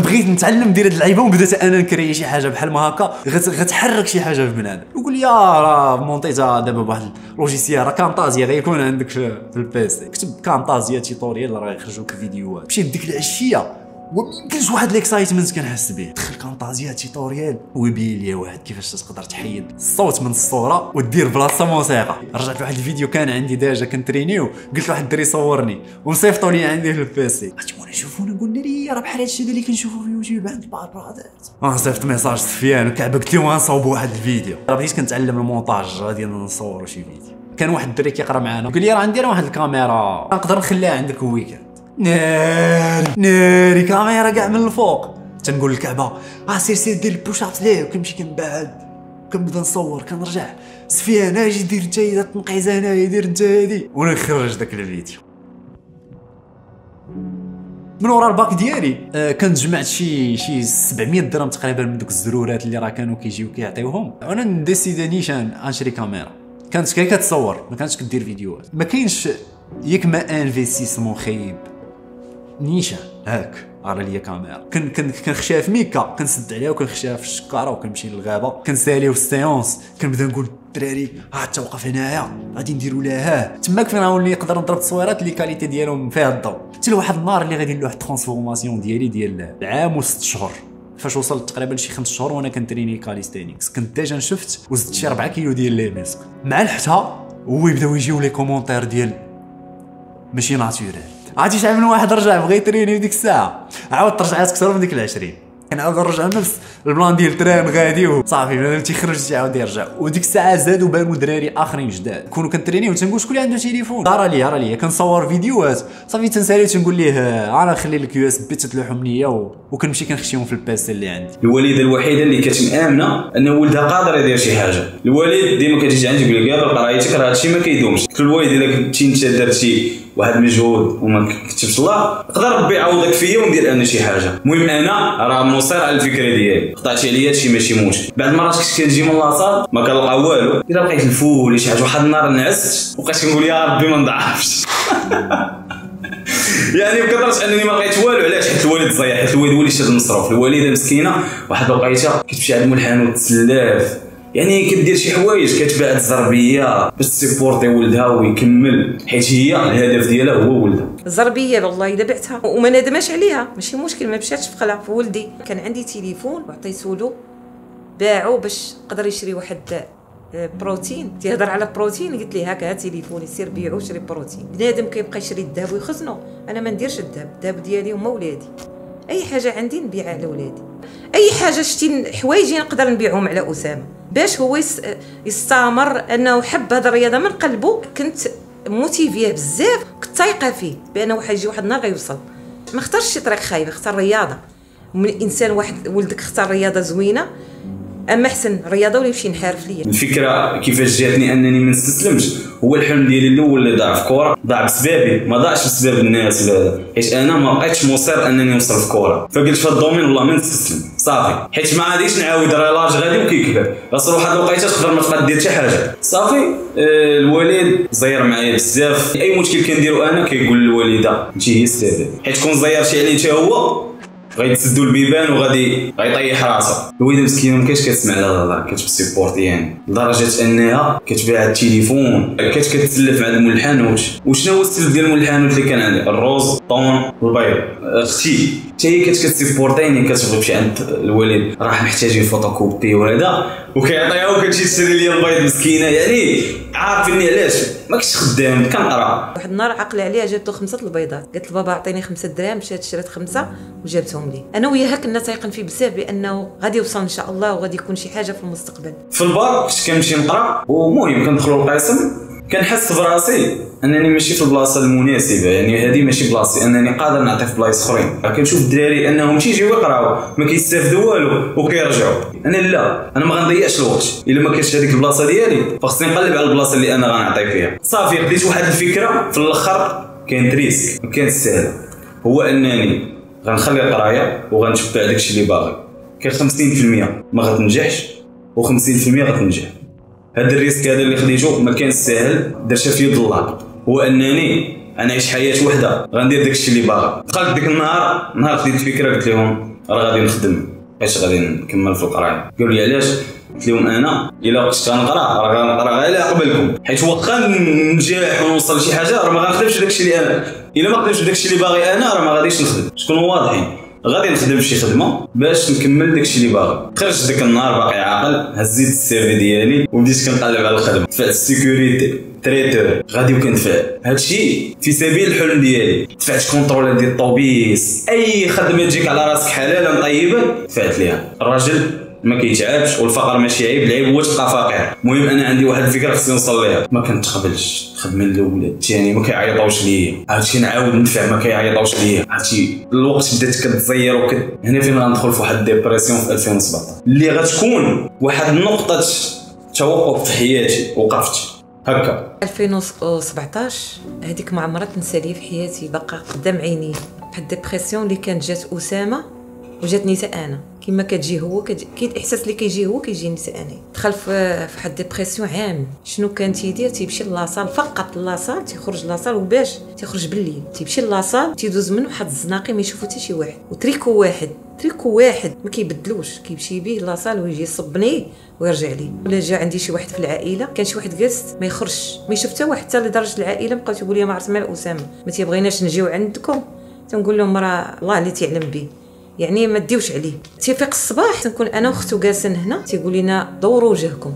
بغيت نتعلم ندير هاد اللعيبه وبدأت أنا نكري شي حاجة بحال ما هكا. غت... غتحرك شي حاجة في بنادم. يقول لي آه، راه مونطيتها دابا بواحد ال logiciel راه Camtasia غيكون عندك في, ال PC كتب Camtasia tutorial راه يخرجوك فيديوهات. مشيت ديك العشية. وميمكنش واحد ل excitement كنحس به. دخل Camtasia tutorial ويبين لي واحد كيفاش تقدر تحيد الصوت من الصورة ودير بلاصة موسيقى. رجعت لواحد الفيديو كان عندي déjà كنترينيو. قلت لواحد الدري صورني. وصيفطوا لي عندي في ال PC وانا نشوفونا قلنا لي راه بحال هادشي اللي كنشوفو في يوتيوب عند بعض البرادات أنا صيفط message سفيان وكعبه قلت لهم غنصاوب واحد الفيديو. راه بديت كنتعلم المونتاج. غادي نصور شي فيديو. كان واحد الدري كيقرا معانا. قال لي راه عندي واحد الكاميرا. نقدر نخليها عندك weekend ناري ناري كاميرا كاع من الفوق. تنقول للكعبة آه سير سير دير البوشات ليه؟ وكنمشي كنبعد كنبدا نصور كنرجع سفيان أجي دير انت هذا التنقيزه هنايا دير انت هادي ونخرج داك الفيديو. من ورا الباك ديالي. آه كنت جمعت شي شي 700 درهم تقريبا من دوك الزرورات اللي راه كانوا كيجيو كيعطيوهم. وأنا نديسيدا نيشان انشري كاميرا. كانت غير كتصور ما كانتش كدير فيديوهات. ما كاينش ياك ما investissement خايب. نيشان. هاك. راه ليا كاميرا. كن كن كنخشيها في ميكا. كنسد عليها وكنخشيها في الشكاره وكنمشي للغابة. كنساليو في ال séance. كنبدأ نقول الدراري ها انت وقف هنايا. غادي نديرو لها. تماك فين غنولي نقدر نضرب تصويرات اللي qualité ديالهم فيها الضوء. حتى لواحد النهار اللي غادي ندير واحد ال transformation ديالي ديال عام وست شهور. فاش وصلت تقريبا شي خمس شهور وأنا كنتريني calisthenics. كنت déjà شفت وزدت شي 4 كيلو ديال les muscles مع الحتها هو يبدأو يجيو لي commentaires ديال ماشي natural عرفتي شحال من واحد رجع بغى يتريني ديك الساعة. عاود رجعت أكثر من ديك العشرين. كنعاود نرجع نفس ال plan ديال ال train غادي وصافي بنادم تيخرج تيعاود يرجع. وديك الساعة زادوا بانوا دراري آخرين جداد. كونوا كنترينيو تنقول شكون اللي عنده تليفون؟ راه ليا راه ليا كنصور فيديوهات. صافي تنسالي تنقول ليه آه، أنا نخلي لك USB تتلوحهم ليا. وكنمشي كنخشيهم في ال PC اللي عندي. الوالده الوحيدة اللي كانت مآمنة أن ولدها قادر يدير شي حاجة. الوالد ديما كتجي عندي يقول قابل قرايتك راه هادشي ما كيدومش. قلت له الوالد الا كنتي أنت درتي واحد المجهود وما كتبش الله نقدر ربي يعوضك فيا وندير أنا شي حاجة. المهم أنا راه مصر على الفكرة ديالي. قطعتي عليا هادشي ماشي موش بعد المرات كنت كنجي من لاصال ما كنلقى والو. إلا بقيت الفول ولا شي حاجة واحد النهار نعست وبقيت كنقول يا ربي ما نضعفش. يعني ما أنني ما لقيت والو علاش؟ حيت الوالد صيح حيت الوالد هو اللي شاد المصروف. الوالدة مسكينة واحد الوقيتة كتمشي عند مول الحانوت تسلاف يعني كدير شي حوايج كتباع الزربية باش تسيبورتي ولدها ويكمل. حيت هي الهدف ديالها هو ولدها. الزربية والله إلا بعتها. وما ندماش عليها. ماشي مشكل ما مشاتش في قلع في ولدي. كان عندي تليفون وعطيته له باعو باش قدر يشري واحد آه، بروتين. تيهضر على بروتين قلت ليه هاك ها تليفوني سير بيعو شري بروتين. بنادم كيبقى يشري الذهب ويخزنو. أنا ما نديرش الذهب. الذهب ديالي هما ولادي. أي حاجة عندي نبيعها لولادي. أي حاجة شتي حوايجي نقدر نبيعهم على أسامة. باش هو يس- يستمر أنه حب هذه الرياضة من قلبه كنت موتيفيه بزاف كنت تايقه فيه بأنه حيجي واحد النهار غيوصل. ما اختارش شي طريق خايبه اختار رياضة. من الإنسان واحد ولدك اختار رياضة زوينة. اما أحسن الرياضه ولا يمشي ينحارف ليا؟ الفكرة كيفاش جاتني أنني ما نستسلمش. هو الحلم ديالي الأول اللي ضاع في كورة ضاع بسبابي. ما ضاعش بسبب الناس ولا هذا حيت أنا ما بقيتش مصر أنني نوصل في كورة. فقلت في ال domaine والله ما نستسلم. صافي. حيت ما غاديش نعاود راه l'âge غادي وكيكبر. غتصل واحد الوقيتة تقدر ما تبقى دير شي حاجة. صافي. آه، الوالد زير معايا بزاف. أي مشكل كنديرو أنا كيقول للوالده انت هي السبب حيت كون زيرتي عليه حتى هو غيتسدوا البيبان وغادي غيطيح راسه الوالده مسكينه ما كانتش كتسمع لا الهضره كانت كتسيبورتي يعني. لدرجة أنها كتبيع التليفون كانت كتسلف عند مول الحانوت وشنو هو السلف ديال مول الحانوت اللي كان عندي؟ الروز الطون والبيض أختي حتى هي كانت كتسيبورتيني كتبغي تمشي عند الوالد راه محتاجين فوتوكوبي وهذا وكيعطيها وكتمشي تشري لي البيض مسكينة. يعني عارفني علاش؟ ما كنتش خدام كنقرا واحد النهار عقل عليها جابت له خمسة البيضات. قالت لبابا عطيني خمسة دراهم. مشات شرات خمسة وجابتهم لي. أنا وياها كنا تايقين فيه بزاف بأنه غادي يوصل إن شاء الله وغادي يكون شي حاجة في المستقبل. في الباك كنت كنمشي نقرا ومهم كندخلوا القسم كنحس براسي انني ماشي في البلاصه المناسبة يعني هذه ماشي بلاصتي انني قادر نعطي في بلايص أخرين. كنشوف الدراري أنهم تيجيو يقراو ما كيستافدوا والو وكيرجعوا. أنا لا أنا ما غنضيعش الوقت. إلا ما كانتش هذيك البلاصة ديالي فخصني نقلب على البلاصة اللي أنا غنعطي فيها. صافي خديت واحد الفكرة في الأخر كانت risque ما كانت سهلة. هو أنني غنخلي القراية وغنتبع داكشي اللي باغي. كان 50% ما غتنجحش و50% غتنجح. هذا الريسك هذا اللي خديته ما كان ساهل درتها في يد الله. هو أنني أنا عايش حياة وحدة غندير داكشي اللي باغي. دخلت ديك النهار نهار خديت الفكرة قلت لهم راه غادي نخدم. اش غادي نكمل في القرايه قالوا لي علاش؟ قلت لهم أنا إلا كنت غنقرا راه غنقرأ غير قبلكم. حيت واخا ننجح ونوصل لشي حاجة راه ما غنخدمش داكشي اللي أنا. إلا ما خدمتش داكشي اللي باغي أنا راه ما غاديش نخدم. شكون واضحين؟ غادي نخدم شي خدمة باش نكمل داكشي اللي باغي. خرجت ديك النهار باقي عاقل هزيت ال CV ديالي وبديت كنقلب على الخدمة. دفعت ال sécurité traiteur غادي وكندفع هادشي في سبيل الحلم ديالي. دفعت contrôle ديال الطوبيس. أي خدمة تجيك على راسك حلالا طيبا دفعت ليها. الراجل ما كيتعبش والفقر ماشي عيب العيب هو تبقى فقير. المهم أنا عندي واحد الفكرة خصني نوصل ما كنتقبلش الخدمه الاولى الثاني ما كيعيطوش ليا. عرفتي نعاود ندفع ما كيعيطوش ليا. عرفتي الوقت بدات كتزير وكت هنا فين غندخل في واحد ال dépression في 2017 اللي غتكون واحد نقطه توقف في حياتي وقفت هكا. 2017 هذيك ما عمرها تنسى لي في حياتي. بقى قدام عيني. واحد dépression اللي كانت جات أسامة وجاتني حتى أنا. كما كتجي هو كتجي الاحساس اللي كيجي هو كيجيني أنا دخل في في واحد dépression عام. شنو كان تيدير؟ تيمشي la salle فقط la salle تيخرج la salle وباش تيخرج بالليل. تيمشي la salle تيدوز من واحد الزناقي ما يشوفو حتى شي واحد. وتريكو واحد تريكو واحد. ما كيبدلوش. كيمشي بيه لاصال ويجي يصبني ويرجع لي. ولا جا عندي شي واحد في العائلة. كان شي واحد جالس ما يخرجش. ما يشوف حتى واحد حتى لدرجة العائلة بقاو تيقول لي ما عرفت مال أسامة. ما تيبغيناش نجيو عندكم؟ تنقول لهم راه الله اللي تيعلم به. يعني ما ديوش عليه. تيفيق الصباح تنكون أنا وأختو جالسين هنا تيقول لنا دوروا وجهكم.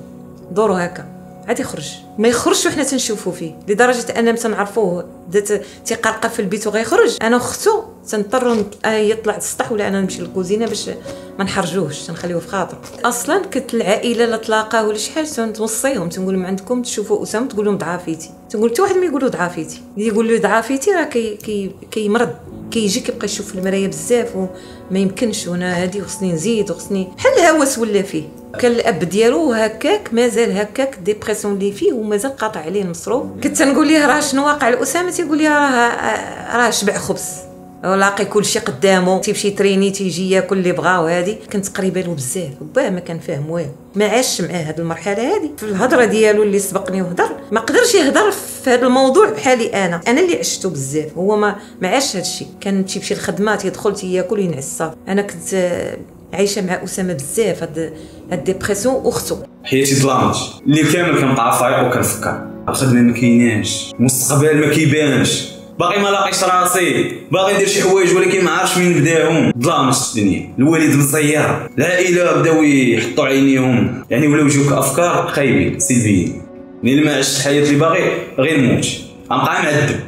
دوروا هكا. عاد يخرج. ما يخرجش وحنا تنشوفوا فيه. لدرجة أن تنعرفوه. بدات تيقرقف في البيت وغيخرج. أنا وأختو تنضطروا آه يطلع للسطح ولا أنا نمشي للكوزينة باش ما نحرجوهش تنخليوه في خاطره أصلا كنت العائلة لا تلاقاو ولا شي حاجة تنوصيهم تنقول لهم عندكم تشوفوا أسامة تقول لهم ضعافيتي. تنقول حتى واحد ما يقول له ضعافيتي. اللي يقول له ضعافيتي راه كي كي كيمرض. كيجي كيبقى يشوف في المرايه بزاف وما يمكنش وأنا هادي وخصني نزيد وخصني بحال الهوس ولا فيه. كان الأب ديالو هكاك مازال هكاك dépression اللي فيه ومازال قاطع عليه المصروف. كنت تنقول ليه راه شنو واقع؟ لاسامه تيقول لي راه راه شبع خبز. لاقي كل شيء قدامه تيمشي تريني تيجي ياكل اللي بغا وهادي. كنت قريبه له بزاف وباه ما كان فاهم والو ما عاش معاه هاد المرحلة هادي. في الهضرة ديالو اللي سبقني وهضر ما قدرش يهضر في هذا الموضوع بحالي أنا. أنا اللي عشته بزاف. هو ما ما عاش هاد الشيء. كان تيمشي الخدمه تيدخل تياكل ينعس أنا كنت آه، عايشة مع أسامة بزاف. هاد هاد dépression واختو حياتي ظلامت اللي كامل كنبقى فايق وكنفكر الخدمة ما كايناش. المستقبل ما كيبانش. باقي ما لاقيش راسي. باغي ندير شي حوايج ولكن ما عارفش منين نبداهم ظلامت الدنيا الوالد مزير. العائله بداو يحطوا عينيهم. يعني ولاو يجوك أفكار خايبين. سلبيين. لأن ما عشت الحياة اللي باغي غير نموت غنبقى معذب.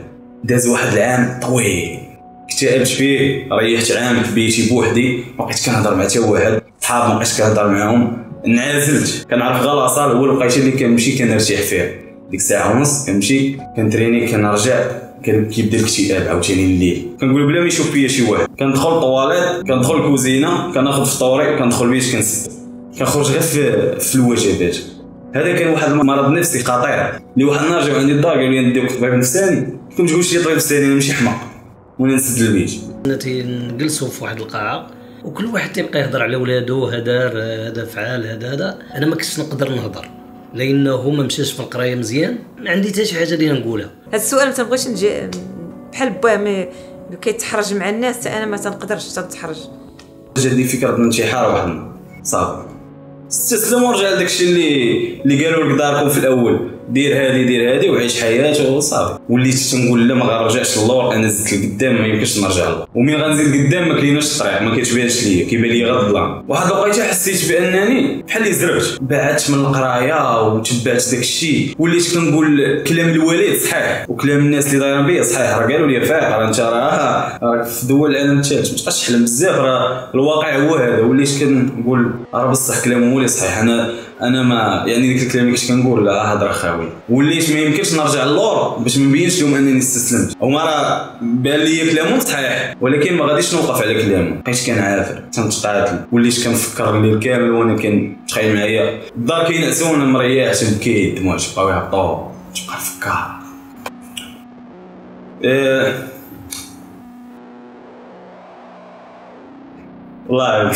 داز واحد العام طويل. اكتئبت فيه. ريحت عام في بيتي بوحدي. ما بقيت كنهضر مع حتى واحد. صحاب ما بقيتش كنهضر معاهم. انعزلت. كنعرف غير لاصال. هو الوقيته اللي كنمشي كنرتاح فيها ديك ساعه ونص كنمشي كنتريني كنرجع. كان كيبدا الاكتئاب عاوتاني الليل كنقول بلا ما يشوف فيا شي واحد. كندخل طواليت كندخل الكوزينة كناخذ فطوري كندخل البيت كنسد كنخرج غير في, في الوجبات هذا كان واحد المرض نفسي خطير اللي واحد النهار جاو عندي الدار قالوا لي نديوك طبيب نفساني كنت تقول شي طبيب نفساني أنا ماشي حماق. وأنا نسد البيت. نجلسوا في واحد القاعة وكل واحد تيبقى يهضر على ولادو هذا هذا فعال هذا هذا. أنا ما كنتش نقدر نهضر. لأنه ما مشاش في القراية مزيان ما عندي حتى شي حاجة اللي نقولها. هذا السؤال ما تنبغيش نجي بحال باه مي كيتحرج مع الناس حتى أنا ما تنقدرش تتحرج. جاتني فكرة الانتحار واحد صافي. استسلم ورجع لداكشي اللي اللي قالوا لك داركم في الأول. دير هادي دير هادي وعيش حياته وصافي. وليت تنقول لا ما غنرجعش للور أنا زدت لقدام ما يمكنش نرجع للور ومن غنزيد لقدام ما كايناش الطريق ما كيتبانش ليا كيبان لي غير الظلام واحد الوقيته حسيت بأنني بحال اللي زربت. بعدت من القراية وتبعت داك الشيء. وليت كنقول كلام الوالد صحيح. وكلام الناس اللي دايرين بيا صحيح. راه قالوا لي فايق راه انت راه راك في دول العالم الثالث ما تبقاش تحلم بزاف. راه الواقع هو هذا. وليت كنقول راه بصح كلامه هو اللي صحيح. أنا أنا ما يعني ديك الكلام كنت كنقول لا هضره خاوي. وليت ما يمكنش نرجع للور باش ما نبينش لهم أنني استسلمت هما راه بان لي كلامهم صحيح ولكن ما غاديش نوقف على كلامه بقيت كنعافر تنتقاتل. وليت كنفكر الليل كامل وأنا كنتخيل معايا. الدار كينعسوا وأنا مريح تنبكي دموع تبقاو يهبطوا تبقى نفكر إيه. والله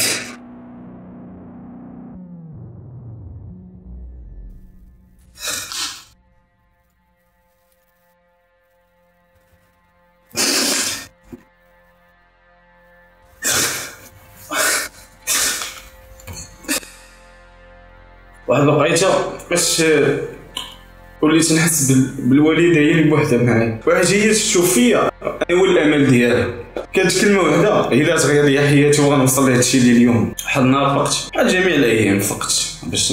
الوقيته باش وليت نحس بالوالده هي اللي بوحدها معايا واحد هي تشوف فيا هو الأمل ديالها كانت كلمة وحدة. هي اللي تغير لي حياتي وغنوصل لهذا الشيء اللي اليوم. واحد النهار فقت. بحال جميع الأيام فقت. باش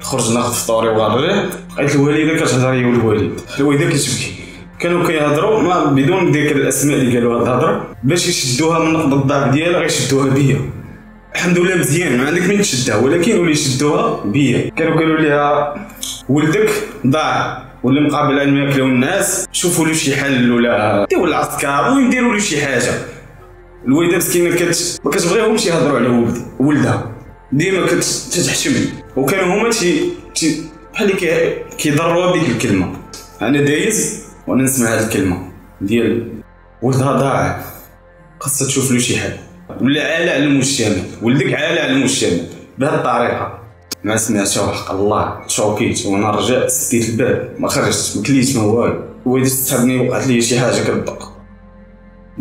نخرج ناخذ فطوري وغنرجع لقيت الوالدة كتهضر لي والوالد. الوالدة كتبكي. كانوا كيهضروا ما بدون ذكر الأسماء اللي قالوا هاد الهضرة. باش يشدوها من نقطة الضعف ديالها غيشدوها بيا. الحمد لله مزيان ما عندك من تشدها ولكن ولي يشدوها بيا. كانوا قالوا لها ولدك ضاع ولا مقابل أن يأكلوا الناس شوفوا له شي حل ولا ديروا العسكر المهم ديروا له شي حاجة. الوالدة مسكينة كت ما كتبغيهمش يهضروا على ولد ولدها. ديما كتحشم وكانوا هما تي تي بحال اللي كيضروها بديك الكلمة. أنا دايز وأنا نسمع هذه الكلمة ديال ولدها ضاع خاصها تشوف له شي حل. ولا على المجتمع ولدك على المجتمع. بهذه الطريقة ما سمعتها وحق الله شوكيت وأنا رجعت سديت الباب ما خرجت ما كليت ما والو. وإذا تسحبني وقعت لي شي حاجة كتدق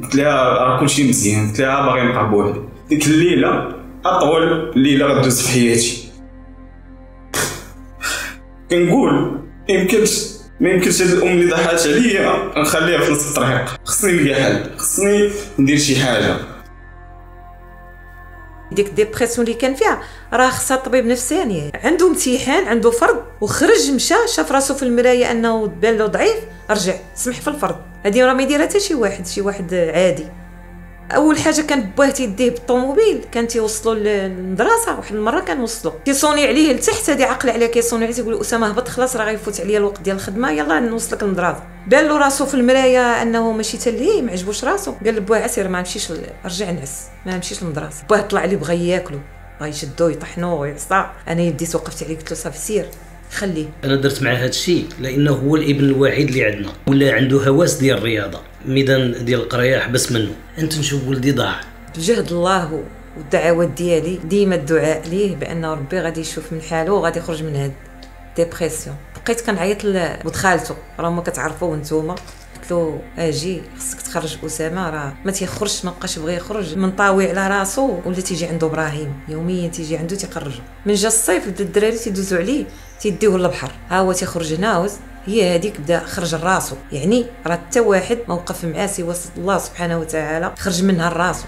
قلت لها راه كلشي مزيان قلت لها باغي نبقى بوحدي. ديك الليلة أطول ليلة غدوز في حياتي. كنقول يمكنش ما يمكنش هاد الأم اللي ضحات عليا نخليها في نص الطريق. خصني نلقى حل خصني ندير شي حاجة. ديك ال dépression اللي كان فيها. راه خصها طبيب نفساني عنده امتحان عنده فرض وخرج مشى شاف راسو في المراية أنه بان له ضعيف رجع سمح في الفرض. هذه راه ما يديرها حتى شي واحد شي واحد عادي. أول حاجة كان باه تيديه بالطوموبيل كان تيوصلوا للمدرسة واحد المرة كان وصلوا كيصوني عليه لتحت هادي عقل عليها كيصوني عليه تيقول أسامة هبط خلاص راه غيفوت عليا الوقت ديال الخدمة يلاه نوصلك للمدرسة. بان له راسو في المرايه أنه ماشي تلهي ما عجبوش راسو. قال لبوه عسير ما نمشيش رجع نعس ما نمشيش للمدرسة. بوه طلع لي بغى ياكلو بغا يشدوه يطحنوه ويعصا أنا يديت وقفت عليه قلت له صافي سير. خليه. أنا درت معاه هذا الشيء لأنه هو الإبن الوحيد اللي عندنا ولا عنده هواس ديال الرياضة ميدان ديال القرايه حبس منه. أنت نشوف ولدي ضاع. بجهد الله والدعوات ديالي ديما الدعاء ليه بأن ربي غادي يشوف من حاله وغادي يخرج من هاد dépression بقيت كنعيط لولد خالته راه ما كتعرفوا نتوما. قلت له آجي خصك تخرج أسامة راه ما تيخرجش ما بقاش بغى يخرج منطوي على راسو ولا تيجي عنده إبراهيم. يوميا تيجي عنده تيخرجو من جا الصيف بدا الدراري تيدوزو عليه. تيديوه للبحر. ها هو تيخرج هنا هي هذيك بدا خرج راسو يعني راه حتى واحد ما وقف معاه سوى الله سبحانه وتعالى خرج منها راسو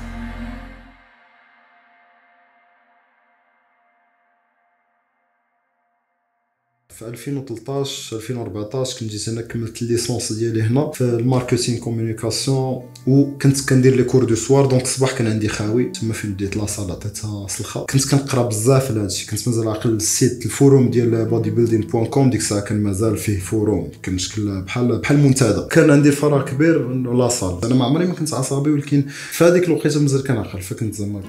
في 2013 2014 كنت جيت هنا كملت ال licence ديالي هنا في ال marketing communication وكنت كندير لي cours du soir donc الصباح كان عندي خاوي تما فين بديت la salle عطيتها سلخة. كنت كنقرا بزاف لهذا الشيء كنت مازال عاقل ال site ال forum ديال bodybuilding point com ديك الساعة كان مازال فيه forum كان شكل بحال بحال منتدى. كان عندي فراغ كبير la salle أنا ما عمري ما كنت عصبي ولكن في هذيك الوقيتة مازال كنعقل فكنت زعما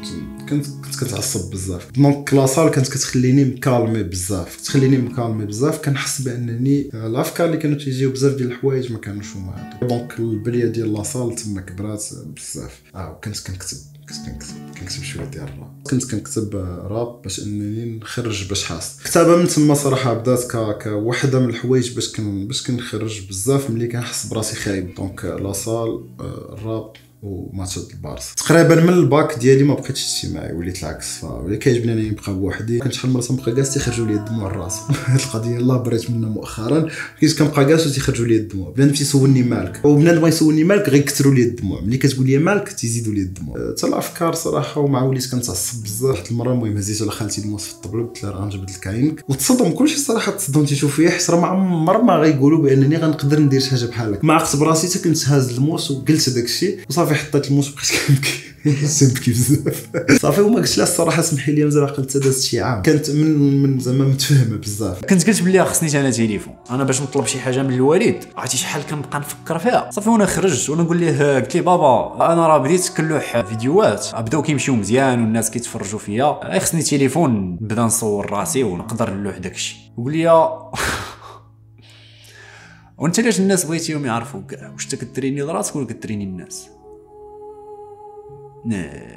كنت كنت كنتعصب بزاف. donc la salle كانت كتخليني مكالمي بزاف تخليني مكالمي بزاف. كنحس بأنني الأفكار اللي كانوا تيجيو بزاف ديال الحوايج ما كانوش هما. هادو donc البلية ديال la salle تما كبرات بزاف. آه وكنت كنكتب كنت كنكتب كنكتب شوية ديال الراب. كنت كنكتب راب باش أنني نخرج باش حاس. الكتابه من تما صراحة بدات كوحدة من الحوايج باش كن باش كنخرج بزاف ملي كنحس براسي خايب. donc la salle آه، الراب. وماتشات البارس تقريبا من الباك ديالي ما بقيتش اجتماعي وليت العكس. فولي كيعجبني انني نبقى بوحدي. كنت شحال من مره تنبقى جالس تيخرجوا لي الدموع الراس هاد القضية الله بريت منها مؤخرا. كنت كنبقى جالس وتيخرجوا لي الدموع. بنادم تيسولني مالك. وبنادم بغا يسولني مالك غيكثروا لي الدموع. ملي كتقول لي مالك تيزيدوا لي الدموع. حتى الأفكار صراحة ومع وليت كنتعصب بزاف. واحد المرة المهم هزيت على خالتي الموس في الطبل قلت لها راه نجبد لك عينك وتصدم كلشي الصراحه تصدم تيشوف فيا. حيت ما عمر ما غيقولوا بأنني غنقدر ندير شي حاجة بحال هكا ما عقت براسي كنت هاز الموس وقلت داك الشيء وصافي حطيت الموس وبقيت كنبكي نبكي بزاف. صافي وما قلتش لها الصراحة سمحي لي مازال عقلت دازت شي عام. كانت من من زعما متفهمه بزاف. كنت قلت بلي خصني أنا تليفون أنا باش نطلب شي حاجة من الوالد عرفتي شحال كنبقى نفكر فيها. صافي وأنا خرجت وأنا نقول ليه قلت ليه بابا أنا راه بديت كنلوح فيديوهات. بداو كيمشيو مزيان والناس كيتفرجوا فيا. خصني تليفون نبدا نصور راسي ونقدر نلوح داكشي. وقول لي وأنت علاش الناس بغيتيهم يعرفوك؟ واش انت كت traini لراسك ولا كت traini الناس؟ ناري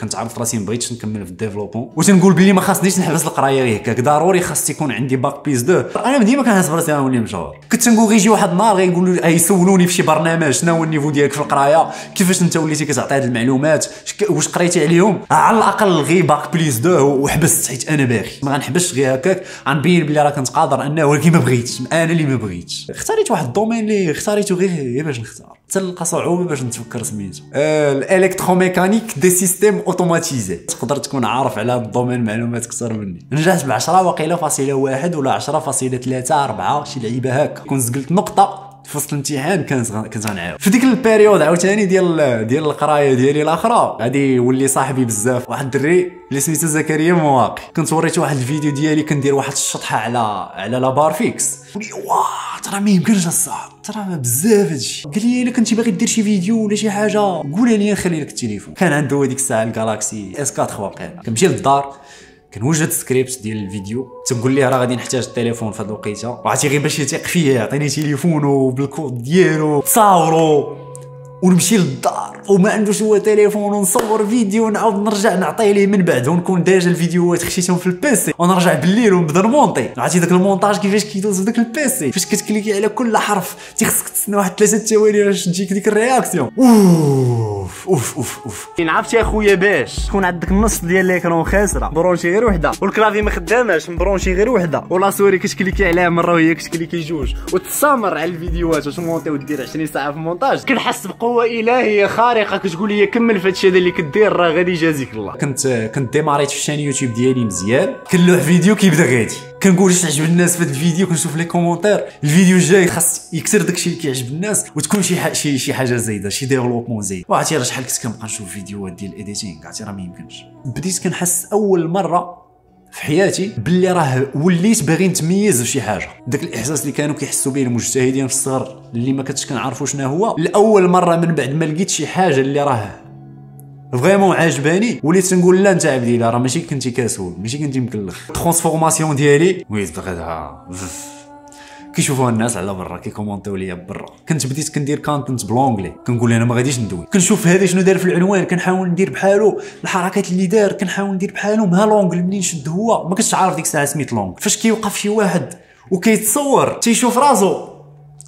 كنت عارف راسي ما بغيتش نكمل في ال développement. وتنقول بلي ما خاصنيش نحبس القراية غير هكاك. ضروري خاص يكون عندي bac plus deux أنا ديما كنحس براسي غنولي مشهور كنت نقول غيجي واحد النهار غيقولوا يسولوني في شي برنامج شنو هو ال niveau ديالك في القراية؟ كيفاش أنت وليتي كتعطي هاد المعلومات؟ واش قريتي عليهم؟ على الأقل غير bac plus deux وحبست حيت أنا باغي. ما غنحبسش غير هكاك. غنبين بلي راه كنت قادر أنه ولكن ما بغيتش. أنا اللي ما بغيتش. اختاريت واحد ال domaine اللي اختاريته غير باش نختار. تلقى صعوبه باش نتفكر سميتو. آه، ال électromécanique des systèmes automatisés. تقدر تكون عارف على هذا ال domaine معلومات أكثر مني. نجحت ب 10 وقيلة فاصلة واحد ولا 10 فاصلة 3 4 شي لعيبة هكا. كون زقلت نقطة. في وسط الامتحان كنت كنت غنعاود. في ديك ال période عاوتاني ديال ديال القرايه ديالي الاخرى غادي يولي صاحبي بزاف. واحد الدري اللي سميتو زكريا مواقي كنت وريته واحد الفيديو ديالي كندير واحد الشطحة على على la barre fixe. قال لي واه ترى ما يمكنش الصح ترى بزاف هادشي قال لي إلا كنتي باغي دير شي فيديو ولا شي حاجة قول لي نخلي لك التليفون. كان عنده هذيك الساعة ال Galaxy S4 واقيلا كنمشي للدار. كنوجد سكريبت ديال الفيديو. تنقول ليه راه غادي نحتاج التليفون في هاد الوقيتة. وعرفتي غير باش يثيق فيا يعطيني تليفونو بالكود ديالو تصاورو ونمشي للدار. وما عندوش هو تليفون ونصور فيديو ونعاود نرجع نعطيه ليه من بعد. ونكون déjà الفيديوهات خشيتهم في ال PC. ونرجع بالليل ونبدأ ن monter عرفتي داك المونتاج كيفاش كيدوز في داك ال PC؟ فاش كت cliquer على كل حرف تيخصك تستنى واحد ثلاثة ثواني باش تجيك ديك ال réaction. أوف أوف أوف أوف. عرفتي أخويا باش. تكون عندك النص ديال l'écran خاسرة. branché غير وحدة. وال clavier ما خداماش م branché غير وحدة. ولا souris كت cliquer عليها مرة وهي كت cliquer جوج. وتسامر على الفيديوهات وت monter ودير 20 ساعة في المونتاج. كنحس بقوة إلهية خارقه كتقول لي كمل في هذا اللي كدير راه غادي يجازيك الله. كنت كنت démarrer ت في ال chaîne YouTube ديالي مزيان. كنلوح فيديو كيبدا غادي. كنقول اش عجب الناس في هذا الفيديو كنشوف les commentaires. الفيديو الجاي خاص يكسر داكشي اللي كيعجب الناس وتكون شي شي, شي حاجة زايدة شي développement زايد. وعرفتي راه شحال كنت كنبقى نشوف فيديوهات ديال ال editing عرفتي راه ما يمكنش. بديت كنحس أول مرة في حياتي باللي راه وليت باغي نتميز في شي حاجة. داك الإحساس اللي كانوا كيحسوا به المجتهدين في الصغر اللي ما كنتش كنعرفوا شنو هو لأول مرة من بعد ما لقيت شي حاجة اللي راه فريمون عجباني وليت نقول لا انت عبدي لا راه ماشي كنتي كسول ماشي كنتي مكلخ. ترانسفورماسيون ديالي ويت بغيتها. كيشوفوها الناس على برا كيكومونتيو ليا برا. كنت بديت كندير كونتنت بلونجلي كنقول أنا ما غاديش ندوي. كنشوف هذا شنو دار في العنوان كنحاول ندير بحالو. الحركات اللي دار كنحاول ندير بحالو. مها لونجل منين شد هو؟ ما كنتش عارف ديك الساعة سميت لونج فاش كيوقف شي واحد وكيتصور تيشوف راسو.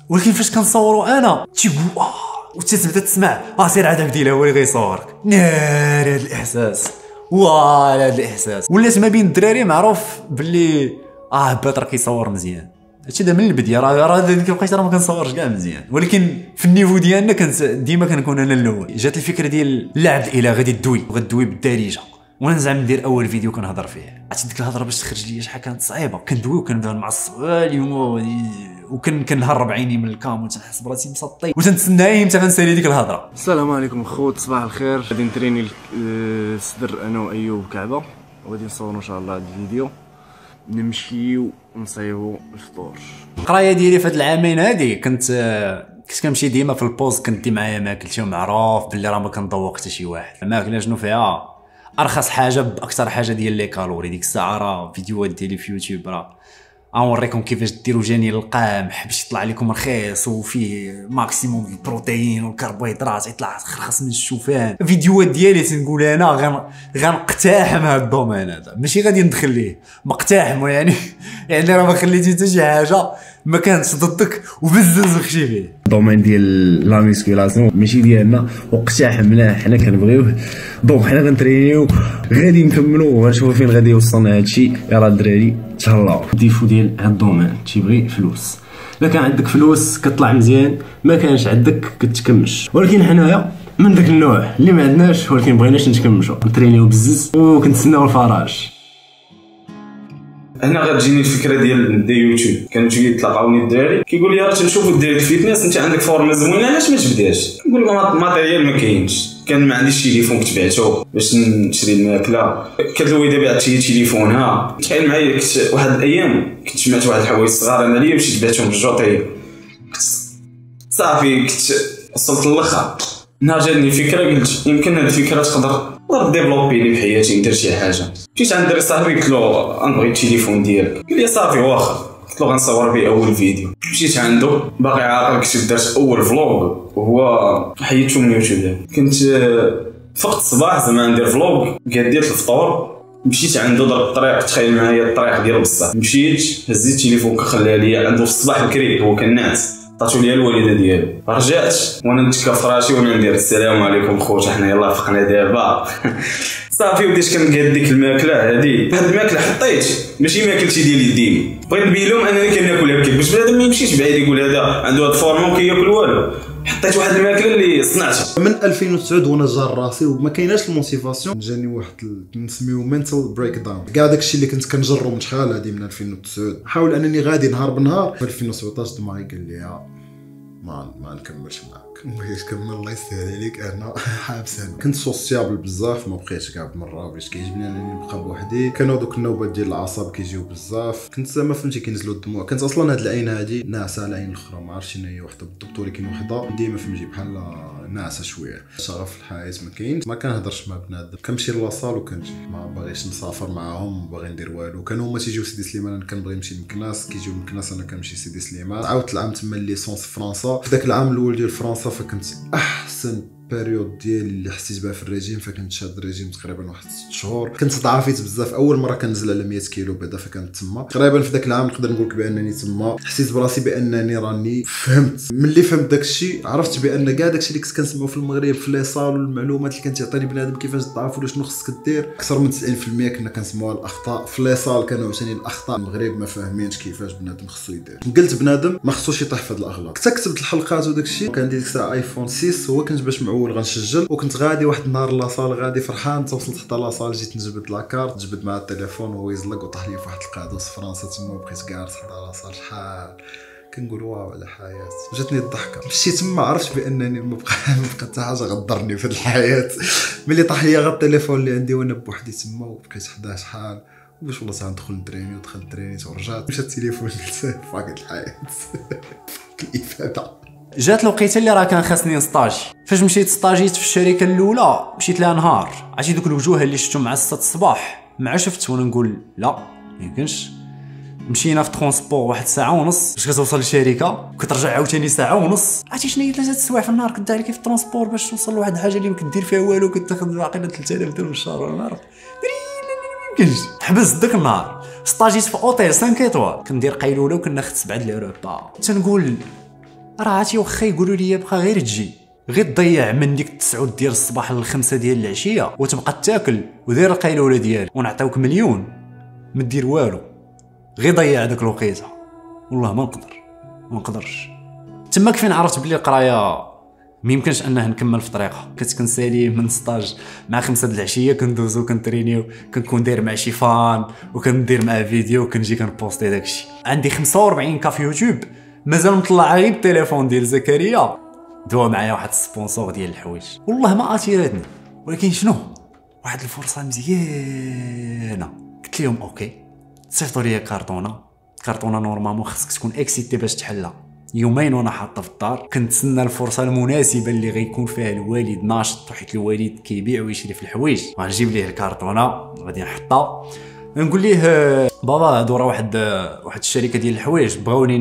ولكن فاش كنصورو أنا تيقول آه. وتتبدأ تسمع آه سير عاد بديله هو اللي غيصورك. ناري هذا الإحساس. واه هذا الإحساس. ولات ما بين الدراري معروف باللي آه باتر كيصور مزيان. هادشي دا من البداية راه راه ديك الوقيتة راه ما كنصورش كاع مزيان. ولكن في ال niveau ديالنا كنت ديما كنكون أنا الأول. جات الفكرة ديال اللاعب الا غادي دوي غدوي بالدارجة. وأنا نزعم ندير أول فيديو كنهضر فيه. عرفتي ديك الهضرة باش تخرج لي شحال كانت صعيبة. كندوي وكنبدأ نعصب اليوم وكن كنهرب عيني من ال cam وتنحس براسي مسطي. وتنتسنى إمتى غنسالي ديك الهضرة. السلام عليكم خوت صباح الخير. غادي ن traini ال- آه، الصدر أنا وأيوب كعبة. وغادي نصوروا إن شاء الله هذا الفيديو. نمشيو نصايبوا الفطور القرايه ديالي في هاد العامين هادي كنت كنت كنمشي ديما في ال pause كندي معايا ماكلتي ومعروف باللي راه ما كنذوق حتى شي واحد. الماكله شنو فيها؟ أرخص حاجة بأكثر حاجة ديال les calories ديك الساعة راه فيديوهات ديالي في يوتيوب راه. غنوريكم كيفاش ديروا جنين القمح باش يطلع لكم رخيص وفيه maximum البروتين والكربوهيدرات يطلع رخص من الشوفان. الفيديوهات ديالي تنقول أنا غن غنقتحم هذا ال domaine هذا. ماشي غادي ندخل ليه. مقتحم يعني. يعني راه ما خليتي حتى شي حاجة. ما كانتش ضدك وبزز وخشي فيه. ال domaine ديال la musculation ماشي ديالنا. واقتحمناه حنا كنبغيوه. donc حنا غن traini و. غادي نكملو. وغنشوفو فين غادي يوصلنا هادشي. يلا الدراري. تهلاو. ال défaut ديال هاد ال domaine تيبغي فلوس. إلا كان عندك فلوس كطلع مزيان. ما كانش عندك كتكمش. ولكن حنايا من داك النوع اللي ما عندناش ولكن بغيناش نتكمشو. ن traini و بزز وكنتسناو الفراج هنا غتجيني الفكرة ديال ندير يوتيوب. كانوا تجي يتلاقاوني الدراري. كيقول لي راه تنشوفو دير ال fitness انت عندك forme ة زوينة علاش ما تبداش نقول لهم ال matériel ما كاينش. كان ما عنديش تليفون كنت بعته باش نشري الماكلة. كانت الوليدة بعت لي تليفون ها. تخيل معايا كنت واحد الأيام كنت جمعت واحد الحوايج صغار أنا ليا مشيت بعتهم بالجوطية. كنت صافي كنت وصلت للأخر. نهار جاتني فكرة قلت يمكن هاد الفكرة تقدر تقدر développer لي في حياتي ندير شي حاجة. مشيت عند دري صاحبي قلت له نبغي التليفون ديالك. قال لي صافي واخا. قلت له غنصور به أول فيديو. مشيت عنده باقي عاقل كنت درت أول vlog وهو حيدته من يوتيوب. كنت آه، فقت الصباح زعما ندير vlog قال ديت الفطور مشيت عنده ضرب الطريق تخيل معايا الطريق ديال بصح. مشيت هزيت التليفون كنخليها ليا عنده في الصباح بكري هو كان ناعس. عطاتو ليا الوالده ديالو رجعت وأنا نتكا في راسي وأنا ندير السلام عليكم خوت حنا يلاه فقنا دابا صافي بديت كنقاد ديك الماكله هادي هاد الماكله حطيت ماشي ماكلتي ديالي ديما بغيت نبين لهم انني كناكل هكا باش بنادم ما يمشيش بعيد يقول هذا عنده هاد ال forme ه وكياكل والو حطيت واحد الماكلة اللي صنعتها من 2009 وأنا جار راسي وما كايناش ال motivation جاني واحد نسميو mental breakdown كاع داكشي اللي كنت كنجرو من شحال هادي من 2009 حاول أنني غادي نهار بنهار. في 2017 دماغي قال لي "آه، ما ما نكملش معاك. ما بغيتش كمل الله يسهل عليك أنا حابس كنت sociable بزاف ما بقيتش كاع بمره بغيت كيعجبني أنني نبقى بوحدي. كانوا دوك النوبات ديال الأعصاب كيجيو بزاف. كنت زعما فهمتي كينزلوا الدموع. كانت أصلا هاد العين هادي ناعسة على العين الأخرى ما عرفتش شنو هي وحده بالضبط ولكن وحدة. ديما فهمتي بحال ناعسة شوية. شغف الحياة ما كاينش. ما كنهضرش مع بنادم. كنمشي la salle وكنجي ما باغيش نسافر معاهم باغي ندير والو. كانوا هما تيجيو سيدي سليمان أنا كنبغي نمشي لمكناس. كيجيو لمكناس أنا كنمشي سيدي سليمان. عاودت العام تما ال licence في فرنسا. في ذاك العام الأول ديال فرنسا فكنت احسن période ديالي اللي حسيت بها في الريجيم فكنت شاد الريجيم تقريبا واحد ست شهور. كنت ضعفيت بزاف. أول مرة كنزل على 100 كيلو بعدا فكانت تما. تقريبا في ذاك العام نقدر نقول لك بأنني تما حسيت براسي بأنني راني فهمت. ملي فهمت داك الشيء عرفت بأن كاع داك الشيء اللي كنت كنسمعو في المغرب في les salles والمعلومات اللي كانت يعطيني بنادم كيفاش تضعف ولا شنو خصك دير. أكثر من 90% كنا كنسمعوها الأخطاء. في les salles كانوا عاوتاني الأخطاء. المغرب ما فاهمينش كيفاش بنادم خصو يدير. قلت بنادم ما خصوش يطيح في هاد الأغلاط. كتبت الحلقات وداك الشيء. كان ديك الساعة iPhone 6 هو كنت باش معول غنسجل. وكنت غادي واحد النهار la salle غادي فرحان توصلت حتى la salle جيت نجبد la carte جبد مع التليفون وهو يزلق وطاح لي في واحد القادوس فرنسا تما بقيت جالس حتى la salle شحال؟ كنقول واو على حياة. جاتني الضحكة. مشيت تما عرفت بأنني ما بقى ما بقى حتى حاجة غتضرني في هاد الحياة. ملي طاح لي غير التليفون اللي عندي وأنا بوحدي تما وبقيت حداه شحال. باش والله صافي ندخل نتريني ودخلت ترينيت ورجعت مشى التليفون قلت الحياة. الافادة جات الوقيته اللي راه كان خاصني نستاجي فاش مشيت ستاجيت في الشركة الأولى مشيت لها نهار. عرفتي دوك الوجوه اللي شفتهم مع 6 الصباح؟ مع شفت وأنا نقول لا يمكنش. مشينا في transport واحد ساعة ونص. باش كتوصل للشركة كترجع عاوتاني ساعة ونص. عرفتي شنو هي ثلاثة السوايع في النهار؟ كدير عليك في ال transport باش توصل لواحد الحاجة اللي ما كدير فيها والو كتاخذ واقيلا 3000 درهم في الشهر ولا ما عرفت. يمكنش. حبست داك النهار. ستاجيت في أوتيل 5 étoiles كندير قيلوله وكناخذ سبعة د les repas تنقول راه عرفتي واخا يقولوا لي بقى غير تجي. غير تضيع من ديك التسعود ديال الصباح للخمسة ديال العشية وتبقى تاكل ودير القيلولة ديالك ونعطيوك مليون. ما دير والو. غير ضيع داك الوقيتة. والله ما نقدر. ما نقدرش. تماك فين عرفت بلي القراية؟ ما يمكنش انه نكمل في طريقة. كنت كنسالي من stage مع خمسة د العشية كندوزو كنترينيو كنكون داير مع شي fan وكندير معاه فيديو وكنجي كنبوستي داكشي. عندي 45 K في يوتيوب. مازال مطلع غير التليفون ديال زكريا. دوا معايا واحد ال sponsor ديال الحوايج. والله ما اتيراتني ولكن شنو؟ واحد الفرصة مزيانة. قلت لهم OK صيفطوا لي كارطونة. كارطونة normalement خاصك تكون excité باش تحلها. يومين وأنا حاطة في الدار. كنتسنى الفرصة المناسبة اللي غيكون فيها الوالد ناشط حيت الوالد كيبيع ويشري في الحوايج. غنجيب ليه الكارطونة غادي نحطها. نقول ليه آه، بابا هادو راه واحد آه، واحد الشركة ديال الحوايج بغاوني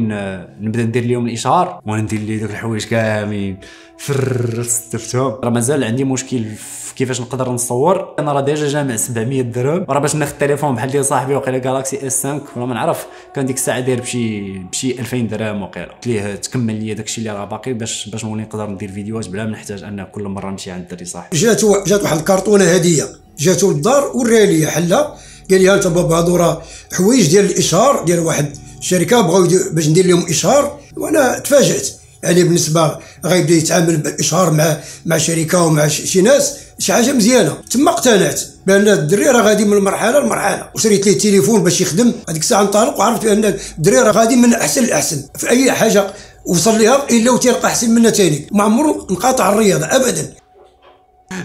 نبدأ ندير لهم الإشهار وأنا ندير ليه دوك الحوايج كاملين. فر سترتهم راه مازال عندي مشكل في كيفاش نقدر نصور. أنا راه déjà جامع 700 درهم. راه باش ناخذ التليفون بحال ديال صاحبي وقيلا Galaxy S 5 ولا ما نعرف كان ديك الساعة داير بشي بشي 2000 درهم وقيلا. قلت ليه تكمل لي داكشي اللي راه باقي باش باش نولي نقدر ندير فيديوهات بلا ما نحتاج أن كل مرة نمشي عند الدري صاحبي. جاتو جات واحد الكرتونه هدية. جاتو للدار وريها لي حله قال لي انت بابا هادو راه حوايج ديال الإشهار ديال واحد الشركة بغاو باش ندير لهم إشهار؟ وأنا تفاجأت. يعني بالنسبة غيبدا يتعامل بالإشهار مع مع شركة ومع شي ناس شي حاجة مزيانة. تما اقتنعت بأن الدري راه غادي من المرحله لمرحلة. وشريت ليه التليفون باش يخدم. هذيك الساعة انطلق وعرفت بأن الدري راه غادي من أحسن لأحسن. في أي حاجة وصل ليها إلا وتلقى أحسن منها تاني. ما عمره انقطع الرياضة ابدا.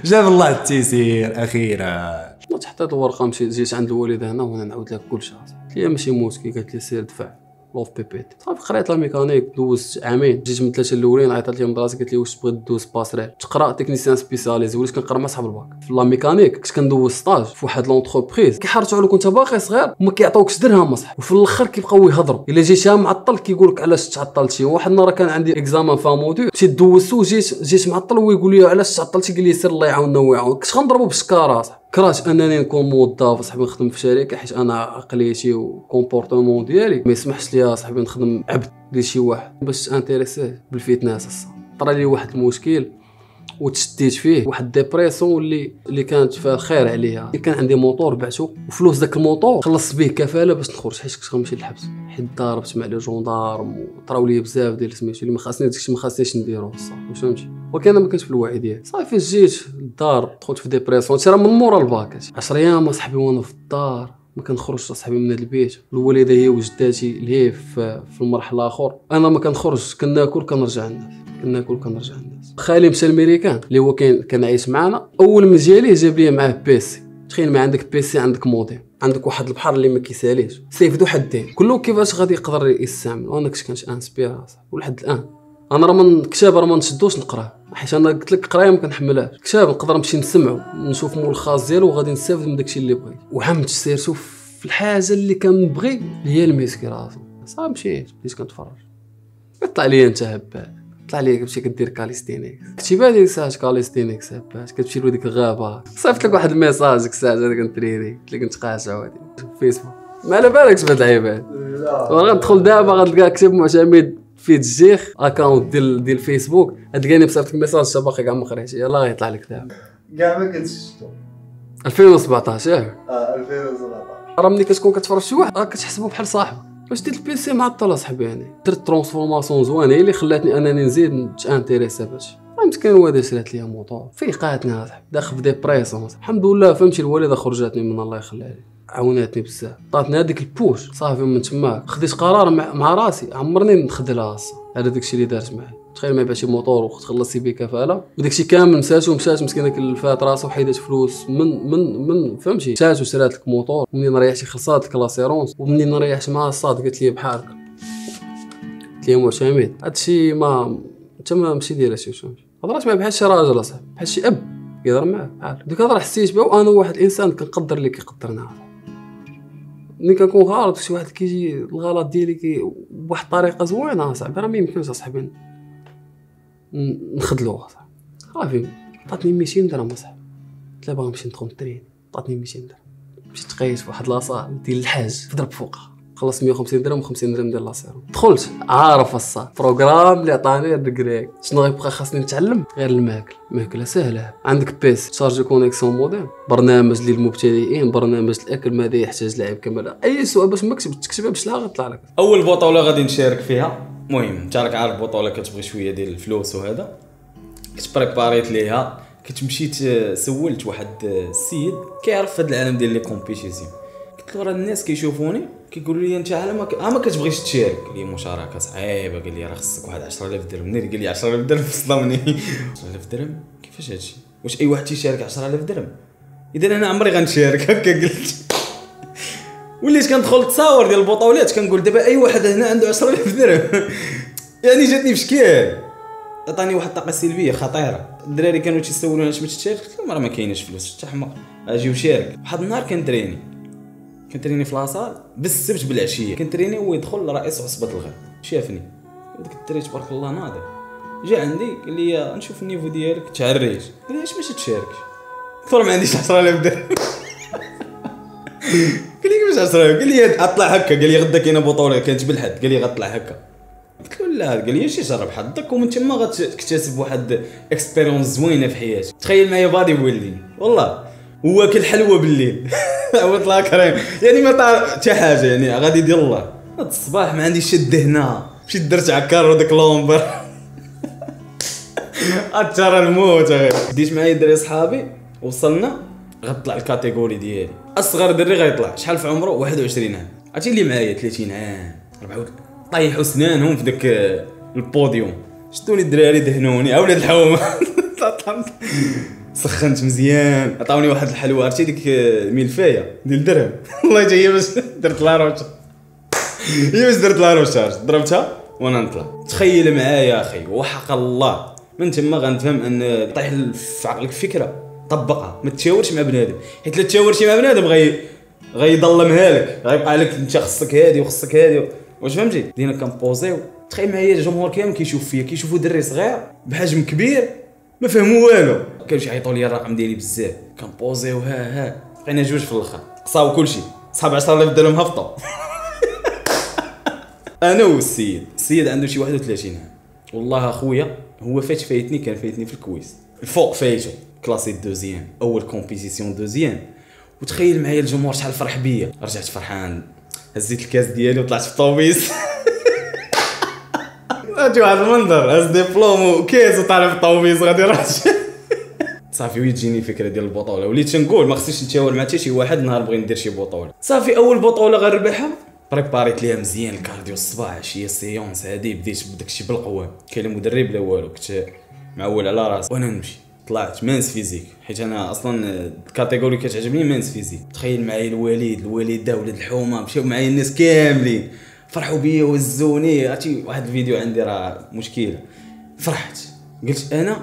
جاب الله التيسير أخيرا. ما حطيت الورقة مشيت جيت عند الوالده هنا وأنا نعاود لك كل شيء قالت لي ماشي مشكل. قالت لي سير دفع. l'OFPPT صافي قريت la mécanique دوزت عامين. جيت من ثلاثة الأولين عيطت لي مدرسه قالت لي واش تبغي دوز passerelle؟ تقرأ technicien spécialisé وليت كنقرأ مع صحاب الباك. في la mécanique كنت كندوز stage في واحد l'entreprise كيحرجوا عليك وانت باقي صغير وما كيعطيوكش درهم اصاحبي وفي الآخر كيبقاو يهضروا. إلا جيتها معطل كيقول لك علاش تعطلتي؟ واحد النهار كان عندي examen fin module مشيت دوزتو جيت جيت معطل ويقول لي علاش تعطلتي؟ قال لي سير الله يعاوننا ويعاونك. كنت غنضربو بالسكاره اصاحبي كرهت أنني نكون موظف صاحبي نخدم في شركة حيت أنا عقليتي و comportement ديالي. ما يسمحش لي صاحبي نخدم عبد ديال شي واحد باش intéressé بال fitness الصا طرا لي واحد المشكل. وتشديت فيه واحد dépression اللي اللي كانت فيها الخير عليها. كان عندي موطور بعتو وفلوس داك الموطور خلصت به كفالة باش نخرج. حيت كنت غنمشي للحبس. حيت ضربت مع les gendarmes وطراو لي بزاف ديال سميتو اللي ما خاصني داكشي ما خاصنيش نديرو الصا فهمتي ولكن أنا ما كنتش في الوعي ديالي صافي جيت للدار دخلت في dépression راه من مورا الباك. هادشي 10 أيام أصاحبي وأنا في الدار. ما كنخرجش أصاحبي من هاد البيت. الوالدة هي وجداتي في, في المرحلة الأخر. أنا ما كنخرج كناكل كنرجع للناس. كناكل كنرجع للناس. خالي مشى لميريكان اللي هو كان كان عايش معنا أول ما جا ليه جاب لي معاه PC. تخيل ما عندك PC عندك موديم عندك واحد البحر اللي ما كيساليش. سيف ذو حدين كله كيفاش غادي يقدر يستعمل؟ وأنا كنت كنت inspiré ولحد الآن. أنا راه من الكتاب راه ما نشدوش نقراه. حيت أنا قلت لك القرايه ما كنحملهاش. الكتاب نقدر نمشي نسمعو. نشوف مول الخاص ديالو وغادي نستافد من داكشي اللي بغيت. وعمت surtout في الحاجة اللي كنبغي هي ال musculation صافي مشيت. بديت كنتفرج. طلع لي انت هبال. طلع لي كتمشي كدير كاليستينيكس كتيبها ديك الساعة كاليستينيكس هبال كتمشي لديك الغابه صيفط لك واحد الميساج ديك الساعة هذا كنتريني قلت لك هادي في فيسبوك ما على بالكش بهاد العيبات غندخل دابا غتلقى كتب معتمد في الجيخ اكونت ديال ديال فيسبوك غتلقاني بصيفط لك ميساج حتى باقي كاع ما قريتش يلاه يطلع لك دابا كاع ما كنتش شفتو 2017 ياك آه 2017 راه ملي كتكون كتفرج شي واحد راه كتحسبو بحال صاحبك واش ديت البيسي معطل اصاحبي يعني درت ترانسفورماسيون زوينة هي اللي خلاتني أنني نزيد نتانتيريسا باش. كان الوالده شرات ليا موطور. فيقاتني اصاحبي داخل في dépression الحمد لله فهمتي الوالدة خرجتني من الله يخليها لي. عاوناتني بزاف. عطاتني هذيك ال push صافي من تما خديت قرار مع, راسي عمرني نخدلها أصلا هذا داكشي اللي دارت معايا. تخيل ما يبيعش موطور وتخلصي به كفالة. وداكشي كامل مشات ومشات مسكينه كلفات راسها وحيدات فلوس. من من من فهمتي؟ مشات وشرات لك موطور. ومنين ريحتي خلصات لك l'assurance. ومنين ريحت معها الصاد؟ قالت لي بحالك. قلت لي معتمد هادشي ما انت ما ماشي دايره شي فهمتي؟ هضرات معاه بحال شي راجل أصاحبي بحال شي أب كيهضر معاه. بحال. ديك الهضره حسيت بها وأنا واحد الإنسان كنقدر اللي كيقدرنا. ملي كنكون غلط شي واحد كيجي الغلط ديالي كي بواحد الطريقة زوينة صاحبي راه ما يمكنش اصاحبي ن- نخدلو صافي عطاتني 200 درهم اصاحبي قلت لها باغي نمشي ندخل نترين عطاتني 200 درهم. مشيت تقيت في واحد la salle ديال الحاج ضرب فوقها. خلصت 150 درهم و50 درهم ديال l'assurance دخلت عارف الصا. programme اللي عطاني الركريك شنو غيبقى خاصني نتعلم؟ غير الماكل ماكلة سهلة. عندك PC. تشارجي connexion modem برنامج للمبتدئين برنامج الأكل. ماذا يحتاج لاعب كمال؟ أي سؤال باش ما كتب تكتبها بشلاغ غطلع لك. أول بطولة غادي نشارك فيها. المهم أنت راك عارف بطولة كتبغي شوية ديال الفلوس وهذا. كنت بريباريت ليها. كنت مشيت سولت واحد السيد كيعرف في هذا العالم ديال les compétitions. قلت راه الناس كيشوفوني كيقولوا لي أنت على ما ما كتبغيش تشارك. لي مشاركة صعيبة قال لي راه خصك واحد 10000 درهم. منين؟ قال لي 10000 درهم صدمني 10000 درهم؟ كيفاش هادشي؟ واش أي واحد تيشارك 10000 درهم؟ اذا أنا عمري غنشارك هكا قلت. وليت كندخل تصاور ديال البطولات كنقول دابا أي واحد هنا عنده 10000 درهم؟ يعني جاتني في شكال عطاني واحد الطاقه سلبية خطيرة. الدراري كانوا تيسولوني علاش ما تشارك؟ قلت راه ما كاينش فلوس حتى حمق أجي وشارك. واحد النهار كنتريني كنتريني في لاصال بالسبت بالعشية. كنتريني هو يدخل رئيس عصبة الغد شافني. ديك الدري تبارك الله ناضي. جا عندي قال لي نشوف ال niveau ديالك. تعريج قال لي علاش ما تشاركش؟ قلت له ما عنديش 10000 درهم. قال لي كيفاش 10000 قال لي أطلع هكا. قال لي غدا كاينة بطولة. كانت بالحد. قال لي غطلع هكا. قلت له لا. قال لي شي جرب حظك ومن تما غتكتسب واحد expérience زوينة في حياتك. تخيل معايا bodybuilding والله. واكل حلوة بالليل. عوض la crème يعني ما طار حتى حاجة يعني غادي ديال الله. الصباح ما عنديش شد هنا. مشيت درت عكار وداك لومبر اتشرى الموت. غير ديت معايا دري صحابي وصلنا. غطلع الكاتيجوري ديالي. أصغر دري غيطلع. شحال في عمره؟ 21 عام. عرفتي اللي معايا 30 عام. 4 طيحوا سنانهم في داك البوديوم. شدوني الدراري دهنوني؟ أولاد الحومة. سخنت مزيان. عطاوني واحد الحلوة. عرفتي ديك millefeuille ديال درهم. والله هي باش درت لاروش هي باش درت لاروش ضربتها وأنا نطلع. تخيل معايا أخي. وحق الله. من تما غنفهم أن طيح في عقلك فكرة. طبقها. ما تشاورش مع بنادم. حيت لا تشاورتي مع بنادم غي غيظلمها لك. غيبقى لك أنت خصك هادي وخصك هادي. واش فهمتي؟ دينا كنبوزيو تخيل معايا الجمهور كامل كيشوف فيا. كيشوفوا دري صغير بحجم كبير. ما فهموا والو. كانوا يعيطوا لي الرقم ديالي بزاف. كنبوزيو ها ها. بقينا جوج في الآخر. قصاو كلشي. صحاب 10000 درهم هبطوا أنا والسيد. السيد عنده شي 31 عام. والله أخويا هو فايت فايتني كان فايتني في الكويس الفوق فايتو. classé deuxième. أول compétition deuxième. وتخيل معايا الجمهور شحال فرح بيا. رجعت فرحان. هزيت الكاس ديالي وطلعت في الطوبيس هاتي واحد المنظر هز ديبلوم وكاس وطالع في الطوبيس غادي راجع صافي وليت تجيني فكرة ديال البطولة وليت تنقول ما خصنيش نتشاور مع حتى شي واحد نهار بغي ندير شي بطولة. صافي أول بطولة غنربحها؟ بريباريت ليها مزيان ال cardio الصباح عشيه séance هادي بديت بداك الشيء بالقوة. كاين لا مدرب لا والو كنت معول على راسي. وأنا نمشي. طلعت men's physique. حيت أنا أصلا ال catégorie كتعجبني men's physique. تخيل معايا الوالد الوالده ولاد الحومة مشاو معايا الناس كاملين. فرحوا بيا وهزوني عرفتي واحد الفيديو عندي راه مشكله فرحت. قلت أنا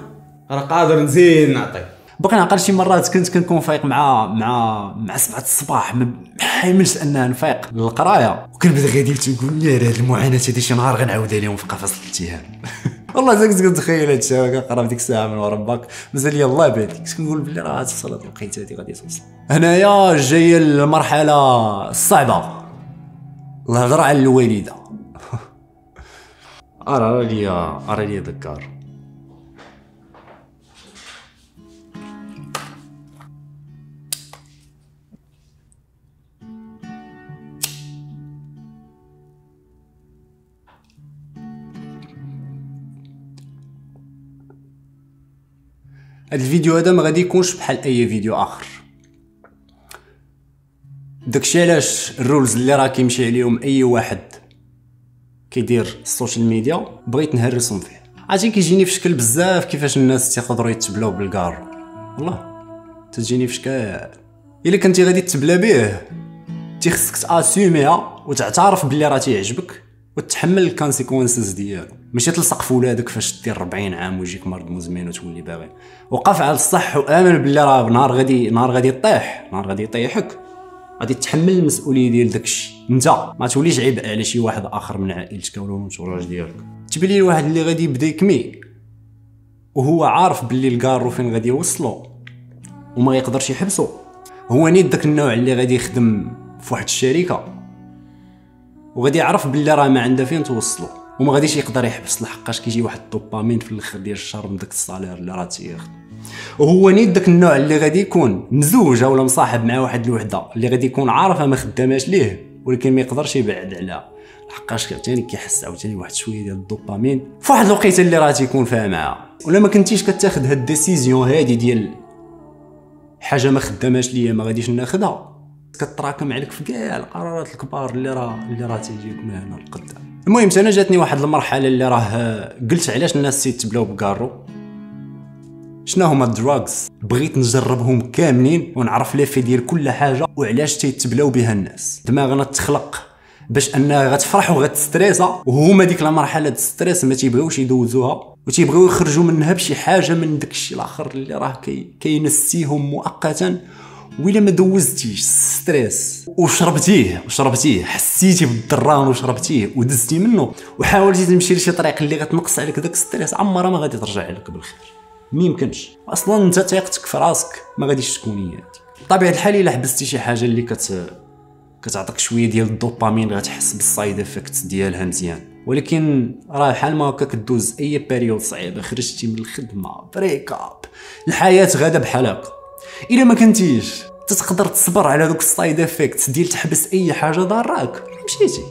راه قادر نزيد نعطي. باقي نعقل شي مرات كنت كنكون فايق مع مع مع 7 الصباح ما حايمنش انها نفيق للقراية. وكنبدا غادي تنقول يا هاد المعاناة هادي شي نهار غنعاودها لهم في قفص الامتحان والله زعما كنت كنتخيل هادشي كنقرا في ديك الساعة من ورا باك. مازال لي الله بادي كنت كنقول بلي راه توصل هاد الوقيتة هادي غادي توصل. هنايا جاية المرحلة الصعبة. الهضرة على الوالدة. أرى ليا أرى ليا دكار هاد الفيديو هذا ما غادي يكونش بحال أي فيديو آخر. داكشي علاش ال rules اللي راه كيمشي عليهم أي واحد كيدير ال social media بغيت نهرسهم فيه. عرفتي كيجيني في شكل بزاف كيفاش الناس تيقدروا يتبلاو بالكارو والله تجيني في شكل إلا كنتي غادي تبلا به تيخصك تأسوميها وتعترف باللي راه تيعجبك وتحمل ال consequences ديالو. ماشي تلصق في ولادك فاش دير 40 عام ويجيك مرض مزمن وتولي باغي. وقف على الصح وآمن باللي راه نهار غادي نهار غادي طيح نهار غادي يطيحك. غادي تحمل المسؤولية ديال داكشي. انت ما توليش عبء على شي واحد آخر من عائلتك ولا من الانتوراج ديالك. تبان لي الواحد اللي غادي يبدأ يكمي وهو عارف باللي الكارو فين غادي يوصلو وما يقدرش يحبسو. هو نيت داك النوع اللي غادي يخدم في واحد الشركة وغادي يعرف باللي راه ما عنده فين توصلو وما غاديش يقدر يحبس لحقاش كيجي واحد الدوبامين في الآخر ديال الشهر من داك ال salaire اللي راه تياخد وهو نيت داك النوع اللي غادي يكون مزوج ولا مصاحب مع واحد الوحده اللي غادي يكون عارفه ما خداماش ليه ولكن ما يقدرش يبعد عليها لحقاش عاوتاني كيحس عاوتاني واحد شوية ديال الدوبامين فواحد الوقيته اللي راه تيكون فيها معاها. ولا ما كنتيش كتاخد هاد ال décision هادي ديال حاجة ما خداماش ليا ما غاديش ناخدها؟ كتراكم عليك في كاع القرارات الكبار اللي راه اللي راه تيجيك من هنا لقدام. المهم أنا جاتني واحد المرحلة اللي راه قلت علاش الناس تيتبلاو بكارو. شنو هما ال drugs بغيت نجربهم كاملين ونعرف l'effet ديال كل حاجة وعلاش تيتبلاو بها الناس. دماغنا تخلق باش انها غتفرح وغتستريسا وهما ديك المرحله د stress ما تيبغيوش يدوزوها وتيبغيو يخرجوا منها بشي حاجة من داكشي الآخر اللي راه كي كينسيهم مؤقتا. وإلا ما دوزتيش stress وشربتيه وشربتيه حسيتي بالضران وشربتيه ودزتي منه وحاولتي تمشي لشي طريق اللي غتنقص عليك داك stress عمرها ما غادي ترجع لك بالخير. ما يمكنش. أصلا أنت ثقتك في راسك ما غاديش تكون هي بطبيعة الحال إلا حبستي شي حاجة اللي كت كتعطيك شوية ديال الدوبامين غتحس بال side effect ديالها مزيان. ولكن راه بحال ما هكا كدوز أي période صعيبه خرجتي من الخدمة break up الحياة غادا بحال هكا. إلا ما كنتيش تتقدر تصبر على دوك ال side effect ديال تحبس أي حاجة ضاراك مشيتي.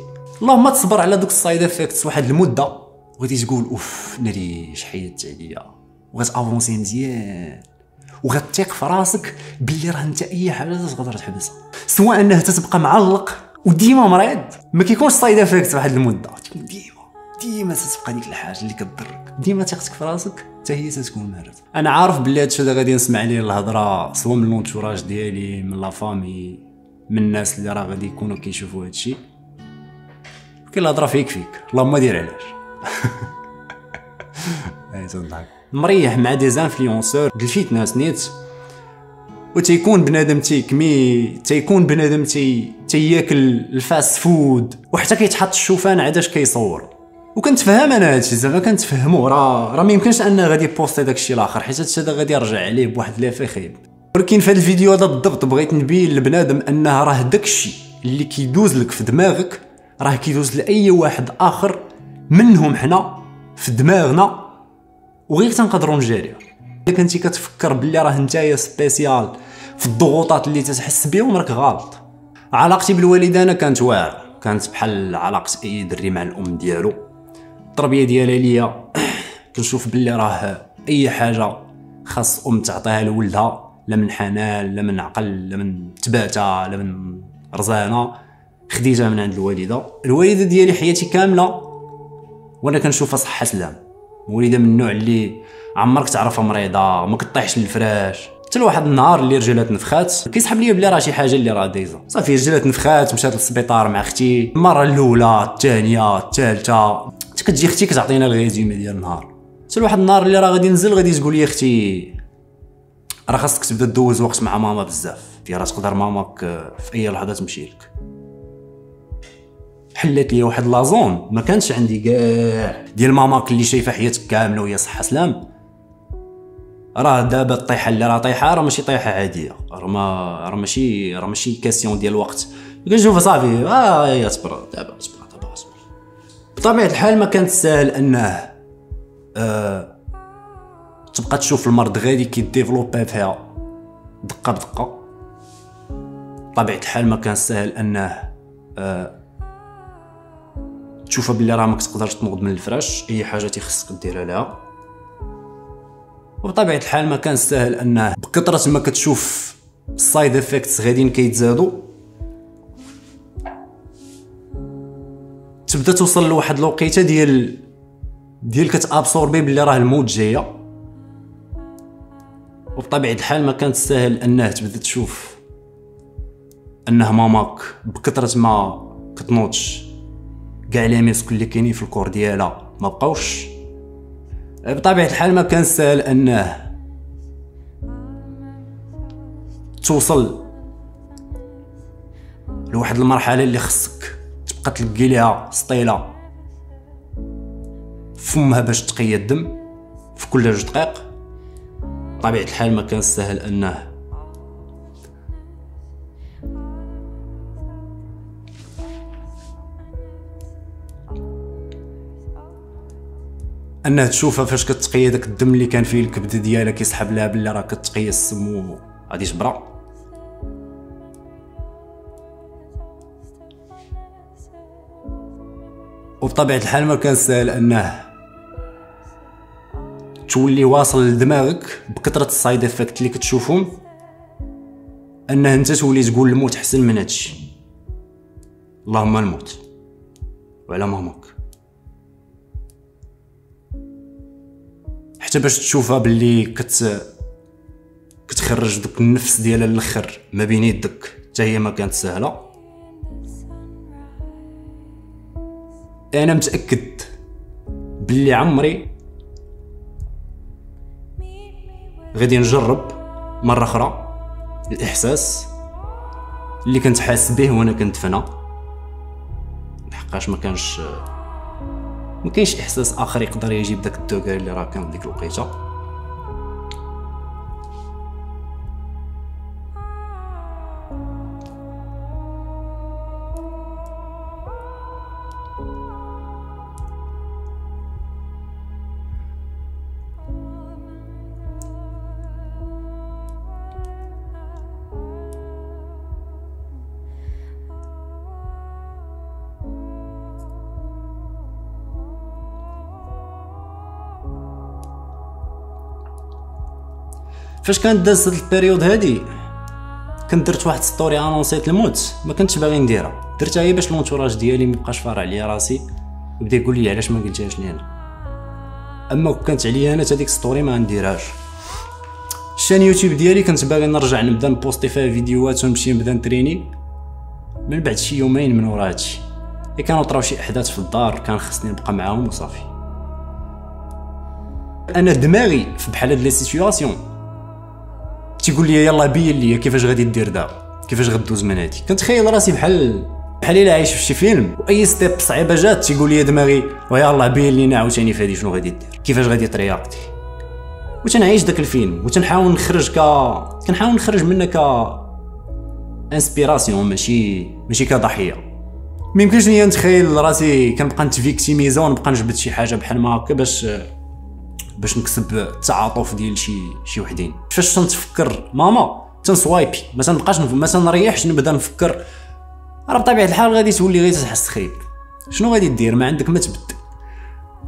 اللهم تصبر على دوك ال side effect واحد المدة وغادي تقول أوف ناري حيدت عليا. وغتافونسي مزيان. وغتثيق في راسك باللي راه انت اي حاجة تقدر تحبسها. سواء انها تتبقى معلق وديما مريض. ما كيكونش side effect واحد المدة. ديما ديما تتبقى ديك الحاجة اللي كضرك ديما ثقتك في راسك حتى هي تتكون مرض. أنا عارف بلي هادشي هذا غادي نسمع ليه الهضرة سواء من l'entourage ديالي من la famille من الناس اللي راه غادي يكونوا كيشوفوا هادشي. كاين الهضرة فيك فيك. اللهم دير علاش أي تنضحك. مريح مع des influenceurs ديال ال fitness نيت. وتيكون بنادم تيكمي تيكون بنادم تي تياكل ال fast food. وحتى كيتحط الشوفان عاداش كيصور. وكنتفهم أنا هادشي زعما كنتفهمو. راه راه ما يمكنش غادي بوستي داكشي الآخر حيت هادشي هذا غادي يرجع عليه بواحد l'effet خايب ولكن في هذا الفيديو هذا بالضبط بغيت نبين لبنادم انه راه داكشي اللي كيدوز لك في دماغك راه كيدوز لأي واحد آخر منهم حنا في دماغنا. وغير تنقدروا نجاريو إلا كنتي كتفكر باللي راه نتايا spécial في الضغوطات اللي تتحس بهم راك غلط. علاقتي بالوالدة أنا كانت واعرة. كانت بحال علاقة اي دري مع الأم ديالو. التربية ديالها ليا. كنشوف باللي راه أي حاجة خاص أم تعطيها لولدها لا من حنان لا من عقل لا من تباتة لا من رزانة خديتها من عند الوالدة. الوالدة ديالي حياتي كاملة وأنا كنشوفها صحة سلام والده من النوع اللي عمرك تعرفها مريضة ما كطيحش للفراش. حتى لواحد النهار اللي رجلها تنفخات كيسحب ليا بلي راه شي حاجة اللي راه دايزة. صافي رجلها تنفخات مشات للسبيطار مع أختي. المرة الأولى الثانية الثالثة. كتجي أختي كتعطينا ال résumé ديال النهار. حتى لواحد النهار اللي راه غادي ننزل غادي تقول لي أختي راه خاصك تبدا دوز وقت مع ماما بزاف. راه تقدر ماماك في أي لحظة تمشي لك. حلت لي واحد la zone ما كانش عندي كاع ديال ماماك اللي شايفة حياتك كاملة وهي صحة سلام. راه دابا الطيحه اللي راه طايحة راه ماشي طيحه عادية. راه ما راه ماشي راه ماشي question ديال الوقت كنشوف صافي. آه يا صبر دابا صبر دابا صبر. بطبيعة الحال ما كانت ساهل أنه آه تبقى تشوف المرض غادي كيديفلوبي فيها. دقة بدقة. بطبيعة الحال ما كان ساهل أنه آه تشوفها بلي راه ما تقدرش تنوض من الفراش أي حاجة تيخصك ديرها لها. وبطبيعة الحال ما كان سهل انه بكثرة ما كتشوف ال side effects غاديين كيتزادوا. تبدا توصل لواحد الوقيتة ديال ديال كتأبسوربي بلي راه الموت جاية. وبطبيعة الحال ما كانت سهل انه تبدا تشوف انه ماماك بكثرة ما كتنوضش. كاع les muscles اللي كاينين في ال corps ديالها. ما بقاوش. بطبيعة الحال ما كان سهل أنه توصل لواحد المرحلة اللي خصك تبقى تلقي ليها سطيلة فمها باش تقي الدم في كل جوج دقائق بطبيعة الحال ما كان سهل أنه انها تشوفها فاش كتقي داك الدم اللي كان فيه الكبد ديالها كيسحب لها بلي راه كتقي السم غادي تبرا وبطبيعة الحال ما كان سهل أنه تولي واصل لدماغك بكثرة ال side effect اللي كتشوفهم أنه أنت تولي تقول الموت أحسن من هادشي. اللهم الموت. وعلى مامك حتى باش تشوفها باللي كت كتخرج دوك النفس ديالها الآخر ما بين يدك. حتى هي ما كانت سهلة. أنا متأكد باللي عمري غادي نجرب مرة أخرى الإحساس اللي كنت حاس به وأنا كنت فنا لحقاش ما كانش ما كاينش إحساس آخر يقدر يجيب داك الدوغا اللي راه كان ديك الوقيتة. فاش كانت دازت هاد ال période هادي؟ كنت درت واحد story انونسيت الموت ما كنتش باغي نديرها. درتها هي باش l'entourage ديالي ميبقاش فارع عليا راسي. بدا يقول لي علاش ما قلتهاش لي أنا اما كانت عليا أنا ديك story ما نديرهاش ال chaîne YouTube ديالي كنت باغي نرجع نبدا نبوستي فيها فيديوهات ونمشي نبدا نتريني. من بعد شي يومين من ورا هادشي. كانوا طراو شي أحداث في الدار كان خصني نبقى معاهم وصافي. أنا دماغي في بحال هاد les situations تيقول لي يلا بين لي كيفاش غادي دير دابا كيفاش غدوز من هادي كنتخيل راسي بحال بحال إلا عايش في شي فيلم. وأي step صعيبة جات تيقول لي دماغي ويلا بين لينا عاوتاني في هادي شنو غادي دير؟ كيفاش غادي ترياكتي وتنعيش داك الفيلم وتنحاول نخرج ك كنحاول نخرج منه ك inspiration ماشي ماشي كضحية. ما يمكنش ليا نتخيل راسي كنبقى نتفيكتيميزا ونبقى نجبد شي حاجة بحال ما هكا باش باش نكسب التعاطف ديال شي شي وحدين. فاش تنتفكر ماما تنسوايبي. ما تنبقاش ما تنريحش نبدا نفكر. راه بطبيعة الحال غادي تولي غير تحس خايب. شنو غادي دير؟ ما عندك ما تبدل.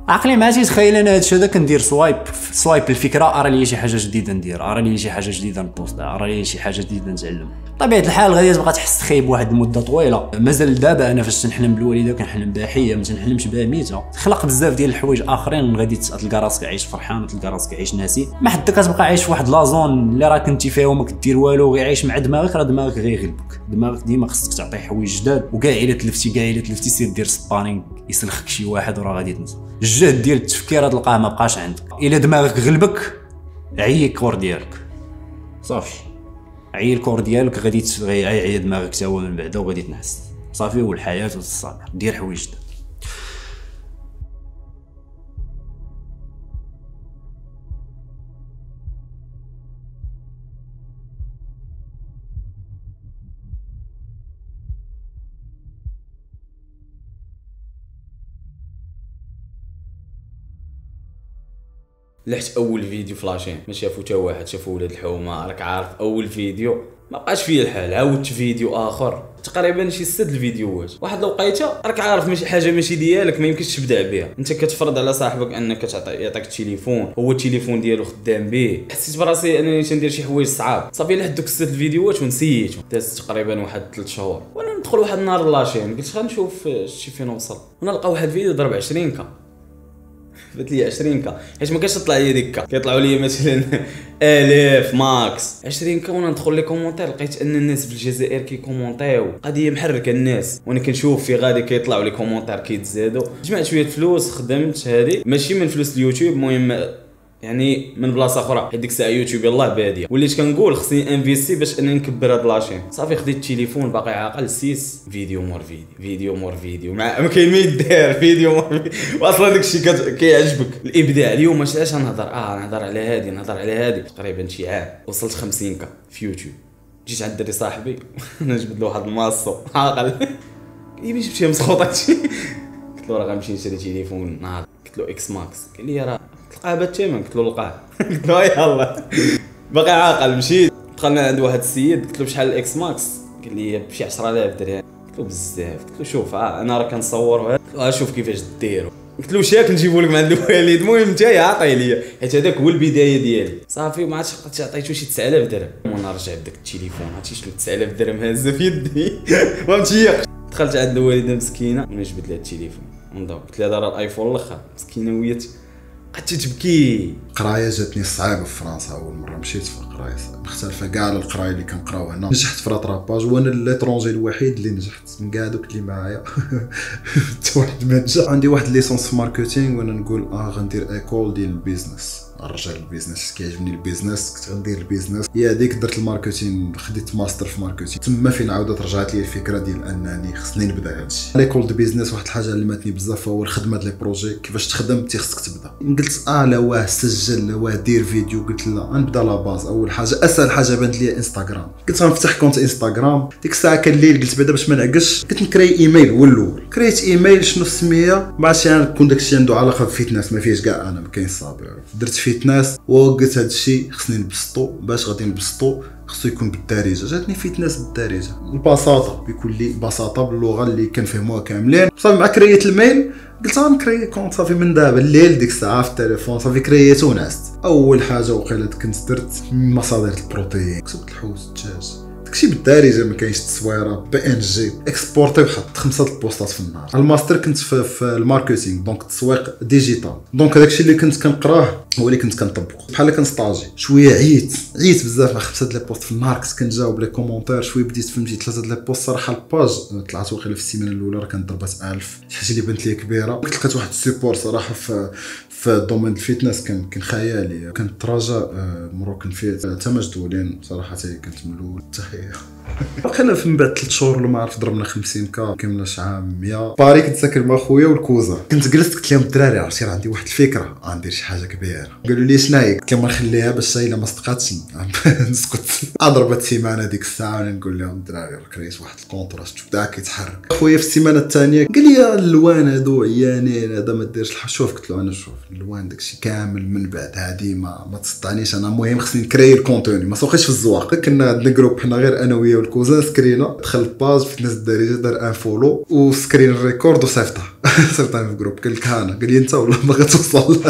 عقلي ما تيتخيل أنا هادشي هذا كندير swipe swipe الفكرة أرى لي شي حاجة جديدة ندير أرى لي شي حاجة جديدة نبوست أرى لي شي حاجة جديدة نتعلم. بطبيعة الحال غادي تبقى تحس خايب واحد المده طويلة. مازال دابا أنا فاش تنحلم بالوالدة كنحلم بها حية ما تنحلمش بها ميتة. خلق بزاف ديال الحوايج آخرين غادي تلقى راسك عايش فرحان تلقى راسك عايش ناسي. ما حدك كتبقى عايش في واحد la zone اللي راه كنتي فيها وما كدير والو غير عايش مع دماغك راه دماغك غيغلبك دماغك ديما خصك تعطيه حوايج جداد وكاع إلا تلفتي كاع إلا تلفتي سير دير sparring يسلخك شي واحد وراه غادي تنسى. الجهد ديال التفكير تلقاه ما بقاش عندك. إلا دماغك غلبك عيي ال corps ديالك. صافي. عيي ال corps ديالك غادي غيعيا دماغك تا هو من بعدا وغادي تنعس صافي والحياة والصابر دير حوايج لحت أول فيديو ف la chaîne ما شافو حتى واحد شافو ولاد الحومة. راك عارف أول فيديو ما بقاش فيه الحال. عاودت فيديو آخر. تقريبا شي ست الفيديوهات. واحد الوقيته راك عارف ماشي حاجة ماشي ديالك ما يمكنش تبدأ بها. أنت كتفرض على صاحبك أنك تعطي يعطيك التليفون هو التليفون ديالو خدام به حسيت براسي أنني تندير شي حوايج صعاب. صافي لحد دوك ست الفيديوهات ونسيتهم. دازت تقريبا واحد ثلاث شهور. وأنا ندخل واحد النهار la chaîne. قلت غنشوف شي فين وصل. ونلقى واحد فيديو ضرب 20 K بانت لي 20 K. حيت ما كانش تطلع لي ديك كيطلعوا لي مثلا آلاف max. 20 K وأنا ندخل les commentaires. لقيت أن الناس في الجزائر كيكومونتيو. قضية محركة الناس. وأنا كنشوف في غادي كيطلعوا les commentaires كيتزادوا. جمعت شوية فلوس خدمت هذه ماشي من فلوس اليوتيوب المهم يعني من بلاصة أخرى. حيت ديك الساعة يوتيوب يلاه باديه وليت كنقول خصني انفيستي باش أنني نكبر هاد la chaîne. صافي خديت التليفون باقي عاقل. سيس فيديو مور فيديو فيديو مور فيديو. مع ما كاين ما يدار فيديو مور فيديو. واصلا داكشي كيعجبك. الإبداع اليوم اش علاش نهضر؟ آه نهضر على هادي نهضر على هادي. تقريبا شي عام. وصلت 50 كا في يوتيوب. جيت عند دري صاحبي. نجبد له واحد الماصو عاقل. يبي جبت مسخوطه قلت له راه غنمشي نشري تليفون نهار قلت له إكس ماكس. قال لي راه تلقاه بالثمن قلت له لقاه قلت له يلا باقي عاقل مشيت. دخلنا عند واحد السيد قلت له بشحال الإكس ماكس؟ قال لي بشي 10000 درهم. قلت له بزاف. قلت له شوف آه أنا راه كنصور أشوف كيفاش ديرو قلت له شاك نجيبو لك من عند الوالد؟ المهم انت عطيه ليا حيت هذاك هو البداية ديالي. صافي ما عادش عقلت عطيتو شي 9000 درهم. وأنا رجع بداك التليفون عرفتي شنو 9000 درهم هازة في يدي؟ ما متيقش دخلت عند الوالده مسكينة. وأنا جبت لها التليفون. ونضرب قلت لها دار ال iPhone الآخر مسكينة وهي قعدت تبكي. القرايه جاتني صعيبة في فرنسا أول مرة مشيت في القراية. مختلفة كاع على القراية اللي كنقراو هنا. نجحت في rattrapage وأنا l'étranger الوحيد اللي نجحت. من كاع دوك اللي معايا. حتى واحد ما نجح. عندي واحد licence في marketing وأنا نقول آه غندير école ديال ال business. نرجع لل business كيعجبني ال business كنت غندير ال business. هي هذيك درت ال marketing خديت ماستر في marketing تما فين عاودت رجعت لي الفكرة ديال أنني خصني نبدأ هادشي l'école de business واحد الحاجة علمتني بزاف هو الخدمة ديال les projets كيفاش تخدم تي خصك تبدأ. قلت آه لا واه سجل لا واه دير فيديو. قلت لا غنبدأ la base. أول حاجة أسهل حاجة بانت لي انستغرام قلت غنفتح compte انستغرام ديك الساعة كان الليل قلت بعدا باش ما نعكش كنت نكري إيميل هو الأول. كريت إيميل شنو السمية؟ ما عرفتش أنا كون داكشي عنده علاقة ب fitness ما فيهش كاع أنا ما كاين صابر. درت fitness وقلت هادشي خصني نبسطو باش غادي نبسطو خصو يكون بالدارجه جاتني fitness بالدارجه البساطة. بكل بساطة باللغة اللي كنفهموها كاملين. صافي مع كريت ال mail قلت غنكري compte. صافي من دابا الليل ديك الساعة في التليفون. صافي كريت ونعست أول حاجة وقيلة كنت درت من مصادر البروتين. كتبت الحوت الدجاج. داكشي بالدارجه ما كاينش تصويرة PNG exporter وحط خمسة البوستات في النهار. الماستر كنت في, في ال marketing donc التسويق digital donc هذاكشي اللي كنت كنقراه هو اللي كنت كنطبقه بحال كنستاجي شوية عييت عييت بزاف. مع خمسة les posts في النهار كنت كنجاوب les commentaires شوية بديت فهمتي ثلاثة les posts صراحة ال page طلعت واقيلا في السيمانة الأولى راه كانت ضربات 1000 شي حاجة اللي بانت لي كبيرة. كنت لقيت واحد ال support صراحة في في domaine ال fitness كان كان خيالي. كانت رجاء Moroccan Fit. حتى مجدولين صراحة كنت من الأول. التحيه بقينا في من بعد ثلاث شهور ولا ما عرف ضربنا 50 K كملنا شي عام 100 باري كنت ساكن مع خويا وال cousin. كنت جلست قلت لهم الدراري عرفتي راه عندي واحد الفكرة. غندير شي حاجة كبيرة. قالوا لي شنو هي قلت لهم نخليها باش الا ما صدقاتش. نسكت. ضربت سيمانة ديك الساعة وأنا نقول لهم الدراري راه كريت واحد الكونترا شفتو بدا كيتحرك خويا في السيمانة الثانية قال لي اللوان هادو عيانين هذا ما ديرش شوف قلت له أنا شوف اللوان داكشي كامل من بعد هادي ما ما تصدعنيش أنا المهم خصني نكري الكونتوني. ما سوقيش في الزواق. كنا عندنا جروب حنا غير أنا وياه والكوزان سكرينا دخل الباج في الناس الدارجة دار ان فولو وسكرين الريكورد وصيفطها. صيفطها في الجروب قال لك أنا. قال لي أنت والله ما غتوصل؟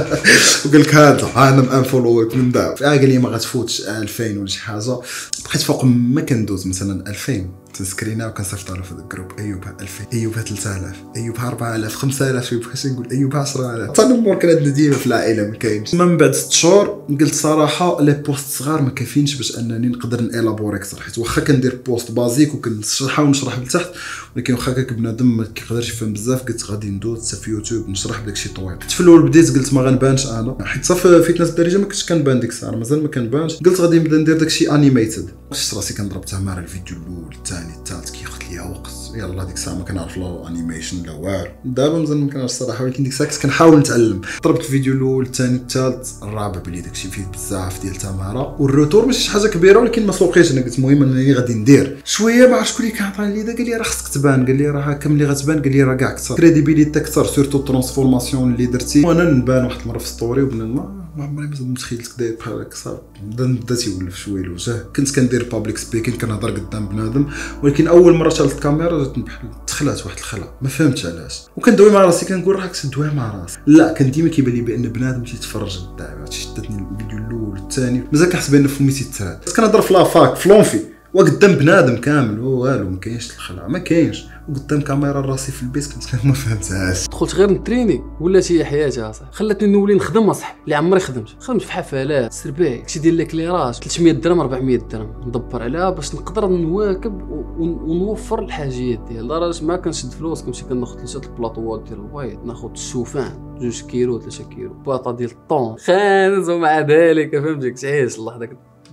وقال لك ها أنت. أنا unfollow من دابا قال لي ما غتفوتش 2000 ولا شي حاجة. بقيت فوق ما كندوز مثلا 2000 تنسكرينا وكنصيفط له في ال groupe. أيوب 2000 أيوب 3000 أيوب 4000 5000 بغيت نقول أيوب 10000 التنمر كان عندنا ديما في العائلة ما كاينش. من بعد ست شهور قلت صراحة les posts صغار ما كافينش باش أنني نقدر نيلابوري أكثر حيت واخا كندير post basique وكنحاول نشرح لتحت ولكن واخا هكاك بنادم ما كيقدرش يفهم بزاف قلت غادي ندوز في يوتيوب نشرح بداكشي طويل. حيت في الأول بديت قلت ما غنبانش أنا. حيت صافي fitness الدارجه ما كنتش كنبان ديك الساعة مازال ما كنبانش. قلت غادي نبدا ندير داكشي animated شفت راسي كنضرب تماره الفيديو الأول الثاني الثالث كياخذ ليا وقت. يلا ديك الساعة ما كنعرف لا animation لا والو. دابا مازال ما كنعرفش الصراحة ولكن ديك الساعة كنت كنحاول نتعلم. ضربت الفيديو الأول الثاني الثالث. الرابع بلي داكشي فيه بزاف ديال التمارة. وال retour ماشي شي حاجة كبيرة ولكن ما سوقيش أنا قلت المهم أنني غادي ندير. شوية ما شكون اللي كان عطاني لي قال لي راه خصك تبان. قال لي راه هكا ملي غتبان؟ قال لي راه كاع أكثر. crédibilité أكثر surtout ال transformation اللي درتي. وأنا نبان واحد المره في story وبنادم. ما عمري ما متخيلتك داير بحال هكا صافي بدا تيولف شوية الوجه. كنت كندير public speaking كنهضر قدام بنادم. ولكن أول مرة شعلت الكاميرا جاتني بحال تخلات واحد الخلا ما فهمتش علاش. وكندوي مع راسي كنقول راك تدوي مع راسك. لا كان ديما كيبان لي بأن بنادم تيتفرج قدامي. شدتني الفيديو الأول الثاني مازال كنحس بأن فمي تيتسراد كنهضر في la fac في l'amphi. وقدام بنادم كامل والو ما كاينش الخلع ما كاينش. وقدام كاميرا راسي في البيت كنت ما فهمتهاش. دخلت غير نتريني ولات هي حياتي اصاحبي خلاتني نولي نخدم اصاحبي اللي عمري خدمت. خدمت في حفلات سرباي كشي ديال l'éclairage 300 درهم 400 درهم. ندبر عليها باش نقدر نواكب ونوفر الحاجيات ديال لدرجه ما كنشد فلوس كنمشي كناخذ ثلاثة البلاطوات ديال البيض ناخذ الشوفان جوج كيلو ثلاثة كيلو. باطا ديال الطون. خانز ومع ذلك فهمتك تعيش الله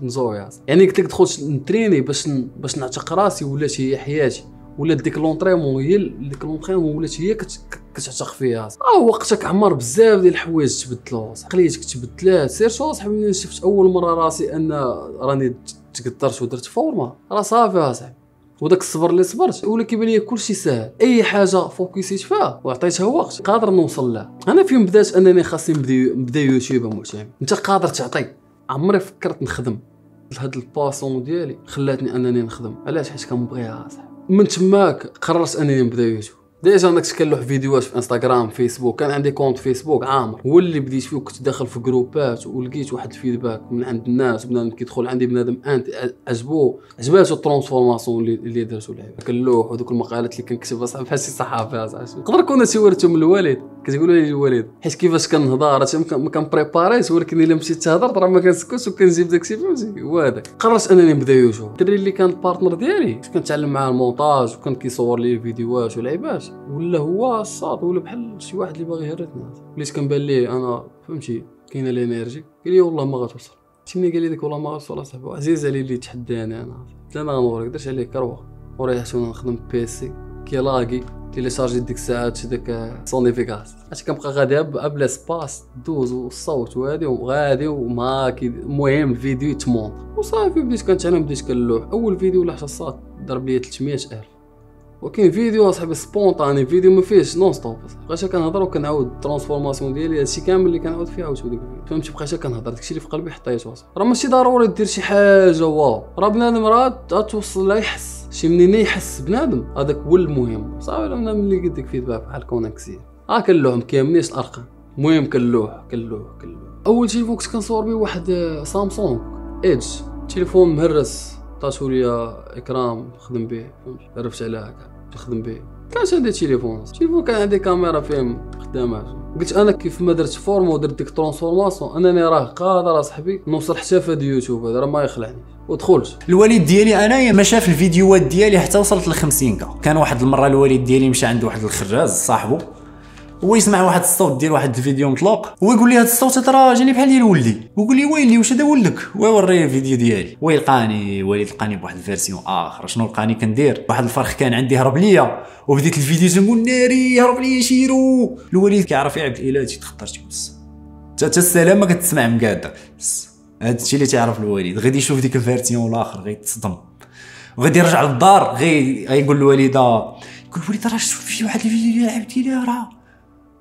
داك نزوي يعني قلت لك دخلت نتريني باش باش نعتق راسي ولات هي حياتي ولات ديك لونطريمون هي ديك لونطريمون ولات هي كتعتق فيها آه وقتك عمر بزاف ديال الحوايج تبدلوا عقليتك تبدلات سير. شو صاحبي ملي شفت أول مرة راسي أن راني تقدرت ودرت فورما راه صافي اصاحبي وداك الصبر اللي صبرت. ولا كيبان لي كلشي ساهل. أي حاجة فوكسيت فيها وعطيتها وقت. قادر نوصل لها. أنا فين بدأت؟ أنني خاصني نبدا نبدأ يوتيوب معتمد أنت قادر تعطي. عمري فكرت نخدم. هاد ال passion ديالي خلاتني انني نخدم. علاش؟ حيت كنبغيها صاحبي من تماك قررت انني نبدا يوتيوب. déjà أنا كنت كنلوح فيديوهات في انستغرام فيسبوك كان عندي compte فيسبوك عامر. هو اللي بديت فيه وكنت داخل في جروبات ولقيت واحد ال feedback من عند الناس بنادم كيدخل عندي بنادم أنت عجبو عجباتو ال transformation اللي اللي درتو لعيبه كنلوح ودوك المقالات اللي كنكتبها صاحبي بحال شي صحافي نقدر هادشي ورثتهم من الوالد. كتقولوا لي الوالد حيت كيفاش كنهضر هادشي ما ما كنبريباريش ولكن إلا مشيت تهضر راه ما كنسكتش وكنجيب داكشي فهمتي هو هذاك قررت أنني نبدأ يوتيوب الدري اللي كان partner ديالي كنتعلم معاه المونتاج وكان كيصور لي فيديوهات ولعيبات ولا هو الصاد ولا بحال شي واحد اللي باغي يهرسنا وليت كنبان ليه أنا فهمتي كاينة ال energy قال لي والله ما غتوصل. شي ملي قال لي ديك والله ما غتوصل أصاحبي. عزيز عليه اللي تحداني أنا. قلت له أنا غنوريك درت عليه كروة. وريحت وأنا نخدم PC كيلاگي télécharger ديك الساعات شي داك Sony Vegas عرفتي كنبقى غادي بلا سباس دوز والصوت وهادي وغادي وما كي المهم الفيديو يتمونط وصافي بديت كنتعلم بديت كنلوح. أول فيديو لوحت الصاد ضرب لي 300 ألف. وكاين فيديو أصاحبي spontané فيديو ما فيهش non-stop بقيت كنهضر وكنعاود ال transformation ديالي هادشي كامل اللي كنعاود فيه عاودت ديك الفيديو فهمتي؟ بقيت كنهضر داكشي اللي في قلبي حطيته راه ماشي ضروري دير شي حاجة wow. راه بنادم راه توصل لا يحس. شي منين يحس بنادم؟ هذاك هو المهم. صافي أنا ملي قلت لك feedback بحال كونكسي. آه كنلوح ما كيهمنيش الأرقام. المهم كنلوح كنلوح كنلوح أول تليفون كنت كنصور بيه واحد آه، Samsung. Edge. تليفون مهرس. عطاتو ليا إكرام نخدم به عرفت على هكا. نخدم به كانش عندي تليفون التليفون كان عندي كاميرا فيه خدامات قلت أنا كيف ما درت فورما ودرت ديك transformation انني راه قادر اصاحبي نوصل حتى في اليوتيوب هذا راه ما يخلعني ودخلت الوالد ديالي انايا ما شاف الفيديوهات ديالي حتى وصلت ل 50 K. كان واحد المرة الوالد ديالي مشى عند واحد الخراز صاحبه هو يسمع واحد الصوت ديال واحد الفيديو مطلق هو يقول لي هذا الصوت راه جاني بحال ديال ولدي. ويقول لي ويلي واش هذا ولدك؟ ويوريه الفيديو ديالي. ويلقاني وليد لقاني بواحد ال version آخر. شنو لقاني؟ كندير واحد الفرخ كان عندي هرب ليا. وبديت الفيديو تنقول ناري هرب ليا شيرو. الوليد كيعرف يلعب الالات يتخطر تيبص حتى السلامه كتسمع مقاده هذا الشيء اللي تعرف الوالد. غادي يشوف ديك ال version الآخر غيتصدم وغادي يرجع للدار غي غيقول الوالده يقول الوالد راه شفت في واحد الفيديو اللي لعبتي ليه راه.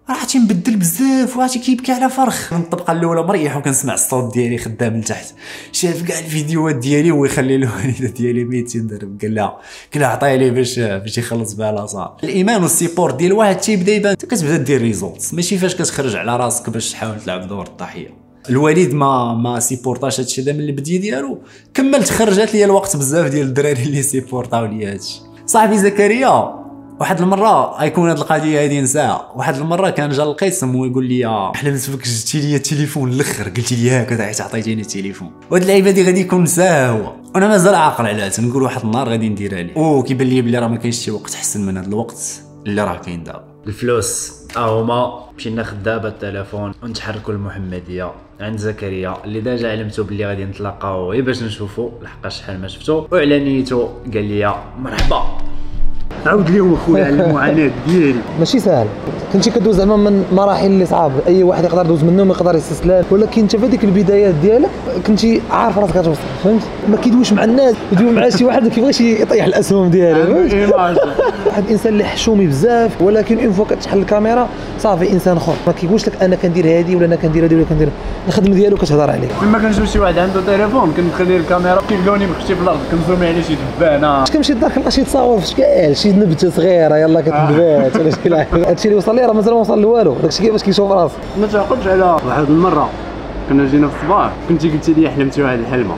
راه تينبدل بزاف وعرفتي كيبكي على فرخ. من الطبقة الأولى مريح وكنسمع الصوت ديالي خدام لتحت شاف كاع الفيديوهات ديالي ويخلي الوالده ديالي 200 درهم قال لها قال لها عطيه ليه باش باش يخلص بها la salle الايمان وال support ديال واحد تيبدا يبان. كتبدا دير results ماشي فاش كتخرج على راسك باش تحاول تلعب دور الضحية. الوالد ما ما سيبورتاش هادشي هذا من البدايه ديالو. كملت خرجت لي الوقت بزاف ديال الدراري اللي سيبورتاو لي هادشي. صاحبي زكريا واحد المرة غيكون هاد القضية هادي نساها. واحد المرة كان جا القسم ويقول لي حلمت بك جبتي لي التليفون الأخر قلت لي هكذا حيت عطيتيني التليفون. وهاد اللعيبة هادي غادي يكون نساها هو. وأنا مازال عاقل عليها تنقول واحد النهار غادي نديرها ليه. وكيبان لي بلي راه ما كاينش شي وقت احسن من هاد الوقت اللي راه كاين دابا. الفلوس. ها هما مشينا ناخد دابا التليفون ونتحركوا المحمديه عند زكريا اللي déjà علمتو باللي غادي نتلاقاو غير باش نشوفو لحقاش شحال ما شفتو. وعلى نيتو قال لي مرحبا. عاود ليهم اخويا على المعاناة ديالي. ماشي ساهل. كنتي كدوز زعما من مراحل اللي صعاب. أي واحد يقدر يدوز منهم يقدر يستسلم. ولكن انت في هذيك البدايات ديالك كنتي عارف راسك غتوصل. فهمت؟ ما كيدويش مع الناس يدوي مع شي واحد ما كيبغيش يطيح الأسهم ديالو؟ واحد الانسان اللي حشومي بزاف ولكن une fois كتشعل الكاميرا صافي إنسان آخر. ما كيقولش لك أنا كندير هادي ولا أنا كندير هادي ولا كندير الخدمة ديالو كتهضر عليك لما كنشوف شي واحد عنده تليفون كنخلي الكاميرا. كيلقاوني مخشي في الأرض كنزومي عليه شي دبانة. كنمشي للدار كنلقى شي تصاور في شكال شي نبتة صغيرة يلا كتنبات ولا شي لعب هادشي اللي وصل لي راه مازال ما وصل لوالو. داكشي كيفاش كيشوف راسه. ما تعقلش على واحد المرة. كنا جينا في الصباح كنتي قلتي لي حلمتي واحد الحلمة.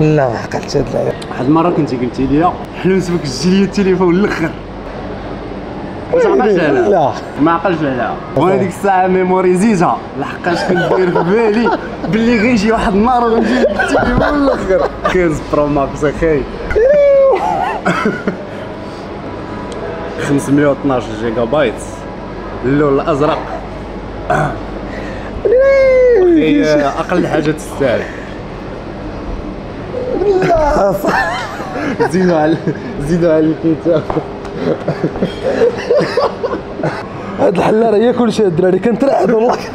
لا ما عقلتش هاد اللعبه واحد المرة كنتي قلتي لي حلمت بك لي التليفون الأخر. عليها؟ لا. ما عقلتش عليها. وأنا ديك الساعة ميموريزيتها لحقاش كندير في بالي باللي غيجي واحد النهار وغنجي لك التليفون الأخر. 15 Pro Max أخي 512 جيجا بايت اللون الأزرق. أقل حاجة تستاهل. لا صح زيدوا على زيدوا على الكتاب هاد الحلارة هي كل شيء الدراري كنترعد والله.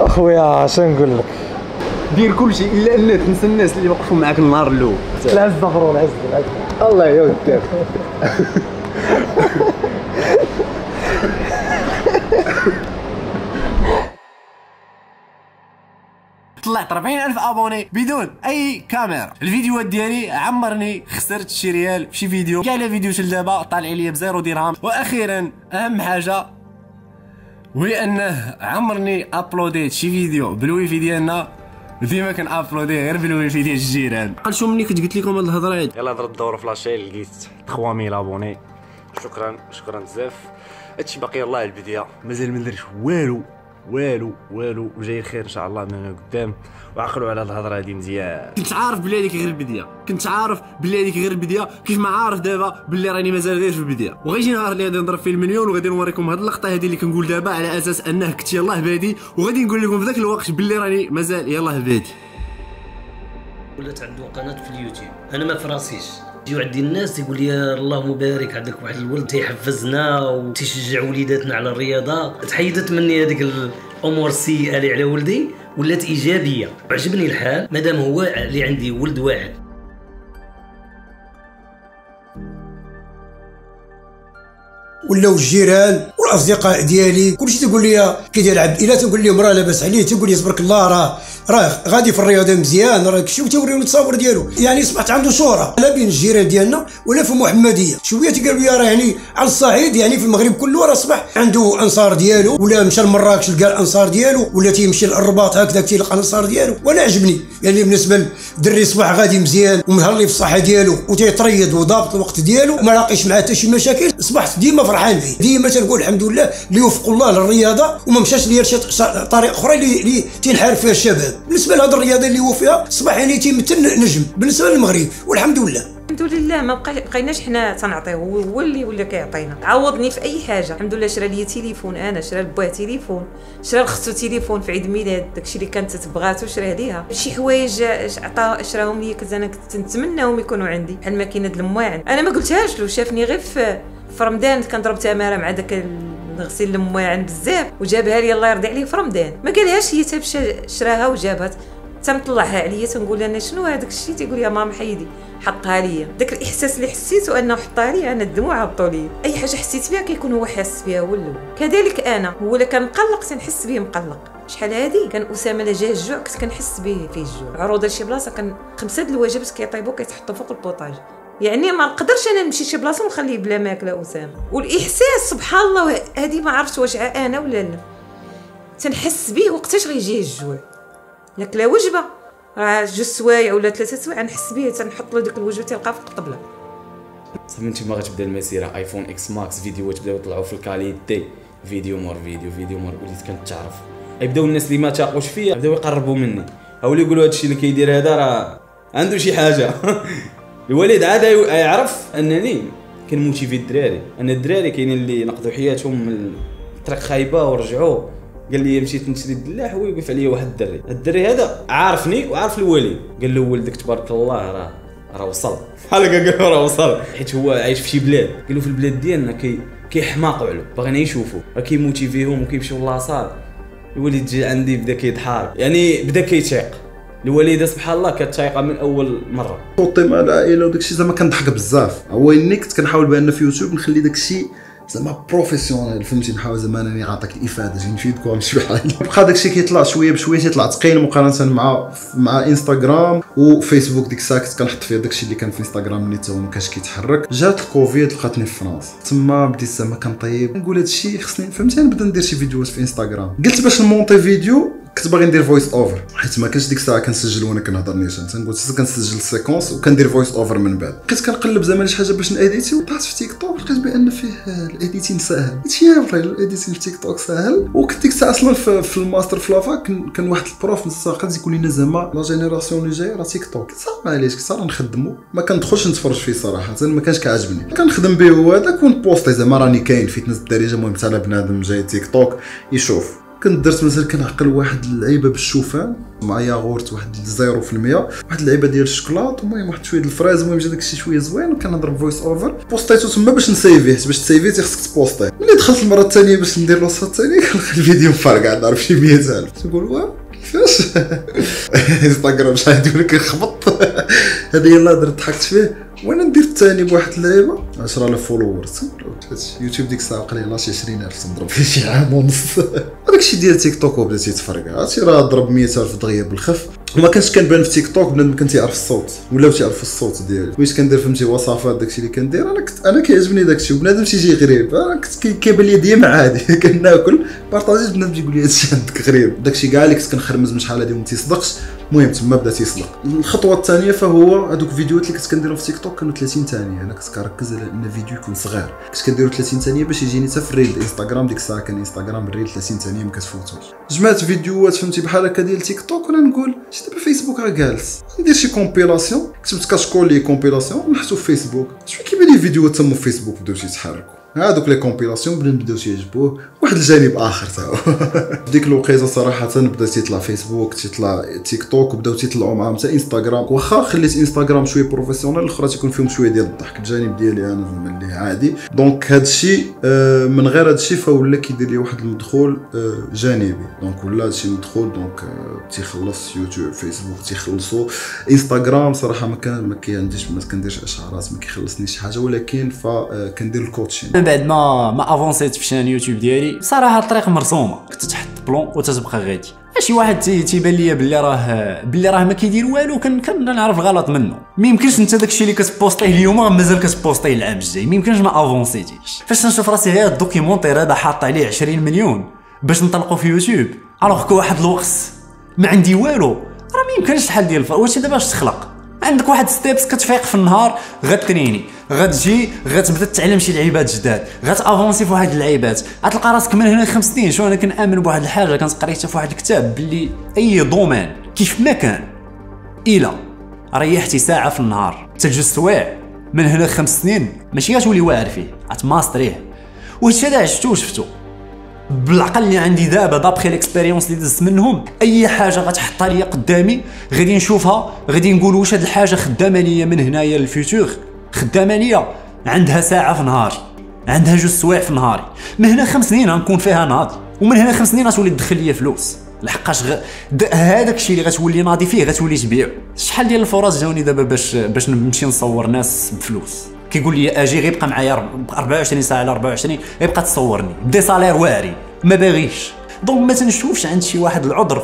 أخويا اش نقول لك؟ دير كل شيء إلا ان تنسى الناس اللي وقفوا معاك النهار الأول. العز العز العز الله يوديك 40000 abonnés بدون أي كاميرا. الفيديوهات ديالي عمرني خسرت شي ريال في شي فيديو. كاع لي فيديو دابا طالع ليا بزيرو درهم. وأخيرا أهم حاجة وهي أنه عمرني uploadيت شي فيديو بالويفي ديالنا. ديما كن uploadي غير بالويفي ديال الجيران. قال شو مني كنت قلت لكم هاد الهضرة يلا درت دور فلاشي لقيت 3000 abonnés. شكرا شكرا بزاف. هادشي باقي الله البداية. مازال ما درتش والو. والو والو وجاي الخير إن شاء الله من قدام. وعقلوا على الهضرة هادي مزيان. كنت عارف بلي هذيك غير البدايه كنت عارف بلي هذيك غير البدايه كيف ما عارف دابا بلي راني مازال غير في البدايه وغيجي نهار اللي غادي نضرب فيه المليون وغادي نوريكم هاد اللقطة هادي اللي كنقول دابا على أساس أنه كنت يلاه بادي. وغادي نقول لكم في ذاك الوقت بلي راني مازال يلاه بادي. ولات عنده قناة في اليوتيوب. أنا ما فراسيش يجيو عندي الناس يقول لي اللهم بارك عندك واحد الولد تيحفزنا وتيشجع وليداتنا على الرياضة. تحيدت مني هذيك الأمور السيئة اللي على ولدي ولات إيجابية. عجبني الحال مادام هو اللي عندي ولد واحد. ولاو الجيران والأصدقاء ديالي. كلشي تيقول لي كيدير عبد إلا تنقول لهم راه لاباس عليه تيقول لي تبارك الله راه راه غادي في الرياضة مزيان راه شوف تيوريوني التصاور ديالو. يعني أصبحت عنده شهرة. لا بين الجيران ديالنا ولا في محمدية. شوية تيقالوا لي راه يعني على الصعيد يعني في المغرب كله راه أصبح عنده أنصار ديالو. ولا مشى لمراكش لقى الأنصار ديالو ولا تيمشي للرباط هكذا تيلقى الأنصار ديالو. وأنا عجبني. يعني بالنسبة للدري صباح غادي مزيان ومهلي في الصحة ديالو وتيتريض وضابط الوقت ديالو. ما لاقيش معاه حتى شي مشاكل. أصبحت ديما فرحان فيه ديما تنقول الحمد لله اللي وفق الله للرياضة وما مشاش ليا لشي طريق أخرى اللي اللي تنحارب فيها الشباب. بالنسبة لهذا الرياضة اللي هو فيها اصبح يعني تيمثل نجم. بالنسبة للمغرب والحمد لله. الحمد لله ما بقيناش حنا تنعطيه. هو هو اللي ولا كيعطينا. عوضني في أي حاجة. الحمد لله شرا لي تليفون أنا شرا لباه تليفون شرا لختو تليفون في عيد ميلاد داكشي اللي كانت تبغاتو شراه ليها شي حوايج عطا شراهم لي كنت أنا كنت نتمناهم يكونوا عندي. بحال ماكينه المواعن. أنا ما قلتهاش له شافني غير في في رمضان كنضرب تماره مع داك نغسل المواعن بزاف وجابها لي الله يرضي عليه في رمضان. ما قالهاش هي تمشى شراها وجابها تنطلعها عليا تنقول أنا شنو هذاك الشيء؟ تيقول يا ماما حيدي حطها ليا داك الإحساس اللي حسيته أنه حطها لي أنا الدموع هبطوا لي. أي حاجة حسيت بها كيكون هو حاس بها هو الأول كذلك أنا هو الا كان مقلق تنحس به مقلق. شحال هادي؟ كان أسامة لا جا الجوع كنت كنحس به فيه الجوع. عروض لشي بلاصة كان خمسة د الوجبات كيطيبوا كيتحطوا فوق البوطاج. يعني ما نقدرش أنا نمشي شي بلاصة ونخليه بلا ماكلة أسامة. والإحساس سبحان الله هذه ما عرفتش واش أنا ولا لا. تنحس به وقتاش غيجي الجوع. لك لا وجبة راه جوج سوايع ولا ثلاثة سوايع نحس به تنحط له ديك الوجبة تلقاه في الطبلة. صافي انت ما غتبدا المسيرة. ايفون إكس ماكس فيديوهات بداو يطلعوا في ال qualité. فيديو مور فيديو فيديو مور وليت كنتعرف يبداو الناس اللي ما تاقوش فيا؟ بداو يقربوا مني. أو اللي يقولوا هادشي اللي كيدير هذا راه عنده شي حاجة. الوالد عاد يعرف انني كن motiver الدراري. أن الدراري كاينين اللي نقضوا حياتهم من الطريق خايبة ورجعوا. قال لي مشيت نشري الدلاح ويوقف عليا واحد الدري. الدري هذا عارفني وعارف الوالد قال له ولدك تبارك الله راه راه وصل. بحال هكا قال له راه وصل. حيت هو عايش في شي بلاد. قال له في البلاد ديالنا كي كيحماقوا عليه باغينا يشوفوا راه كي motiverهم وكيمشيو la salle الوالد جا عندي بدا كيضحك. يعني بدا كيتيق الوالده سبحان الله كتايقه من أول مرة. طوطي مع العائلة وداك الشيء زعما كنضحك بزاف. هو اني كنت كنحاول بأن في يوتيوب نخلي داك الشيء زعما professionnel فهمتي؟ نحاول زعما أنني نعطيك الإفادة. جي نفيدكم نمشي بحال بقى داك الشيء كيطلع شوية بشوية تيطلع ثقيل مقارنة مع مع انستغرام وفيسبوك ديك الساعة كنت كنحط داك الشيء اللي كان في انستغرام اللي تا هو ما كانش كيتحرك. جات الكوفيد لقاتني في فرنسا. تما بديت زعما كنطيب. نقول الشيء خصني فهمتي؟ نبدا ندير شي فيديوهات في انستغرام قلت باش ن monter فيديو كنت باغي ندير voice over حيت ما كانش ديك الساعة كنسجل وأنا كنهضر نيشان. تنقول كنسجل ال séquence وكندير voice over من بعد. بقيت كنقلب زعما شي حاجة باش ن editي وطلعت في تيك توك لقيت بأن فيه ال editing ساهل. قلت يا فري ال editing في تيك توك ساهل. وكنت ديك الساعة أصلا في, الماستر في la fac كان واحد ال prof نستقل يقول لنا زعما la génération اللي جاية راه تيك توك صح معليش كنت راه نخدمو. ما كندخلش نتفرج فيه صراحة ما كانش كيعجبني. كنخدم به هو هذاك ون poster زعما راني كاين. fitness الدارجه المهم حتى بنادم جاي تيك توك يشوف. كنت درت مثلا كنعقل واحد اللعيبة بالشوفان مع ياغورت واحد 0% واحد اللعيبة ديال الشكلاط المهم واحد شوية الفراز المهم جا داكشي شوية زوين وكنهضر voice over postيتو تما باش نسيفيه باش تسيفيه خصك ت posterه ملي دخلت المرة الثانية باش ندير الوصفه الثانية كنلقى الفيديو مفرقع نعرف شي 100000 تقول واه كيفاش؟ انستغرام شحال يقول لك خبط هذه يلاه درت ضحكت فيه. وأنا ندير الثاني بواحد اللعيبة 10000 followers يوتيوب ديك الساعة قليل شي 20000 تنضرب فيه شي عام ونص؟ هذاك الشيء ديال تيك توك وبدا تيتفرقع عرفتي راه ضرب 100000 دغيا بالخف. وما كانش كنبان في تيك توك بنادم كان تيعرف الصوت ولاو تيعرفوا الصوت ديالي واش كندير فهمتي وصفات داكشي اللي كندير أنا كنت أنا كيعجبني داكشي وبنادم تيجي غريب أنا كنت كي- كيبان لي ديما عادي كناكل partageيت بنادم تيقول لي هادشي عندك غريب. داكشي كاع اللي كنت كنخرمز من شحال هادي وما تيصدقش المهم تما بدا تيصدق. الخطوة الثانية فهو هذوك الفيديوهات اللي كنت كنديرهم في تيك توك كانوا 30 ثانية. أنا كنت كنركز على أن الفيديو يكون صغير. كنت كنديرو 30 ثانية باش يجيني حتى في ال reel انستغرام ديك الساعة كان انستغرام ال reel 30 ثانية ما كتفوتوش. جمعت فيديوهات فهمتي بحال هكا ديال تيك توك وأنا نقول شي دابا فيسبوك راه جالس ندير شي compilation كتبت كاشكول les compilations ونحطو في فيسبوك شوف كيبان لي فيديوهات تما في فيسبوك بداو تيتحركوا هادوك les compilations بدا بداو تيعجبوه واحد الجانب آخر تا. هو في ديك الوقيته صراحة بدا تيطلع فيسبوك تيطلع تيك توك وبداو تيطلعوا معاهم حتى إنستغرام. واخا خليت إنستغرام شوية professionnel الأخرى تيكون فيهم شوية ديال الضحك. الجانب ديالي أنا زعما اللي عادي. donc هادشي آه، من غير هادشي فولا كيدير لي واحد المدخول آه، جانبي. donc ولا هادشي مدخول donc آه، تيخلص يوتيوب فيسبوك تيخلصوا إنستغرام صراحة ما كان ما كيعنديش ما كنديرش إشعارات ما كيخلصنيش شي حاجة. ولكن فكندير ال coaching من بعد ما ما avanceيت في chaîne يوتيوب ديالي صراحة الطريق مرسومة. كنت تحط plan وتتبقى غادي شي واحد تي- تيبان ليا بلي راه بلي راه ما كيدير والو. كن كنعرف الغلط منه. ما يمكنش انت داكشي اللي كت posterه اليوم مازال كت posterه العام الجاي. ما يمكنش ما avanceيتيش فاش نشوف راسي غير ال documentaire هذا حاط عليه 20 مليون باش نطلقوا في يوتيوب. alors que واحد الوقت ما عندي والو. راه ما يمكنش شحال ديال واش دابا اش تخلق؟ عندك واحد steps كتفيق في النهار غتريني غتجي غتبدأ تتعلم شي لعيبات جداد غتأفونسي في واحد اللعيبات. غتلقى راسك من هنا خمس سنين شو أنا كنآمن بواحد الحاجة؟ كنت قريتها في واحد الكتاب باللي أي domaine كيف ما كان. إلى ريحتي ساعة في النهار حتى جوج سوايع من هنا خمس سنين ماشي غتولي واعر فيه غتماستريه وهادشي هذا عشتو شفتو. بالعقل اللي عندي دابا d'après l'expérience اللي دزت منهم أي حاجة غتحطها ليا قدامي غادي نشوفها غادي نقول واش هاد الحاجة خدامة ليا من هنايا لل futur. خدامه ليا عندها ساعة في نهاري عندها جوج سوايع في نهاري من هنا خمس سنين غنكون فيها ناضي. ومن هنا خمس سنين غتولي تدخل ليا فلوس. لحقاش غ... هذاك الشيء اللي غتولي ناضي فيه غتولي تبيع. شحال ديال الفرص جاوني دابا باش باش نمشي نصور ناس بفلوس؟ كيقول لي أجي غير يبقى معايا رب- 24 ساعة على 24 يبقى تصورني. ب des salaires واعري ما باغيش. donc ما تنشوفش عند شي واحد العذر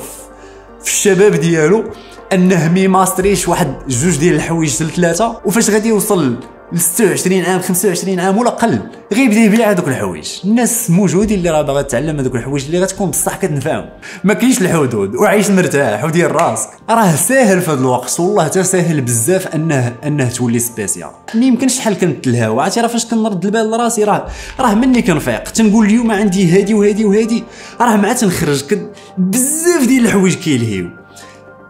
في- الشباب ديالو انه ما يماستريش واحد جوج ديال الحوايج ثلاثة وفاش غادي يوصل ل 26 عام 25 عام ولا قل. غيبدا يبيع هذوك الحوايج. الناس موجودين اللي راه باغا تعلم هذوك الحوايج اللي غتكون بصح كتنفعهم. ما كاينش الحدود. وعايش مرتاح ودير راسك. راه ساهل في هذا الوقت. والله حتى ساهل بزاف انه أنه تولي spécial. ما يمكنش شحال كنت الهوا. عرفتي راه فاش كنرد البال لراسي راه راه مني كنفيق. تنقول اليوم عندي هادي وهادي وهادي. راه مع تنخرج. بزاف ديال الحوايج كيلهيو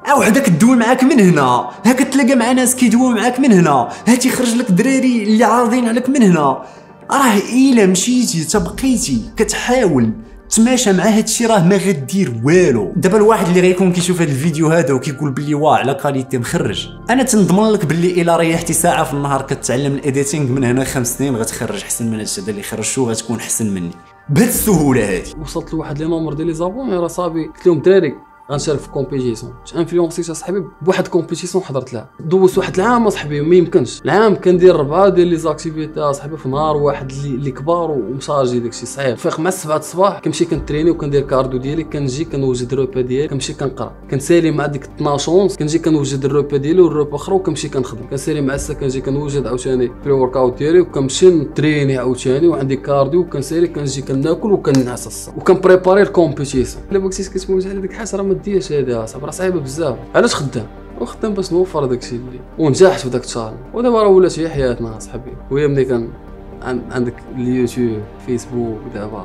أو وحده كدوي معاك من هنا. ها كتلاقى مع ناس كيدويو معاك من هنا. ها تيخرج لك دراري اللي عارضين عليك من هنا. راه إلا مشيتي تبقيتي كتحاول تماشى مع هادشي راه ما غدير والو. دابا الواحد اللي غيكون كيشوف هاد الفيديو هذا وكيقول بلي واه على qualité مخرج. أنا تنضمن لك بلي الا ريحتي ساعة في النهار كتعلم ال editing من هنا خمس سنين غتخرج أحسن من هادشي اللي خرجتو غتكون أحسن مني. بهاد السهولة هادي. وصلت لواحد le nombre ديال les abonnés راه صافي. قلت لهم دراري غنشارك في compétition أنونسيت اصاحبي بواحد compétition حضرت لها. دوزت واحد العام أصاحبي ما يمكنش. العام كندير ربعه ديال les activités أصاحبي في نهار واحد اللي, كبار ومشارجي داكشي صعيب فيق مع 7 الصباح كنمشي كنتريني وكندير cardio ديالي كنجي كنوجد ال repas ديالي كنمشي كنقرا. كنسالي مع ديك 12 ونص كنجي كنوجد ال repas ديالي وال repas أخرى وكنمشي كنخدم. كنسالي مع السا كنجي كنوجد عاوتاني pre-workout ديالي وكنمشي نتريني عاوتاني وعندي cardio وكنسالي كنجي كناكل الصباح. وكنبريباري ال compétition إلا بغيتي كتموت على ديك الحاجة ما هذه راه صعيبه بزاف. علاش خدام؟ وخدام باش نوفر داكشي اللي ونجحت في داك الشهر. ودابا راه ولات هي حياتنا اصاحبي وهي ملي كان عن- عندك اليوتيوب فيسبوك دابا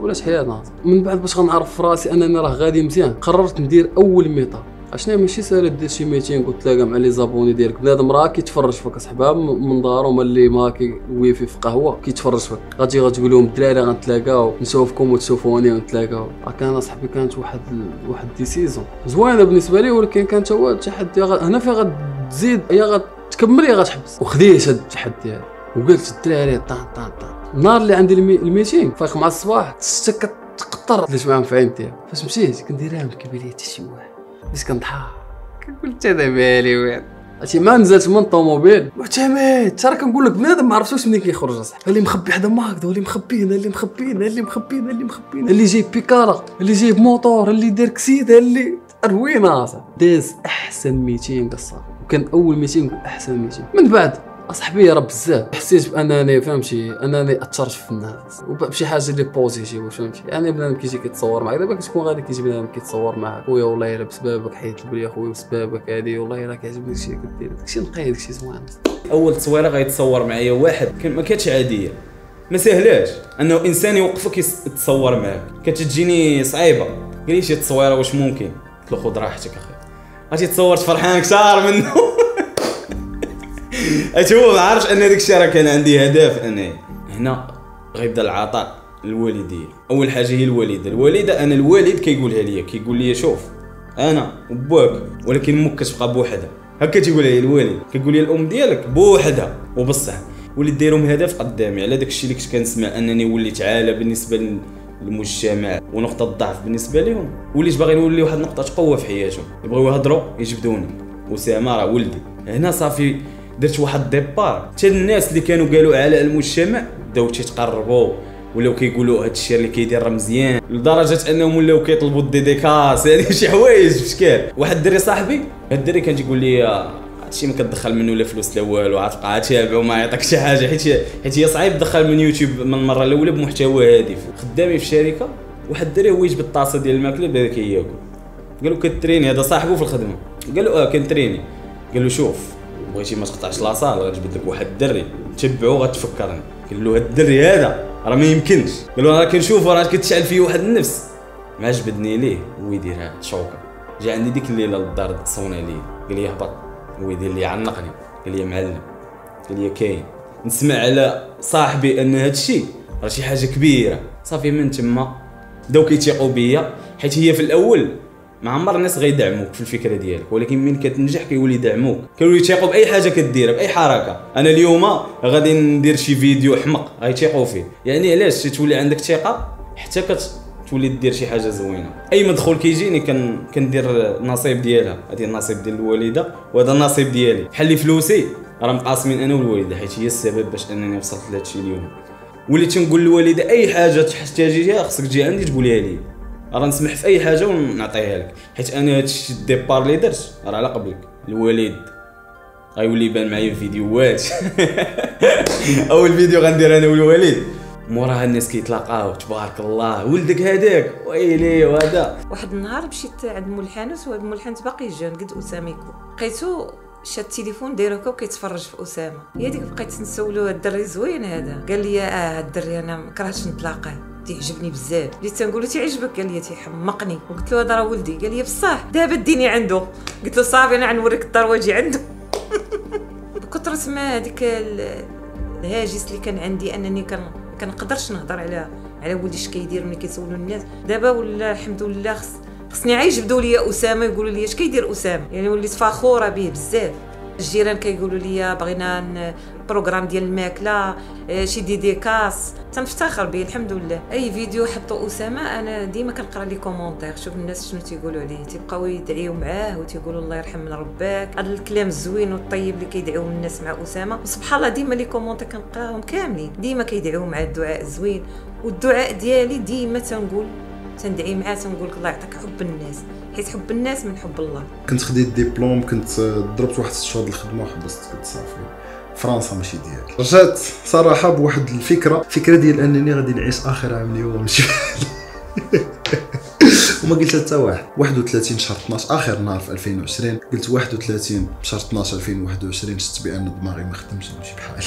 ولات حياتنا من بعد باش غنعرف في راسي أنني راه غادي مزيان قررت ندير أول meeting عشنا ماشي ساهل دير شي meeting؟ وتلاقى مع les abonnés ديالك. بنادم راه كيتفرج فيك اصحاب من دارو هما اللي ما كيويفي في قهوه كيتفرج فيك. غتجي غتقول لهم الدراري غنتلاقاو نشوفكم وتشوفوني ونتلاقاو. كان أصاحبي كانت واحد واحد ديسيزون زوينة بالنسبة لي ولكن كانت هو التحدي هنا فين غتزيد؟ يا غتكمل يا غتحبس وخديت هاد التحدي هذا وقلت الدراري طان طان طان. النهار اللي عندي المي... الميتين فايق مع الصباح الشتا كتقطر دلت معاهم في عين ديالي فاش مشيت كنديرها لي حتى شي واحد. باش كنضحك كنقول انت بالي وين عرفتي ما نزلت من الطوموبيل. معتمد ترى كنقول لك بنادم ما عرفتوش منين كيخرج أصاحبي. اللي مخبي حدا ماكدا واللي مخبينا اللي مخبينا اللي مخبينا اللي مخبينا اللي جايب بيكارا اللي جايب موطور اللي دار كسيده اللي روينه أصاحبي. داز أحسن meeting قصة. وكان أول meeting أحسن meeting. من بعد أصاحبي راه بزاف. حسيت بأنني فهمتي؟ أنني أثرت في الناس. وبشي حاجة اللي positif فهمتي؟ يعني بنادم كيجي كيتصور معاك. دابا كتكون غادي كيجي بنادم كيتصور معاك. خويا والله إلا بسببك حيت لي خويا بسببك هادي والله إلا كيعجبني اللي كدير. داكشي نقي داكشي زوين. أول تصويرة غيتصور معايا واحد. ما كانتش عادية. ما سهلاش. أنه إنسان يوقفك يتصور معاك. كانت تجيني صعيبة. قال لي شي تصويرة واش ممكن؟ قلت له خذ راحتك أخي. عرفتي تصورت فرحان كثار منه. هو ما عارفش أن داك الشيء راه كان عندي هدف انايا هنا غيبدا العطاء الوالديه أول حاجة هي الوالدة. الوالدة أنا الوالد كيقولها لي كيقول لي شوف أنا وباك ولكن أمك كتبقى بوحدها. هكا تيقولها لي الوالد. كيقول لي الأم ديالك بوحدها وبصح وليت دايرهم هدف قدامي. على داك الشيء اللي كنت كنسمع أنني وليت عالة بالنسبة لل- للمجتمع ونقطة ضعف بالنسبة لهم. وليت باغي نولي واحد نقطه قوه في حياتهم. يبغيو يهضروا يجبدوني. أسامة راه ولدي. هنا صافي درت واحد départ. حتى الناس اللي كانوا قالوا على المجتمع بداو تيتقربوا ولاو كيقولوا هاد الشيء اللي كيدير راه مزيان. لدرجة أنهم ولاو كيطلبوا ال dédicaces يعني شي حوايج بشكال واحد الدري صاحبي هاد الدري كان تيقول لي آه، هادشي ما كتدخل منه لا فلوس لا والو غتبقى تابع وما يعطيك شي حاجة. حيت حيت هي صعيب تدخل من يوتيوب من المره الأولى بمحتوى هادف خدامي في شركة واحد الدري هو يجبد الطاسة ديال الماكلة بدا كياكل. قالوا كتريني. هذا صاحبه في الخدمة. قال له آه كنتريني. قال له شوف بغيتي ما تقطعش لاصال غنجبد لك واحد الدري. تبعو غتفكرني. قال له هاد الدري هذا راه ما يمكنش. قال له راه كنشوفو راه كتشعل فيه واحد النفس. ما عجبدني ليه؟ هو يديرها شوكه جا عندي ديك الليلة للدار صون عليه قال لي هبط هو يدير لي عنقني قال لي معلم. قال لي كاين. نسمع على صاحبي أن هاد الشيء راه شي حاجة كبيرة. صافي من تما. بداو كيتيقوا بيا. حيت هي في الأول ما عمر الناس غيدعموك في الفكرة ديالك ولكن من كتنجح كيولي يدعموك. كيولي يثيقوا بأي حاجة كديرها بأي حركة. أنا اليوم غادي ندير شي فيديو حمق غيثيقوا فيه. يعني علاش؟ تولي عندك ثقة؟ حتى كت تولي دير شي حاجة زوينة. أي مدخول كيجيني كن كندير النصيب ديالها. هذه النصيب ديال الوالدة وهذا النصيب ديالي. بحال لي فلوسي راه مقاسمين أنا والوالدة حيت هي السبب باش أنني وصلت لهذا الشيء اليوم. وليت تنقول للوالده أي حاجة تحتاجيها خصك تجي عندي تقوليها لي. راه نسمح في أي حاجة ونعطيها لك. حيت أنا هادشي الديبار اللي درت راه على قبلك. الوالد. غيولي يبان معايا في فيديوهات. أول فيديو غندير أنا والوالد. موراها الناس كيتلاقاو تبارك الله. ولدك هذاك ويلي وهذا. واحد النهار مشيت عند مول الحانوت وهاد مول الحانوت باقي جون قد أساميكو. لقيتو شاد التليفون داير هكا وكيتفرج في أسامة. هي ديك بقيت نسولو هاد الدري زوين هذا. قال لي آه هاد الدري أنا ما كرهتش نتلاقاه. تيعجبني بزاف. بديت تنقول له تيعجبك قال لي تيحمقني وقلت له هذا راه ولدي. قال لي بصح دابا ديني عنده. قلت له صافي أنا غنوريك الدار واجي عنده. بكثرة ما هذيك ال- الهاجس اللي كان عندي أنني كان كنقدرش نهضر على على ولدي اش كيدير ملي كيسولوا الناس. دابا ولا الحمد لله خص خصني عا يجبدوا لي أسامة يقولوا لي اش كيدير أسامة؟ يعني وليت فخورة به بزاف. الجيران كيقولوا لي بغينا programme ديال الماكلة آه، شي dédicace تنفتخر به الحمد لله. أي فيديو حطوا أسامة أنا ديما كنقرأ les commentaires. شوف الناس شنو تيقولوا عليه. تيبقاو يدعيو معاه وتيقولوا الله يرحم من رباك. هذا الكلام الزوين والطيب اللي كيدعيو الناس مع أسامة. وسبحان الله ديما les commentaires كنقراهم كاملين. ديما كيدعيو مع الدعاء الزوين. والدعاء ديالي ديما تنقول تندعي معاه تنقول لك الله يعطيك حب الناس. حيت حب الناس من حب الله. كنت خديت ديبلوم كنت ضربت واحد ست شهور الخدمة وحبست قلت صافي. فرنسا ماشي ديالي رجعت صراحة بواحد الفكرة فكرة ديال أنني غادي نعيش آخر عام لي ونمشي وما قلت حتى واحد. 31 شهر 12 آخر نهار في 2020 قلت 31 شهر 12 2021 شفت بأن دماغي ما خدمش نمشي بحالي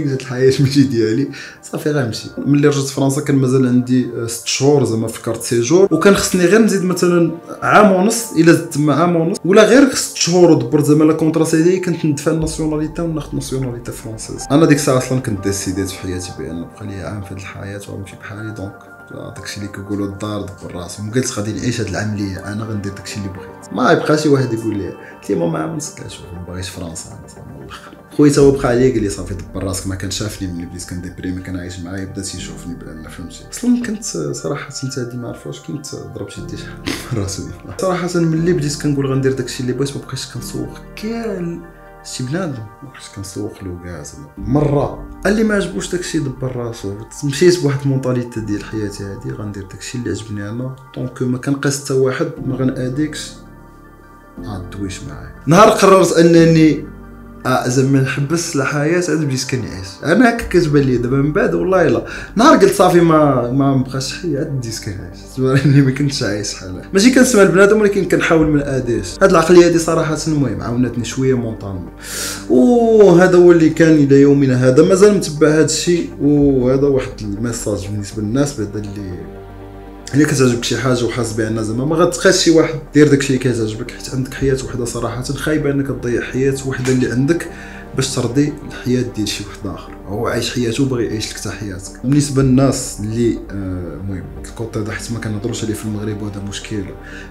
قلت الحياة ماشي ديالي. صافي غنمشي. ملي رجعت فرنسا كان مازال عندي آه، ست شهور زعما في carte séjour. وكان خصني غير نزيد مثلا عام ونص إلا زدت تما عام ونص. ولا غير ست شهور ودبرت زعما le contrat ديالي كنت ندفع ال nationalité وناخذ nationalité française أنا ديك الساعة أصلا كنت décidé ت في حياتي بأن بقى لي عام في هذه الحياة ونمشي بحالي. donc داكشي اللي كيقولوا الدار دبر راسهم قلت غادي نعيش هاد العملية أنا غندير داكشي اللي بغيت. ما يبقى شي واحد يقول لي قلت له ماما لها شوف ما باغيش فرنسا. أنا خويا هو بقى عليا قال لي صافي دبر راسك ما كان شافني ملي بديت كن déprimer كان عايش معايا بدا تيشوفني بان فهمتي. أصلا كنت صراحة انت هادي ما عرفوش كنت ضربت يدي شحال راسي. صراحة ملي بديت كنقول غندير داكشي اللي بغيت ما بقيتش كنسوق. كاع شي بنادم. ما بقيتش كنسوق له كاع زعما. مرة. اللي ما عجبوش داكشي دبر راسو مشيت بواحد ال mentalité ديال حياتي هادي غندير داكشي اللي عجبني أنا. donc ما كنقاس حتى واحد ما غنأديكش. دويش معايا. نهار قررت أنني زعما نحبس الحياة عاد بديت كنعيش أنا هكا كتبان لي دابا من بعد والله الا نهار قلت صافي ما ما مبقاش حي عاد بديت كنعيش زعما اني ما كنتش عايش حالا. ماشي كنسمع البنادم ولكن كنحاول ما ناديش هاد العقلية هادي صراحة المهم عاونتني شوية mentalement وهذا هو اللي كان إلى يومنا هذا. مازال متبع هذا الشيء. وهذا واحد ال message بالنسبة للناس بعدا اللي الا كتعجبك شي حاجة وحاس بان زعما ما غتبقاش شي واحد دير داكشي اللي كيعجبك. حيت عندك حياة وحدة صراحة. خايبه انك تضيع حياة وحدة اللي عندك باش ترضي الحياة ديال شي واحد آخر. هو عايش حياته وباغي يعيش لك حتى حياتك. بالنسبة للناس اللي آه، المهم الكوطي هذا حيت ما كنهضروش عليه في المغرب وهذا مشكل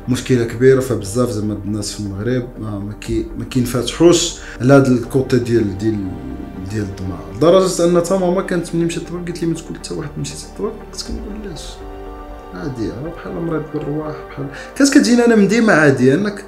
مشكلة كبيرة. فبزاف زعما الناس في المغرب ما ما, كي ما كينفتحوش على هذا الكوطي ديال ديال ديال الدماغ. لدرجة أن تا ماما كانت ملي مشات للطبيب قالت لي ما تقول حتى واحد مشيت للطبيب كنت كنقول علاش؟ عادي راه بحال مريض بالرواح بحال كانت كتجيني أنا من ديما عادي انك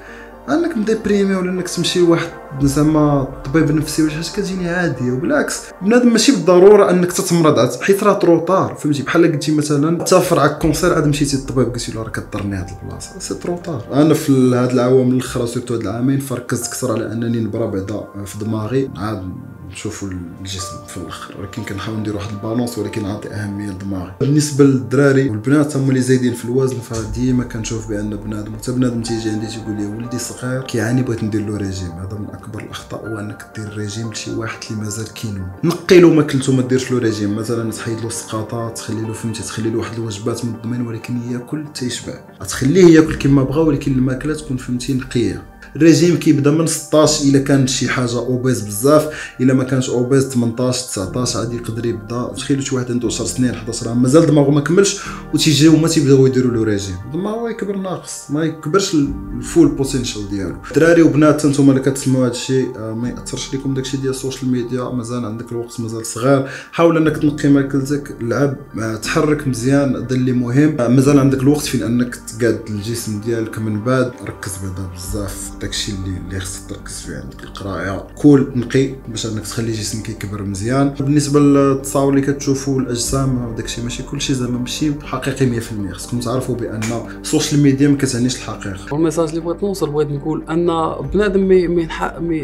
أنك م déprimé ولا أنك تمشي لواحد زعما طبيب نفسي ولا شي حاجة كتجيني عاديه وبالعكس بنادم ماشي بالضرورة أنك تتمرض حيت راه trop tard فهمتي؟ بحال قلتي مثلا تافر عك cancer عاد مشيتي للطبيب قلتي له راه كضرني هاد البلاصة. c'est trop tard أنا في هاد العوام الأخرى surtout هاد العامين فركزت أكثر على أنني نبرا بعدا في دماغي عاد نشوفوا الجسم في الآخر. ولكن كنحاول ندير واحد ال balance ولكن نعطي أهمية لدماغي. بالنسبة للدراري والبنات هما اللي زايدين في الوزن فديما كنشوف بأن بنادم حتى بنادم تيجي عندي تيقول لي ولدي صغير كيعاني بغيت ندير له ريجيم. هذا من أكبر الأخطاء هو أنك دير ريجيم لشي واحد اللي مازال كينو نقي له ماكلته ما ديرش له ريجيم. مثلا تحيد له السقاطات تخلي له فهمتي تخلي له واحد الوجبات منظمين ولكن ياكل تيشبع. تخليه ياكل كما بغا ولكن الماكلة تكون فهمتي نقية. الريجيم كيبدا من 16 إلا كانت شي حاجة obèse بزاف إلا ما كانش obèse 18 19 عادي يقدر يبدا. تخيلوا شي واحد عنده 10 سنين 11 عام مازال دماغه ما كملش وتيجيو هما تيبداو يديروا له ريجيم دماغه يكبر ناقص ما يكبرش ال full potential ديالو. دراري وبنات أنتم اللي كتسمعوا هذا الشيء آه، ما يأثرش لكم داكشي ديال ال social media مازال عندك الوقت مازال صغير حاول انك تنقي ماكلتك لعب آه، تحرك مزيان هذا اللي مهم. آه، مازال عندك الوقت فين انك تقاد الجسم ديالك من بعد. ركز بعدا بزاف. داكشي اللي اللي خصك تركز فيه عندك القراية. كل نقي باش انك تخلي جسمك يكبر مزيان. بالنسبة للتصاور اللي كتشوفوا الأجسام داكشي ماشي كلشي زعما ماشي حقيقي 100% خصكم تعرفوا بأن ال social media ما كتعنيش الحقيقة. وال message اللي بغيت نوصل بغيت نقول أن بنادم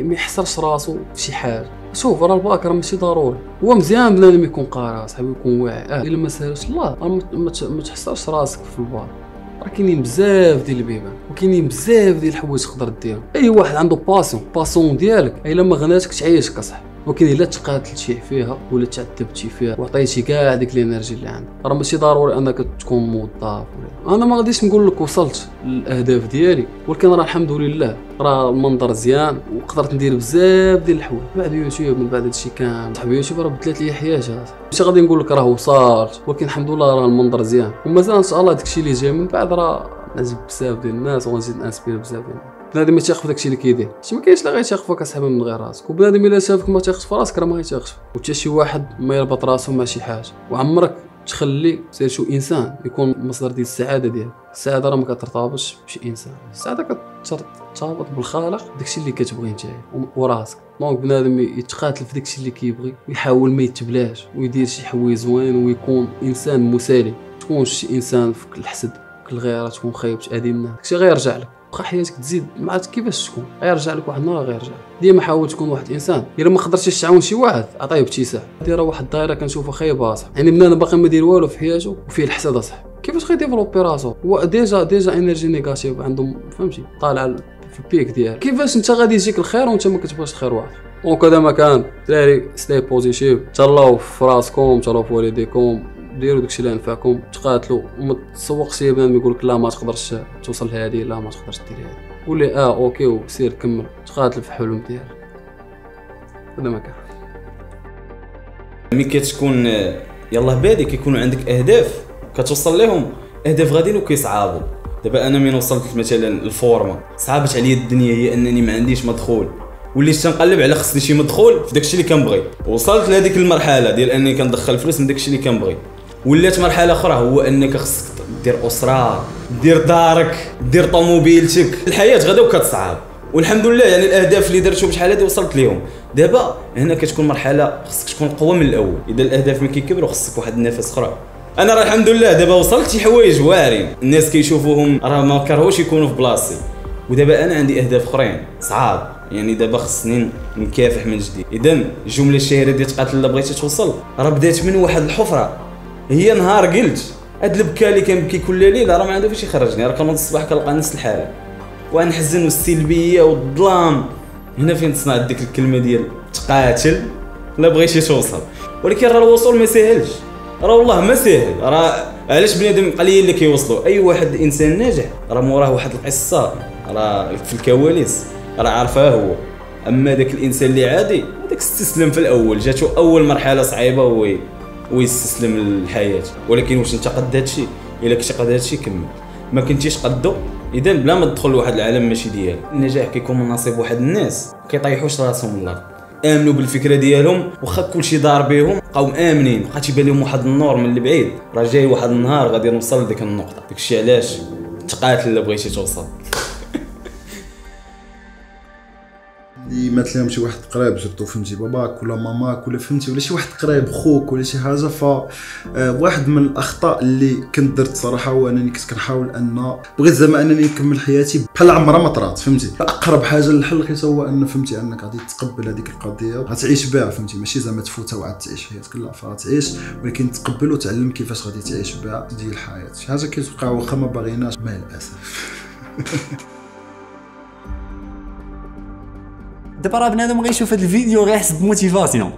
ما يحصرش راسو في شي حاجة. شوف راه الباك راه ماشي ضروري. هو مزيان بنادم يكون قاري اصاحبي يكون واعي. آه. إلا ما سالش الله ما تحصرش راسك في الباك راه كاينين بزاف ديال البيبان وكاينين بزاف ديال الحوايج تقدر ديرهم أي واحد عنده passion passion ديالك إلا ما غناتك تعيشك اصاحبي ولكن الا تقاتلتي فيها ولا تعذبتي فيها وعطيتي كاع ديك ال énergie اللي عندك. راه ماشي ضروري أنك تكون موظف أنا ما غاديش نقول لك وصلت للأهداف ديالي ولكن راه الحمد لله راه المنظر زيان وقدرت ندير بزاف ديال الحوايج. بعد يوتيوب من بعد هادشي كامل صاحبي يوتيوب راه بدلت لي حياتي ماشي غادي نقول لك راه وصلت ولكن الحمد لله راه المنظر زيان. ومازال إن شاء الله داكشي اللي جاي من بعد راه نعجب بزاف ديال الناس وغنزيد نانسبير بزاف ديال الناس. بنادم ما تيخف داكشي اللي كيدير. شي ما كاينش لا غيتيخ فيك اصاحبي من غير راسك. وبنادم إلا شافك ما تيخش في راسك راه ما غيتيخش وحتى شي واحد ما يربط راسو مع شي حاجة. وعمرك تخلي سير شو إنسان يكون مصدر ديال السعادة ديالك. السعادة راه ما كترتبطش بشي إنسان. السعادة كترتبط بالخالق داكشي اللي كتبغي نتايا. وراسك. donc بنادم يتقاتل في داكشي اللي كيبغي ويحاول ما يتبلاش ويدير شي حوايج زوين ويكون إنسان مسالي تكونش شي إنسان فيك الحسد فيك الغيرة تكون خايب تادي الناس. داكشي غيرجع لك. بقى حياتك تزيد. ما عرفت كيفاش تكون. غيرجع لك واحد النهار غيرجع. ديما حاول تكون واحد الإنسان. إلا ما قدرتيش تعاون شي واحد عطيه ابتسامة هادي راه واحد الدائره كنشوفها خايبه اصاحبي يعني بنادم باقي ما داير والو في حياته وفيه الحسد اصاحبي كيفاش غي développer راسو؟ هو déjà déjà énergie négative عندهم فهمتي؟ طالع في البيك ديالك كيفاش انت غادي يجيك الخير وانت ما كتبغيش الخير واحد؟ donc هذا ما كان دراري stay positive تهلاو في راسكم تهلاو في والديكم. ديروا داكشي اللي ينفعكم. تقاتلوا وما تسوقش ليا بنادم يقول لك لا ما تقدرش توصل لهادي لا ما تقدرش دير هادي قول لي آه OK وسير كمل. تقاتل في الحلم ديالك. هذا ما كان. ملي كتكون يلاه بادي كيكونوا عندك أهداف كتوصل لهم أهداف غاديين وكيصعابوا. دابا أنا من وصلت مثلا الفورمة صعبت عليا الدنيا هي أنني ما عنديش مدخول. وليت تنقلب على خصني شي مدخول في داكشي اللي كنبغي. وصلت لهذيك المرحلة ديال أنني كندخل فلوس من داكشي اللي كنبغي. ولات مرحلة أخرى هو أنك خصك دير أسرة دير دارك دير طوموبيلتك. الحياة غدا وكتصعب. والحمد لله يعني الأهداف اللي درتهم بشحال هادي وصلت ليهم. دابا هنا كتكون مرحلة خصك تكون قوي من الأول. إذا الأهداف ملي كيكبروا خصك واحد النفس أخرى. أنا راه الحمد لله دابا وصلت شي حوايج واعرين. الناس كيشوفوهم راه ما كرهوش يكونوا في بلاصتي ودابا أنا عندي أهداف أخرين. صعاب. يعني دابا خصني نكافح من جديد. اذا الجملة الشهيرة ديال تقاتل إلا بغيتي توصل راه بدات من واحد الحفرة. هي نهار قلت. هاد البكا اللي كنبكي كل ليلة راه ما عنده فاش يخرجني. راه كنوض الصباح كنلقى نفس الحالة. ونحزن والسلبيه والظلام. هنا فين تصنع ديك الكلمة ديال تقاتل؟ لا بغيتي توصل ولكن راه الوصول ما ساهلش راه والله ما ساهل راه علاش بنادم قليل اللي كيوصلوا أي واحد إنسان ناجح. راه موراه واحد القصة. راه في الكواليس. راه عارفاه هو. أما داك الإنسان اللي عادي هذاك استسلم في الأول. جاتو أول مرحلة صعيبة هو ويستسلم للحياة. ولكن واش انت قد هادشي؟ إلا كنتي قد هادشي كمل. ما كنتيش قدو إذا بلا ما تدخل لواحد العالم ماشي ديالك النجاح كيكون من نصيب واحد الناس كيطيحوش راسهم الأرض آمنوا بالفكرة ديالهم واخا كلشي دار بهم بقاو آمنين. بقى تيبان لهم واحد النور من البعيد. راه جاي واحد النهار غادي نوصل لديك النقطة. داكشي علاش تقاتل إلا بغيتي توصل. اللي مات لهم شي واحد قريب surtout فهمتي باباك ولا ماماك ولا فهمتي ولا شي واحد قريب خوك ولا شي حاجة. ف آه، واحد من الأخطاء اللي كنت درت صراحة هو أنني كنت كنحاول أن بغيت زعما أنني نكمل حياتي بحال عمرها ما طرات فهمتي. أقرب حاجة للحل لقيت هو أن فهمتي أنك غادي تقبل هذيك القضية غتعيش بها فهمتي. ماشي زعما تفوتها وعاد تعيش حياتك لا فغتعيش ولكن تقبل وتعلم كيفاش غادي تعيش بها ديال الحياة شي حاجة كتوقع واخا ما باغيناش مع الأسف. دابا راه بنادم غيشوف هذا الفيديو غيحس ب motivation.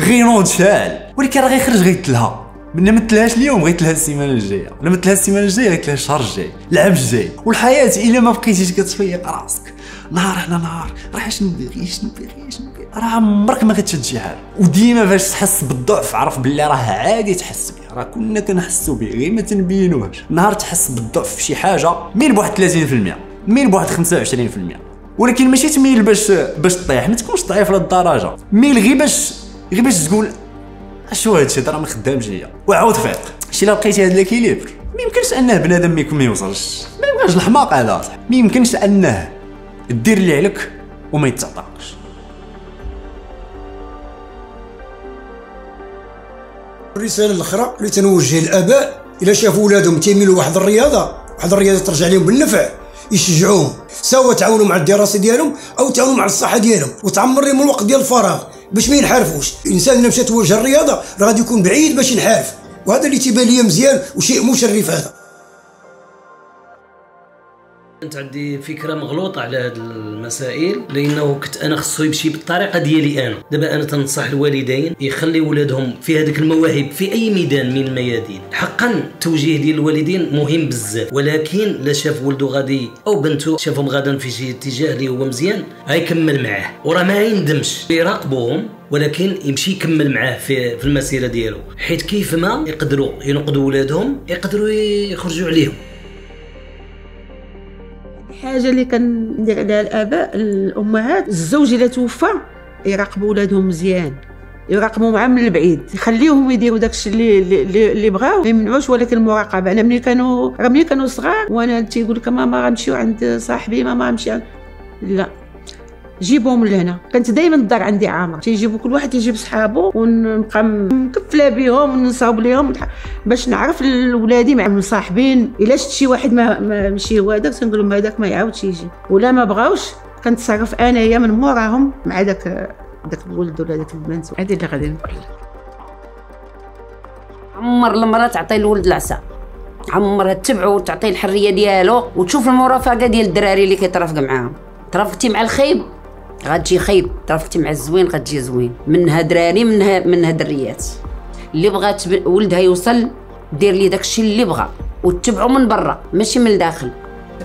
غينوض شاعل ولكن راه غيخرج غيتلفها. ما تلفهاش اليوم غيتلفها السيمانة الجاية. ولا ما تلفهاش السيمانة الجاية غيتلفها الشهر الجاي. العام الجاي. والحياة إلا ما بقيتيش كتفيق راسك. نهار على نهار. راه شنو باغي شنو باغي شنو باغي راه عمرك ما غتشد شي حاجة. وديما فاش تحس بالضعف عرف باللي راه عادي تحس به راه كلنا كنحسوا به غير ما تنبينوهش نهار تحس بالضعف في شي حاجة ميل بواحد 30% ميل بواحد 25% ولكن ماشي تميل باش باش طيح. ما تكونش ضعيف للدرجه ميل غير باش غير باش تقول أشو هادشي راه ما خدامش ليا وعاود فيق شي لا لقيتي هاد l'équilibre ما يمكنش أنه بنادم ما يوصلش. ما يبقاش الحماق هذا ما يمكنش أنه دير اللي عليك وما يتعطاكش الرسالة الأخرى اللي تنوجه للاباء الا شافوا ولادهم تيميلوا واحد الرياضة. واحد الرياضة ترجع لهم بالنفع. يشجعوهم. سواء تعاونوا مع الدراسة ديالهم أو تعاونوا مع الصحة ديالهم وتعمر لهم الوقت ديال الفراغ. باش ما ينحرفوش. الإنسان اللي مشى توجه الرياضة راه غادي يكون بعيد باش ينحرف. وهذا اللي تيبان ليا مزيان وشيء مشرف هذا. كنت عندي فكرة مغلوطة على هذه المسائل لأنه كنت أنا خصو يمشي بالطريقة ديالي أنا. دابا أنا تنصح الوالدين يخلي ولادهم في هذيك المواهب في أي ميدان من الميادين. حقا التوجيه ديال الوالدين مهم بزاف ولكن لا شاف ولده غادي أو بنته شافهم غادا في شي اتجاه اللي هو مزيان غيكمل معاه. وراه ما يندمش. يراقبوهم ولكن يمشي يكمل معاه في, في المسيرة ديالو. حيت كيف ما يقدروا ينقذوا ولادهم يقدروا يخرجوا عليهم. حاجة اللي كندير عليها الآباء الأمهات. الزوج الا توفى يراقبوا ولادهم مزيان يراقبوا معاهم من البعيد يخليوهم يديروا داكشي اللي اللي, اللي بغاو ما يمنعوش ولكن المراقبة. أنا ملي كانوا راه ملي كانوا صغار وأنا تيقول لك ماما غنمشيو عند صاحبي ماما غنمشي عند. لا. جيبوهم لهنا. كانت دائما الدار عندي عامره تيجيبوا كل واحد يجيب صحابو ونبقى مكفله بهم ونصاوب ليهم. باش نعرف ولادي مع مصاحبين إلا شفت شي واحد ما, ما مشي هو هذاك تنقول لهم هذاك ما يعاودش يجي. ولا ما بغاوش كنتصرف انايا من موراهم مع داك داك الولد ولا داك البنت. هذه اللي غادي نقول عمر المرأة تعطي الولد العصا عمرها تتبعو وتعطيه الحرية ديالو. وتشوف المرافقة ديال الدراري اللي كيترافق معاهم. ترافقتي مع الخيب؟ غتجي خيب ترافقتي مع الزوين غتجي زوين. منها دراري منها منها دريات. اللي بغات ولدها يوصل دير لي داكشي اللي بغا وتتبعو من برا ماشي من الداخل.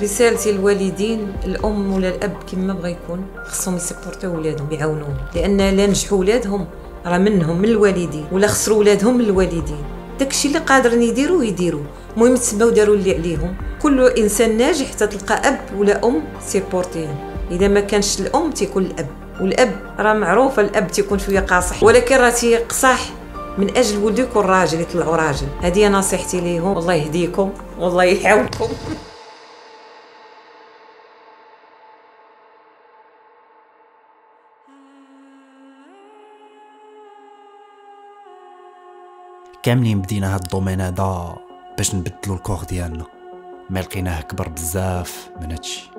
رسالتي للوالدين الأم ولا الأب كما بغى يكون خصهم يسupportيو ولادهم يعاونوهم. لأن لا نجحوا ولادهم راه منهم من الوالدين. ولا خسروا ولادهم من الوالدين. داكشي اللي قادرين يديروه يديروه المهم تسماو داروا اللي عليهم. كل إنسان ناجح تلقى أب ولا أم سيبورتيه إذا ما كانش الأم تيكون الأب والأب راه معروف الأب تيكون شوية قاصح ولكن راه تيقصح من أجل ولده يكون راجل. يطلعوا راجل هذه نصيحتي ليهم. والله يهديكم والله يعاونكم كاملين بدينا هاد ال domaine هذا باش نبدلو ال corps ديالنا. ما لقيناه كبر بزاف من هادشي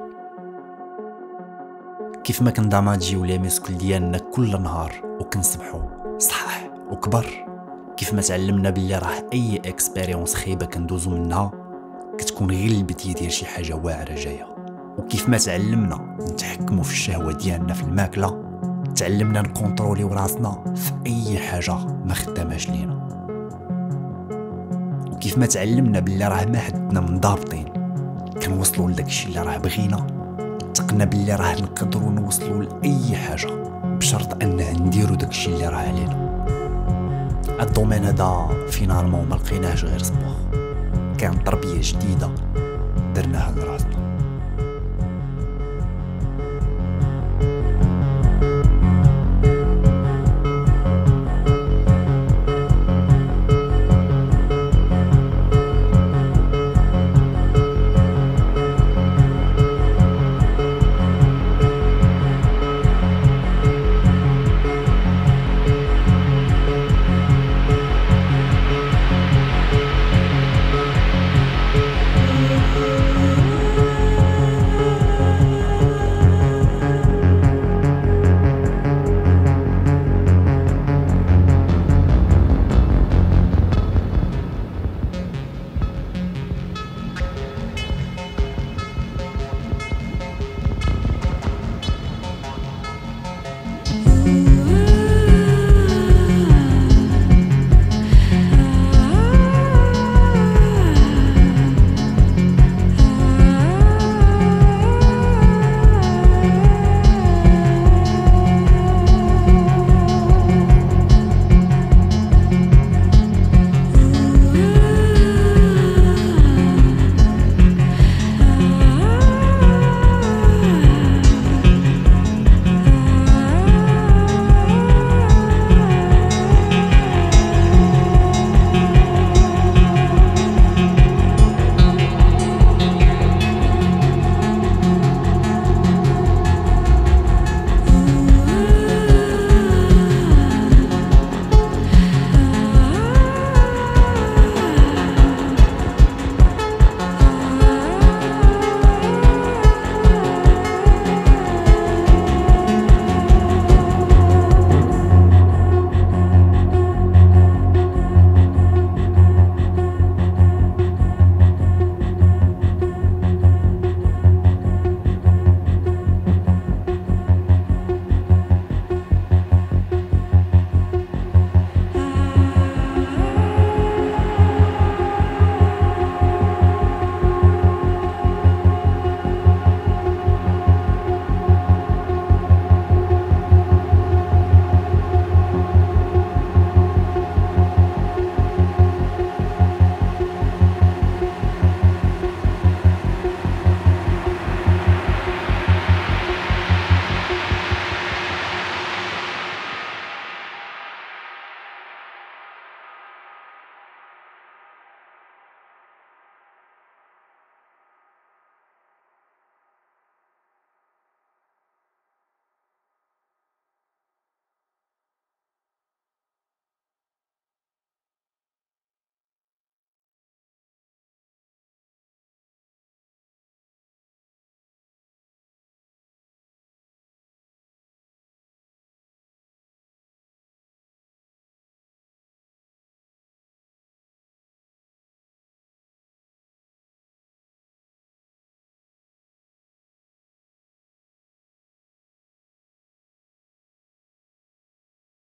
كيف ما كن damageيو les muscles ديالنا كل نهار وكنسبحو صحاح وكبر. كيف ما تعلمنا باللي راه أي expérience خايبة كندوزو منها كتكون غير البدايه ديال شي حاجة واعرة جاية. وكيف ما تعلمنا نتحكموا في الشهوة ديالنا في الماكلة تعلمنا ن contrôlerيو راسنا في أي حاجة ما خداماش لينا. وكيف ما تعلمنا باللي راه ما حدنا منضابطين كنوصلوا لداك الشيء اللي راه بغينا. تيقنا باللي راه نقدروا نوصلوا لأي حاجة بشرط انه نديروا داكشي اللي راه علينا. ال domaine هذا finalement ما لقيناهش غير sport كان تربية جديدة درناها لراسنا.